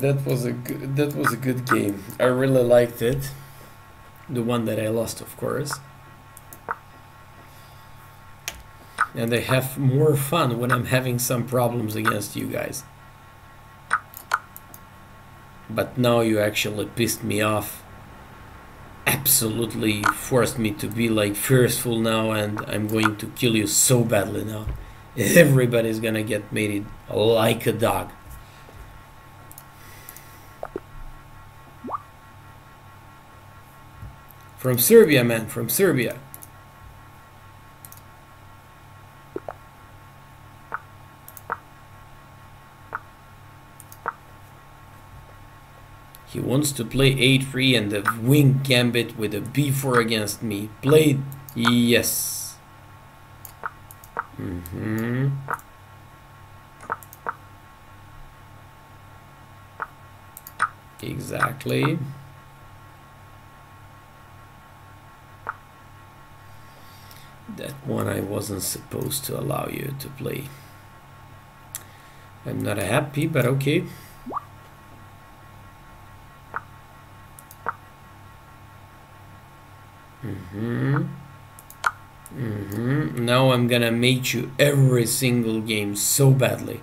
That was a good, that was a good game. I really liked it. The one that I lost, of course. and I have more fun when I'm having some problems against you guys. But now you actually pissed me off. Absolutely forced me to be like fearful now and I'm going to kill you so badly now. Everybody's gonna get mated like a dog. From Serbia, man, from Serbia. He wants to play a3 and the wing gambit with a b4 against me. Played? Yes. Mm-hmm. Exactly. That one I wasn't supposed to allow you to play. I'm not happy, but okay. Mm-hmm. Mm-hmm. Now I'm gonna mate you every single game so badly.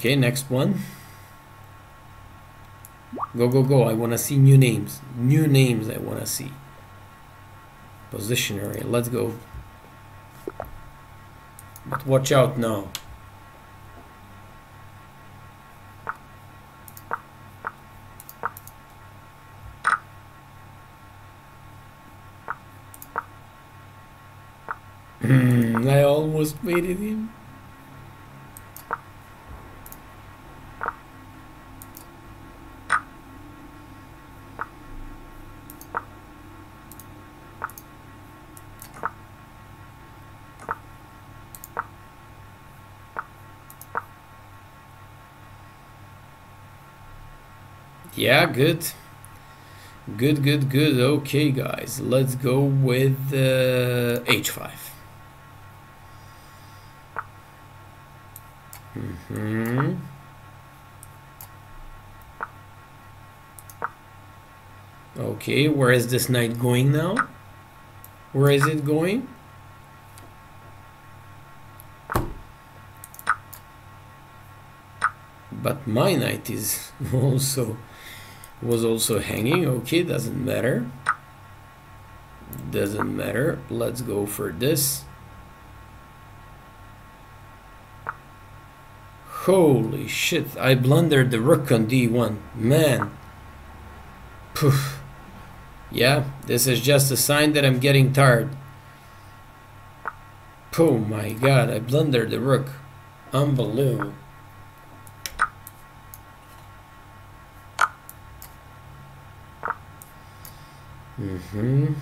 Okay, next one. Go, go, go. I want to see new names. New names I want to see. Positionary. Let's go. But watch out now. Hmm, I almost made it in. Yeah, good. Good, good, good. Okay, guys, let's go with uh, H5. Mm-hmm. Okay, where is this knight going now? Where is it going? But my knight is also was also hanging. Okay, doesn't matter. Doesn't matter. Let's go for this. Holy shit, I blundered the rook on d1. Man. Poof. Yeah, this is just a sign that I'm getting tired. Oh my god, I blundered the rook. Unbelievable. Mm-hmm.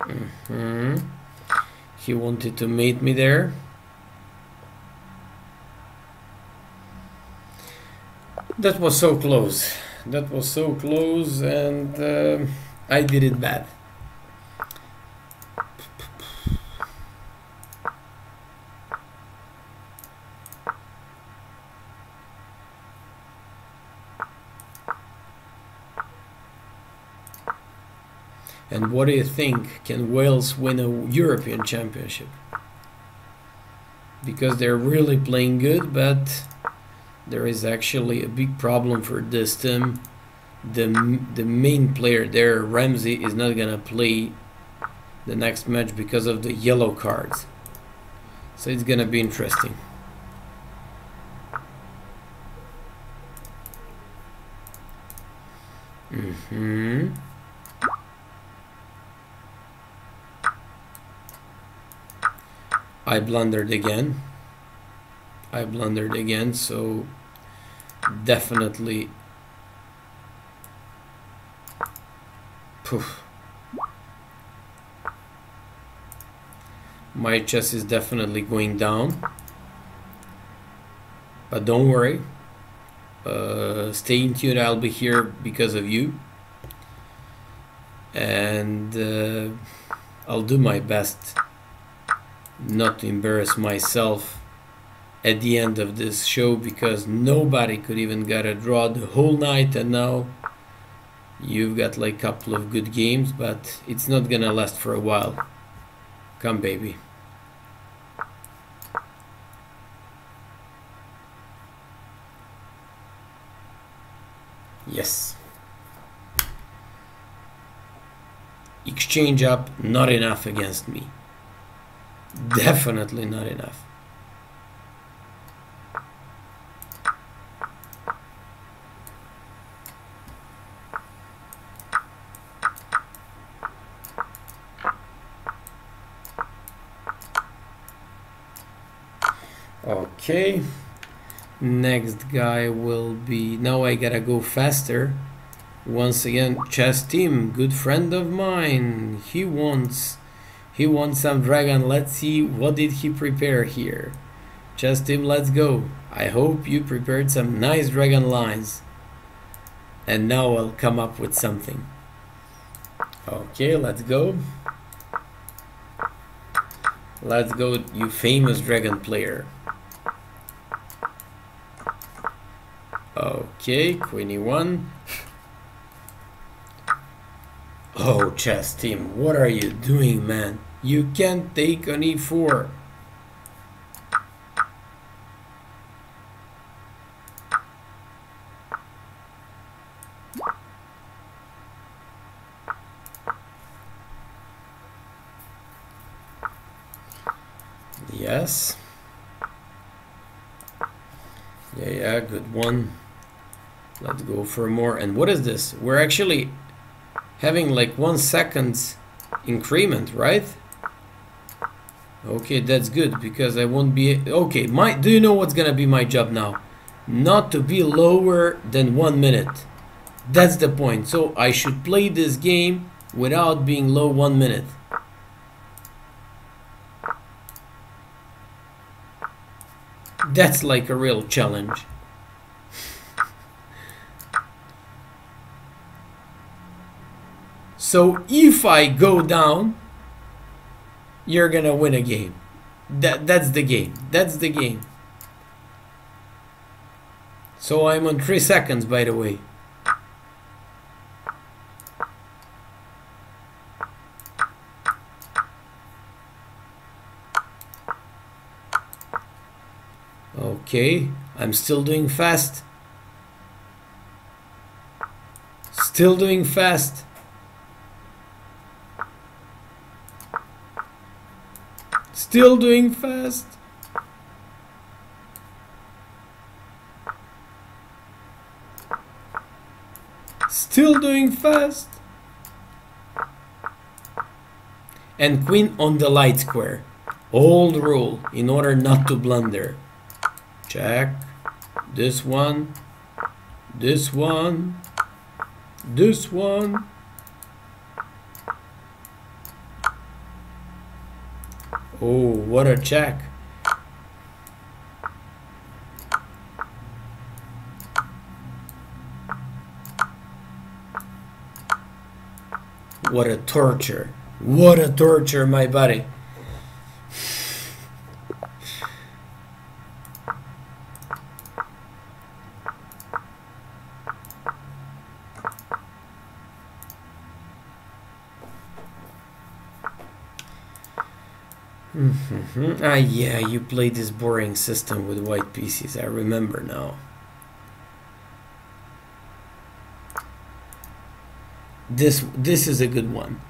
Mm-hmm. He wanted to meet me there. That was so close. That was so close and uh, I did it bad. And what do you think? Can Wales win a European Championship? Because they're really playing good, but there is actually a big problem for this team. The, the main player there, Ramsey, is not gonna play the next match because of the yellow cards. So it's gonna be interesting. Mm-hmm. I blundered again. I blundered again, so definitely poof. My chess is definitely going down. But don't worry. Uh, stay in tune, I'll be here because of you. And uh, I'll do my best not to embarrass myself at the end of this show because nobody could even get a draw the whole night and now you've got like a couple of good games but it's not gonna last for a while. Come baby. Yes. Exchange up not enough against me Definitely not enough. Okay. Next guy will be... Now I gotta go faster. Once again, chess team, good friend of mine. He wants... He wants some dragon. Let's see what did he prepare here. Chess team, let's go. I hope you prepared some nice dragon lines. And now I'll come up with something. Okay, let's go. Let's go, you famous dragon player. Okay, queenie one. Oh, chess team, what are you doing, man? You can't take on e4. Yes. Yeah, yeah, good one. Let's go for more. And what is this? We're actually having like one seconds increment, right? Okay, that's good because I won't be okay. My do you know what's gonna be my job now? Not to be lower than one minute. That's the point. So I should play this game without being low one minute. That's like a real challenge. So if I go down, you're gonna win a game. That that's the game. That's the game. So I'm on three seconds, by the way. Okay, I'm still doing fast. Still doing fast. Still doing fast. Still doing fast. And queen on the light square. Old rule in order not to blunder. Check. This one. This one. This one. Oh, what a check. What a torture. What a torture, my buddy. Mm-hmm. Ah, yeah, you played this boring system with white pieces. I remember now. This this is a good one.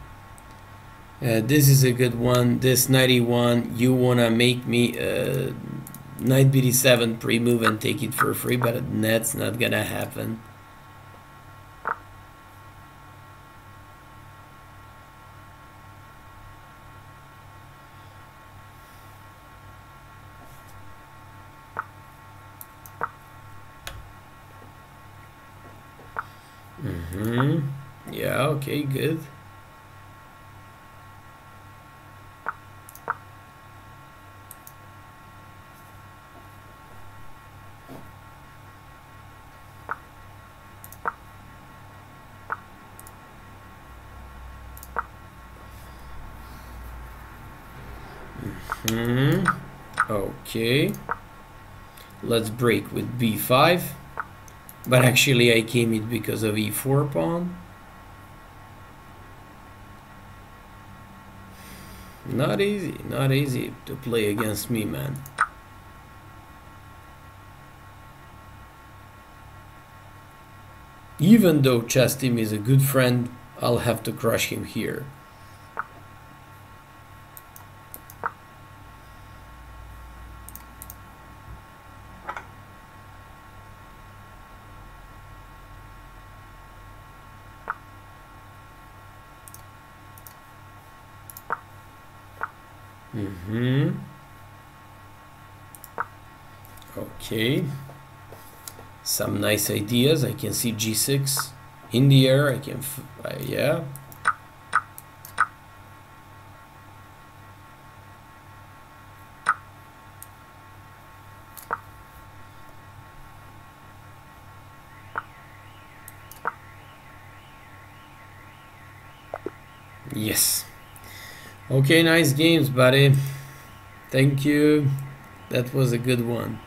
Uh, this is a good one. This 91, you wanna make me uh, knight bd7 pre-move and take it for free, but that's not gonna happen. Mm-hmm. Yeah, okay, good. Mm-hmm. Okay. Let's break with b5. But actually I came it because of e4 pawn. Not easy, not easy to play against me, man. Even though Chess Team is a good friend, I'll have to crush him here. Mm-hmm. Okay. Some nice ideas. I can see G6 in the air. I can, uh, yeah. Yes. Okay, nice games, buddy. Thank you. That was a good one.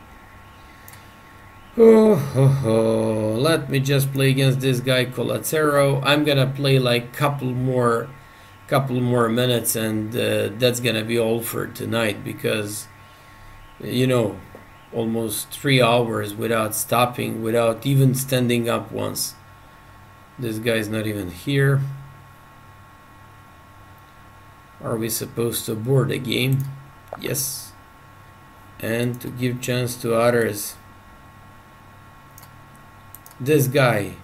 Oh, ho, ho. let me just play against this guy Colazzero. I'm gonna play like couple more, couple more minutes, and uh, that's gonna be all for tonight because, you know, almost three hours without stopping, without even standing up once. This guy's not even here. Are we supposed to board the game? Yes. And to give chance to others. This guy.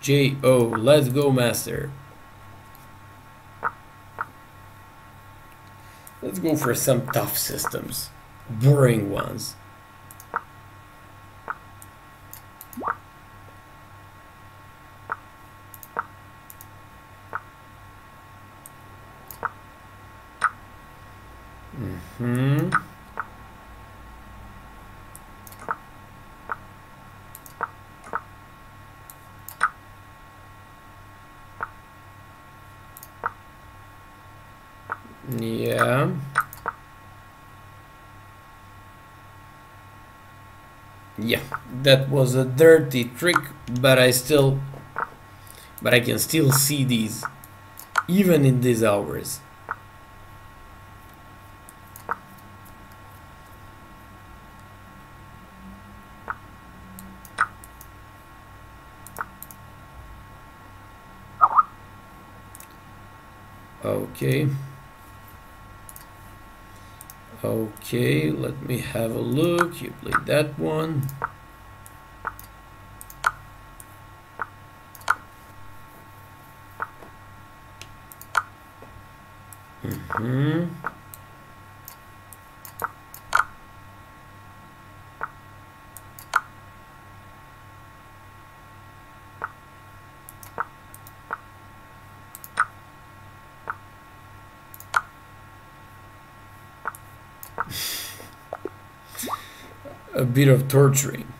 J.O. Let's go, master. Let's go for some tough systems. Boring ones. Hmm. Yeah. Yeah, that was a dirty trick, but I still, but I can still see these, even in these hours. Okay. Okay, let me have a look. You played that one. Mm-hmm. a bit of torturing.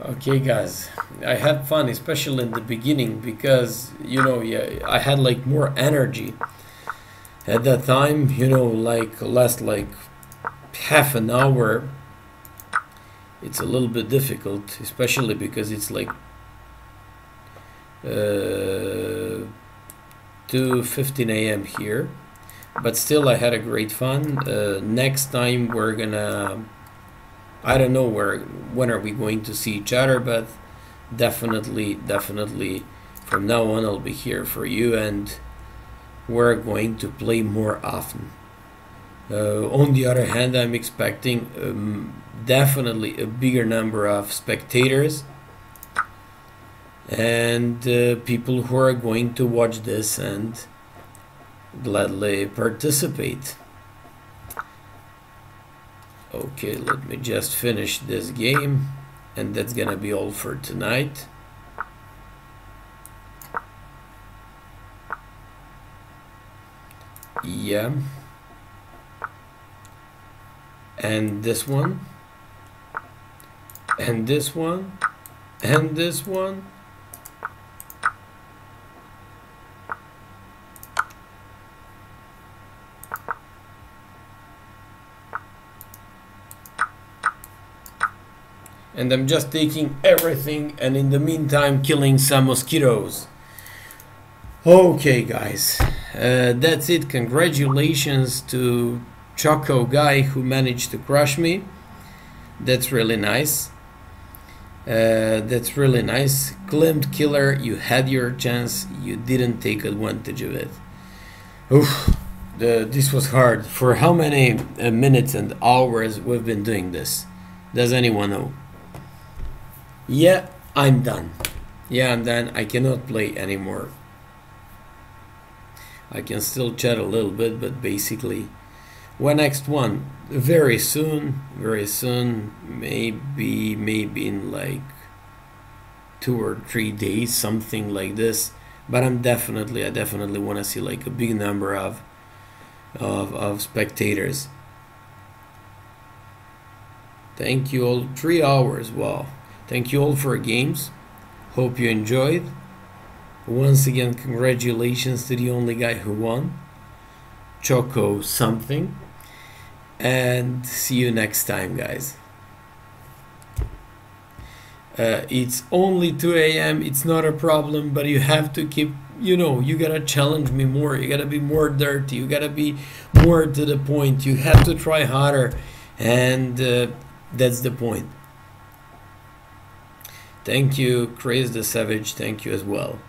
Okay, guys, I had fun, especially in the beginning, because you know, yeah, I had like more energy at that time. You know, like last like half an hour. It's a little bit difficult, especially because it's like uh, 2:15 a.m. here but still I had a great fun. Uh, next time we're gonna, I don't know where, when are we going to see each other, but definitely, definitely from now on I'll be here for you and we're going to play more often. Uh, on the other hand, I'm expecting um, definitely a bigger number of spectators and uh, people who are going to watch this and gladly participate. Okay, let me just finish this game and that's gonna be all for tonight. Yeah. And this one. And this one. And this one. And I'm just taking everything and in the meantime killing some mosquitoes. Okay guys, uh, that's it. Congratulations to Choco guy who managed to crush me. That's really nice. Uh, that's really nice. Klimt Killer, you had your chance, you didn't take advantage of it. Oof, the, this was hard. For how many uh, minutes and hours we've been doing this? Does anyone know? Yeah, I'm done. Yeah, I'm done. I cannot play anymore. I can still chat a little bit, but basically, when next one? Very soon, very soon, maybe, maybe in like two or three days, something like this. But I'm definitely, I definitely want to see like a big number of, of, of spectators. Thank you all. Three hours. Wow. Thank you all for games. Hope you enjoyed. Once again, congratulations to the only guy who won. Choco something. And see you next time, guys. Uh, it's only 2 a.m. It's not a problem, but you have to keep, you know, you gotta challenge me more. You gotta be more dirty. You gotta be more to the point. You have to try harder. And uh, that's the point. Thank you, Craze the Savage. Thank you as well.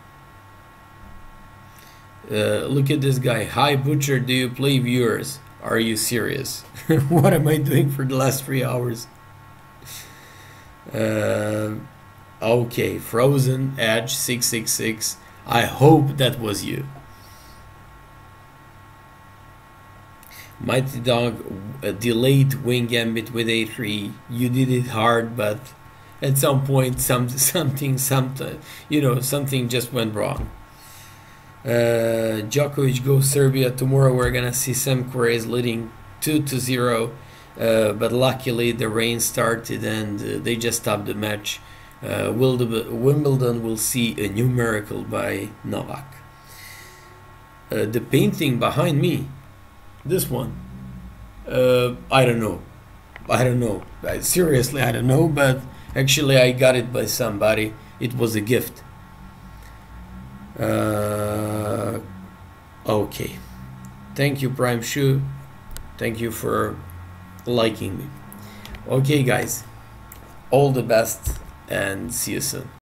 Uh, look at this guy. Hi, Butcher. Do you play viewers? Are you serious? what am I doing for the last three hours? Uh, okay, Frozen Edge 666. I hope that was you. Mighty Dog a delayed wing gambit with a3. You did it hard, but at some point, some something, something, you know, something just went wrong. Uh, Djokovic goes Serbia tomorrow. We're gonna see Sam Querrey leading two to zero, uh, but luckily the rain started and uh, they just stopped the match. Uh, Wimbledon will see a new miracle by Novak. Uh, the painting behind me, this one, uh, I don't know, I don't know. I, seriously, I don't know, but actually I got it by somebody. It was a gift. Uh, okay. Thank you, Prime Shoe. Thank you for liking me. Okay, guys. All the best and see you soon.